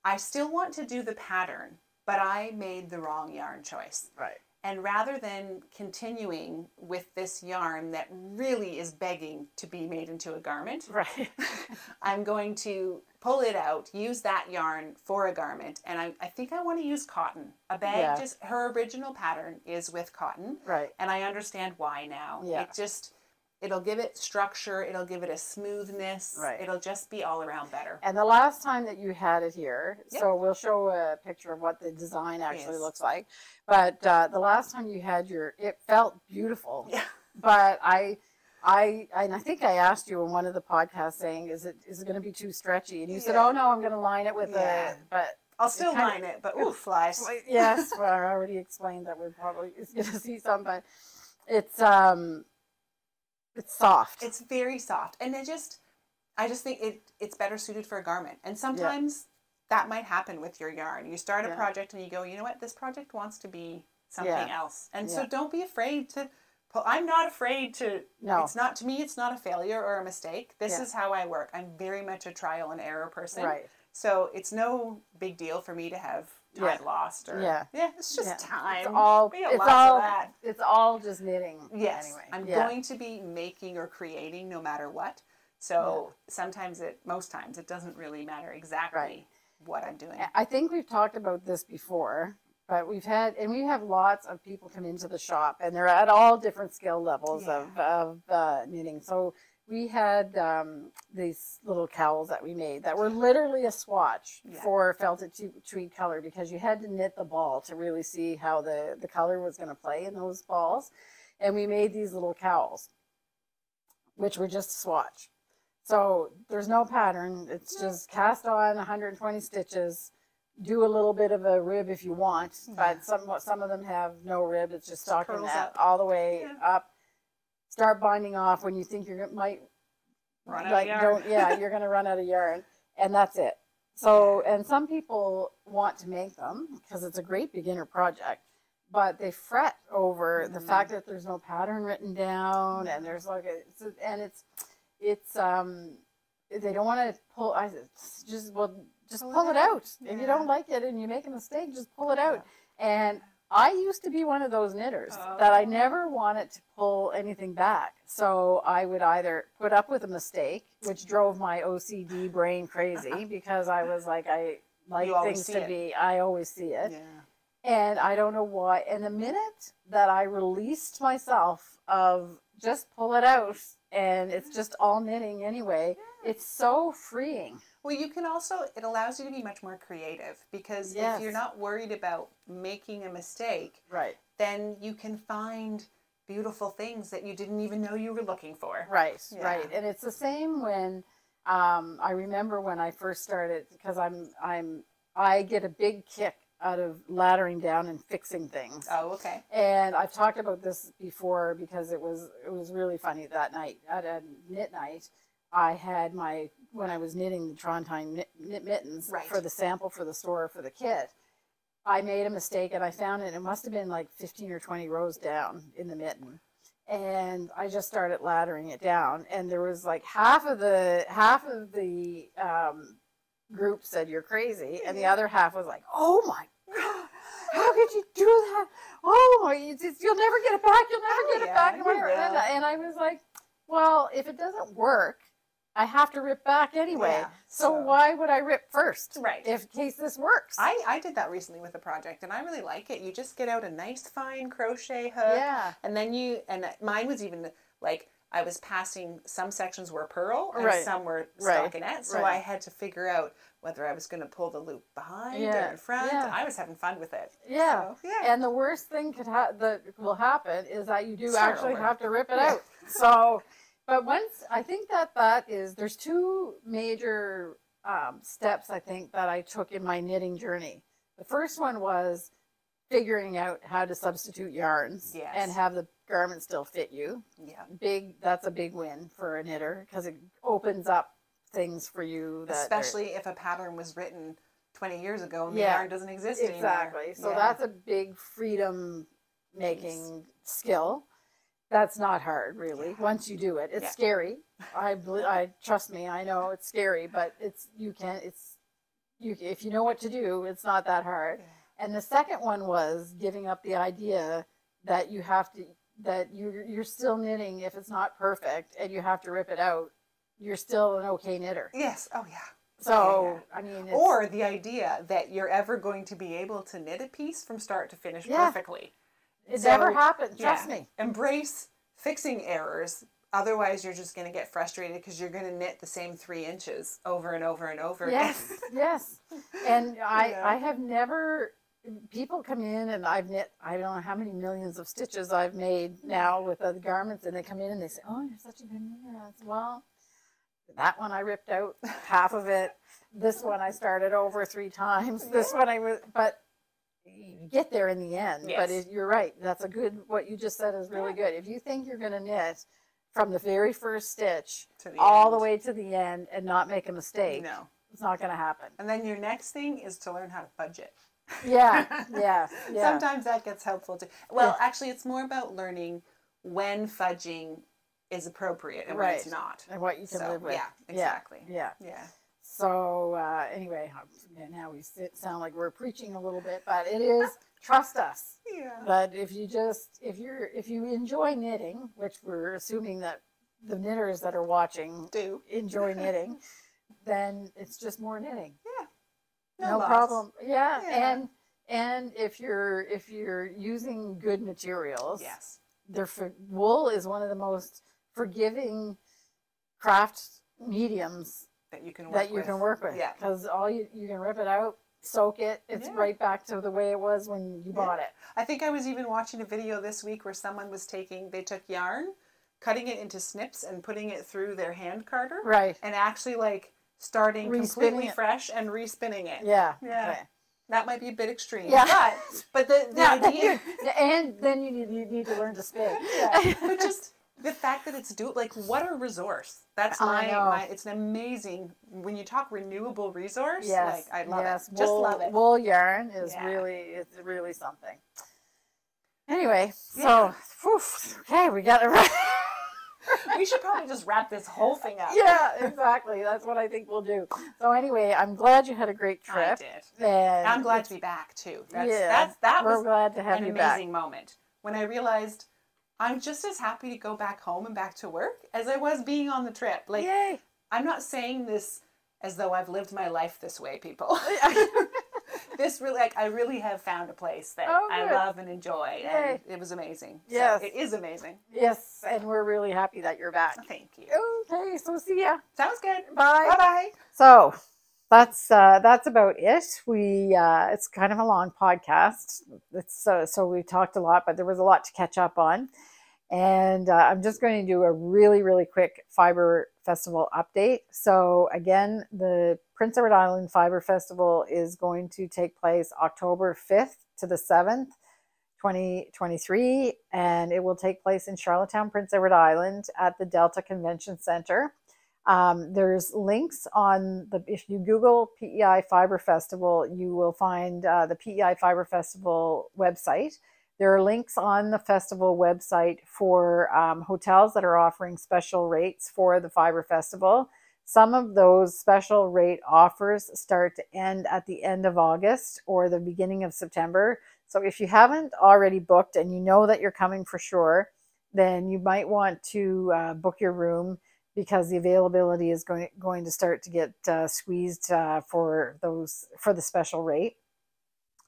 S4: I still want to do the pattern, but I made the wrong yarn choice.
S1: Right.
S4: And rather than continuing with this yarn that really is begging to be made into a garment,
S1: Right.
S4: I'm going to pull it out, use that yarn for a garment, and I, I think I want to use cotton. A bag,
S1: Yeah.
S4: just her original pattern is with cotton,
S1: right.
S4: and I understand why now.
S1: Yeah.
S4: It just, it'll give it structure, it'll give it a smoothness,
S1: Right.
S4: it'll just be all around better.
S1: And the last time that you had it here,
S4: Yep.
S1: so we'll show a picture of what the design actually
S4: Yes.
S1: looks like. But uh, the last time you had your, it felt beautiful.
S4: Yeah.
S1: But I, I, and I think I asked you in one of the podcasts saying, is it, is it going to be too stretchy? And you said, oh no, I'm going to line it with
S4: Yeah.
S1: a, but
S4: I'll still line it, but ooh, flies.
S1: yes, well, I already explained that we're probably going to see some, but it's, um, it's soft.
S4: It's very soft, and it just, I just think it it's better suited for a garment. And sometimes that might happen with your yarn. You start a
S1: Yeah.
S4: project and you go, you know what, this project wants to be something
S1: Yeah.
S4: else, and so don't be afraid to. pull I'm not afraid to.
S1: No.
S4: It's not to me. It's not a failure or a mistake. This
S1: Yeah.
S4: is how I work. I'm very much a trial and error person.
S1: right.
S4: So it's no big deal for me to have time
S1: Yeah.
S4: lost or
S1: Yeah.
S4: yeah. It's just
S1: Yeah.
S4: time.
S1: It's all, it's all, it's all just knitting.
S4: Yes,
S1: Anyway.
S4: I'm
S1: Yeah.
S4: going to be making or creating no matter what. So sometimes it, most times, it doesn't really matter exactly
S1: Right.
S4: what I'm doing.
S1: I think we've talked about this before, but we've had, and we have lots of people come into the shop, and they're at all different skill levels of, of uh, knitting. So we had um, these little cowls that we made that were literally a swatch
S4: Yeah.
S1: for felted tweed color because you had to knit the ball to really see how the, the color was going to play in those balls. And we made these little cowls, which were just a swatch. So there's no pattern. It's just cast on 120 stitches. Do a little bit of a rib if you want, but some some of them have no rib. It's just stockinette
S4: up.
S1: all the way
S4: Yeah.
S1: up. Start binding off when you think you might
S4: run out
S1: like,
S4: of yarn.
S1: yeah, you're gonna run out of yarn, and that's it. So and some people want to make them because it's a great beginner project, but they fret over the
S4: Mhm.
S1: fact that there's no pattern written down and there's like a, it's a and it's it's um they don't want to pull I just well just
S4: Pull
S1: pull,
S4: it out.
S1: out. If you don't like it and you make a mistake, just pull it out. And I used to be one of those knitters that I
S4: Oh.
S1: never wanted to pull anything back. So I would either put up with a mistake, which drove my OCD brain crazy because I was like, I like things to
S4: it.
S1: be, I always see it.
S4: Yeah.
S1: And I don't know why. And the minute that I released myself of just pull it out and it's just all knitting anyway, it's so freeing.
S4: Well, you can also, it allows you to be much more creative because
S1: Yes.
S4: if you're not worried about making a mistake,
S1: Right.
S4: then you can find beautiful things that you didn't even know you were looking for.
S1: Right,
S4: Yeah.
S1: right. And it's the same when um, I remember when I first started because I'm I'm I get a big kick out of laddering down and fixing things.
S4: Oh, okay.
S1: And I've talked about this before because it was it was really funny that night at a knit night. I had my when I was knitting the Trondheim knit, knit mittens
S4: Right.
S1: for the sample for the store for the kit. I made a mistake and I found it. It must have been like 15 or 20 rows down in the mitten. And I just started laddering it down. And there was like half of the, half of the um, group said, you're crazy. And the other half was like, oh my God, how could you do that? Oh my, you just, you'll never get it back. You'll never
S4: Oh,
S1: get
S4: yeah,
S1: it back. And,
S4: you
S1: I- and,
S4: will.
S1: and I was like, well, if it doesn't work, I have to rip back anyway.
S4: Yeah,
S1: so,
S4: so-
S1: why would I rip first?
S4: Right.
S1: If case this works.
S4: I, I did that recently with a project and I really like it. You just get out a nice fine crochet hook.
S1: Yeah.
S4: And then you, and mine was even like, I was passing, some sections were purl and
S1: Right.
S4: some were
S1: Right.
S4: stockinette. So
S1: Right.
S4: I had to figure out whether I was going to pull the loop behind or in front.
S1: Yeah.
S4: I was having fun with it.
S1: Yeah.
S4: So, yeah.
S1: And the worst thing could ha- that will happen is that you do
S4: Start
S1: actually
S4: over.
S1: have to rip it
S4: Yeah.
S1: out. So, but once I think that that is there's two major um, steps I think that I took in my knitting journey. The first one was figuring out how to substitute yarns
S4: Yes.
S1: and have the garment still fit you.
S4: yeah.
S1: Big that's a big win for a knitter because it opens up things for you that
S4: Especially if a pattern was written 20 years ago and the yarn doesn't exist anymore.
S1: Exactly. So
S4: Yeah.
S1: that's a big freedom making skill. That's not hard, really. Once you do it, it's
S4: Yeah.
S1: scary. I believe, I trust me. I know it's scary, but it's you can it's you if you know what to do, it's not that hard. And the second one was giving up the idea that you have to that you're you're still knitting if it's not perfect and you have to rip it out. You're still an okay knitter.
S4: Yes. Oh yeah.
S1: So oh, I mean, it's,
S4: Or the idea that you're ever going to be able to knit a piece from start to finish
S1: Yeah.
S4: perfectly.
S1: It
S4: so-
S1: never happened. Trust
S4: Yeah.
S1: me.
S4: Embrace fixing errors. Otherwise, you're just going to get frustrated because you're going to knit the same three inches over and over and over
S1: Yes,
S4: again.
S1: yes. And I. I have never people come in and I've knit I don't know how many millions of stitches I've made now with other garments and they come in and they say, "Oh, you're such a good knitter." I said, "Well, that one I ripped out half of it. This one I started over three times. This one I was but you get there in the end. But
S4: Yes.
S1: it, you're right. That's a good what you just said is really good. If you think you're going to knit from the very first stitch
S4: To the
S1: all the way to the end and not make a mistake,
S4: No.
S1: it's not going to happen.
S4: And then your next thing is to learn how to budget.
S1: Yeah, yeah, yeah.
S4: Sometimes that gets helpful too. Well, actually, it's more about learning when fudging is appropriate and when it's not.
S1: and what you can
S4: So,
S1: live with.
S4: yeah, exactly.
S1: Yeah.
S4: Yeah.
S1: So uh, anyway, now we sit, sound like we're preaching a little bit, but it is trust us.
S4: Yeah.
S1: But if you just if you're if you enjoy knitting, which we're assuming that the knitters that are watching
S4: Do.
S1: enjoy knitting, then it's just more knitting. Yeah. No,
S4: loss.
S1: problem. Yeah.
S4: Yeah.
S1: and and if you're if you're using good materials,
S4: Yes.
S1: they're for, wool is one of the most forgiving craft mediums
S4: That you can work
S1: that you
S4: with.
S1: can work with.
S4: Yeah.
S1: because all you you can rip it out, soak it. It's
S4: Yeah.
S1: right back to the way it was when you bought it.
S4: I think I was even watching a video this week where someone was taking, they took yarn, cutting it into snips and putting it through their hand carder.
S1: Right.
S4: And actually, like, starting completely
S1: it.
S4: fresh and respinning it.
S1: Yeah.
S4: Yeah.
S1: okay.
S4: That might be a bit extreme.
S1: Yeah.
S4: But, but the, the
S1: Yeah,
S4: idea.
S1: and then you need, you need to learn to spin.
S4: yeah. But just the fact that it's do like what a resource. That's my, my it's an amazing when you talk renewable resource.
S1: Yes,
S4: Like I love
S1: yes.
S4: it. Just
S1: wool,
S4: love it.
S1: Wool yarn is
S4: Yeah.
S1: really it's really something. Anyway,
S4: Yeah.
S1: so whew, okay, we got it right.
S4: we should probably just wrap this whole thing up.
S1: yeah, exactly. That's what I think we'll do. So anyway, I'm glad you had a great trip.
S4: I did.
S1: And
S4: I'm glad to be back too. That's
S1: yeah,
S4: that's that
S1: we're
S4: was
S1: glad to have
S4: an
S1: you back.
S4: amazing moment when I realized I'm just as happy to go back home and back to work as I was being on the trip. Like
S1: Yay!
S4: I'm not saying this as though I've lived my life this way, people. this really, like, I really have found a place that
S1: Oh,
S4: I love and enjoy, and it was amazing. So
S1: Yes.
S4: it is amazing.
S1: yes, and we're really happy that you're back.
S4: Thank you.
S1: Okay, so see ya.
S4: Sounds good.
S1: Bye.
S4: Bye bye.
S1: So that's uh, that's about it. We uh, it's kind of a long podcast. It's uh, so we talked a lot, but there was a lot to catch up on. And uh, I'm just going to do a really really quick fiber festival update. So again, the Prince Edward Island Fiber Festival is going to take place October 5th to the 7th. 2023, and it will take place in Charlottetown, Prince Edward Island at the Delta Convention Center. Um, there's links on the, if you Google PEI Fiber Festival, you will find uh, the PEI Fiber Festival website. There are links on the festival website for um, hotels that are offering special rates for the Fiber Festival. Some of those special rate offers start to end at the end of August or the beginning of September. So if you haven't already booked and you know that you're coming for sure, then you might want to uh, book your room because the availability is going going to start to get uh, squeezed uh, for those for the special rate.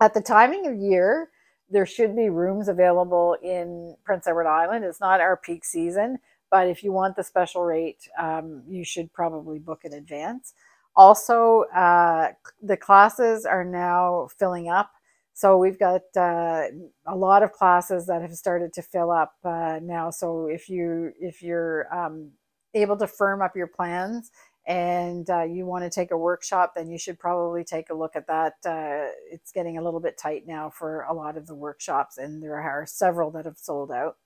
S1: At the timing of year, there should be rooms available in Prince Edward Island. It's not our peak season, but if you want the special rate, um, you should probably book in advance. Also, uh, the classes are now filling up. So we've got uh, a lot of classes that have started to fill up uh, now. So if you if you're um, able to firm up your plans and uh, you want to take a workshop, then you should probably take a look at that. Uh, it's getting a little bit tight now for a lot of the workshops, and there are several that have sold out.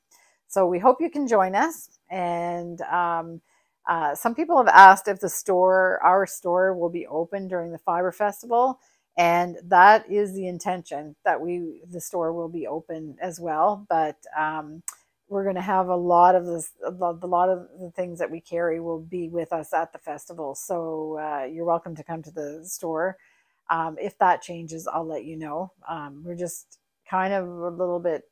S1: So we hope you can join us. And um, uh, some people have asked if the store, our store, will be open during the Fiber Festival and that is the intention that we the store will be open as well but um, we're going to have a lot of this a lot, of the things that we carry will be with us at the festival so uh, you're welcome to come to the store Um, if that changes, I'll let you know. Um, we're just kind of a little bit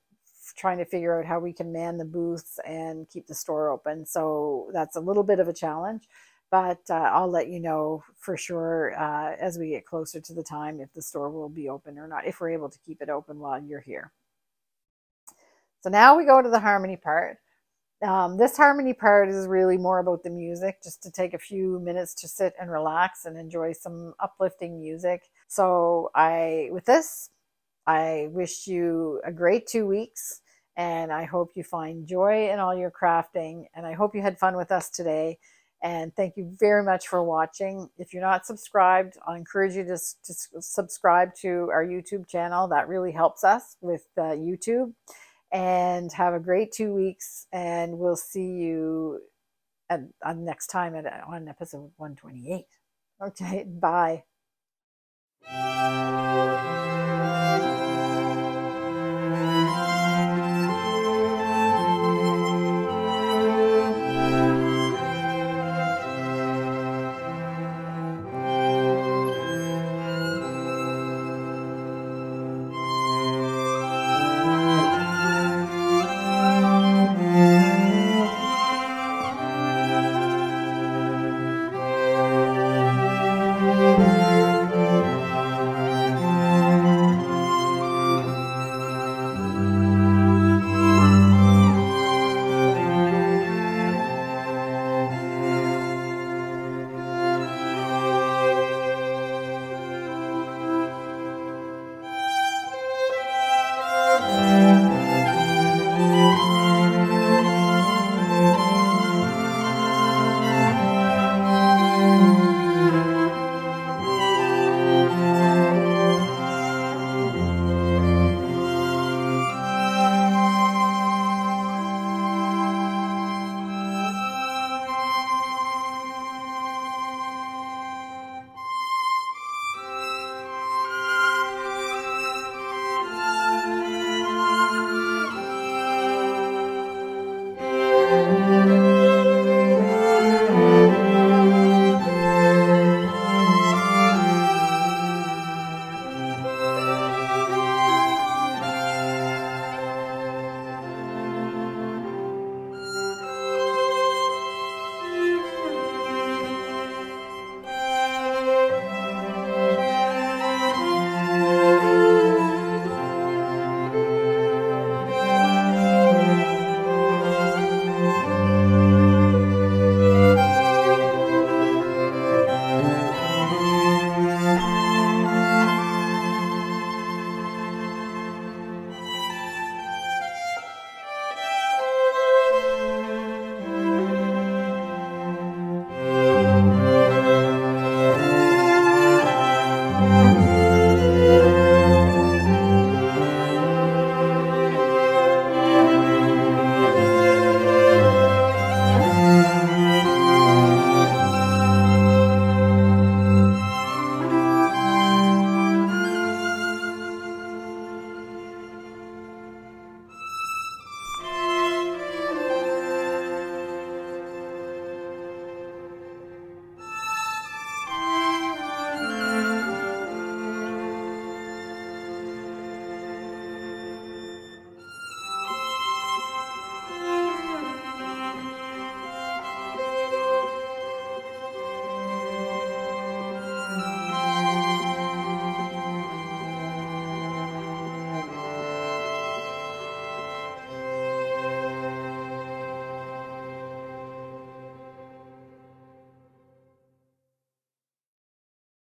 S1: trying to figure out how we can man the booths and keep the store open. So that's a little bit of a challenge, but uh, I'll let you know for sure uh, as we get closer to the time if the store will be open or not, if we're able to keep it open while you're here. So now we go to the harmony part. Um, this harmony part is really more about the music, just to take a few minutes to sit and relax and enjoy some uplifting music. So I, with this, I wish you a great two weeks and I hope you find joy in all your crafting. And I hope you had fun with us today. And thank you very much for watching. If you're not subscribed, I encourage you to, to subscribe to our YouTube channel. That really helps us with uh, YouTube. And have a great two weeks. And we'll see you at, at next time at, on episode 128. Okay, bye.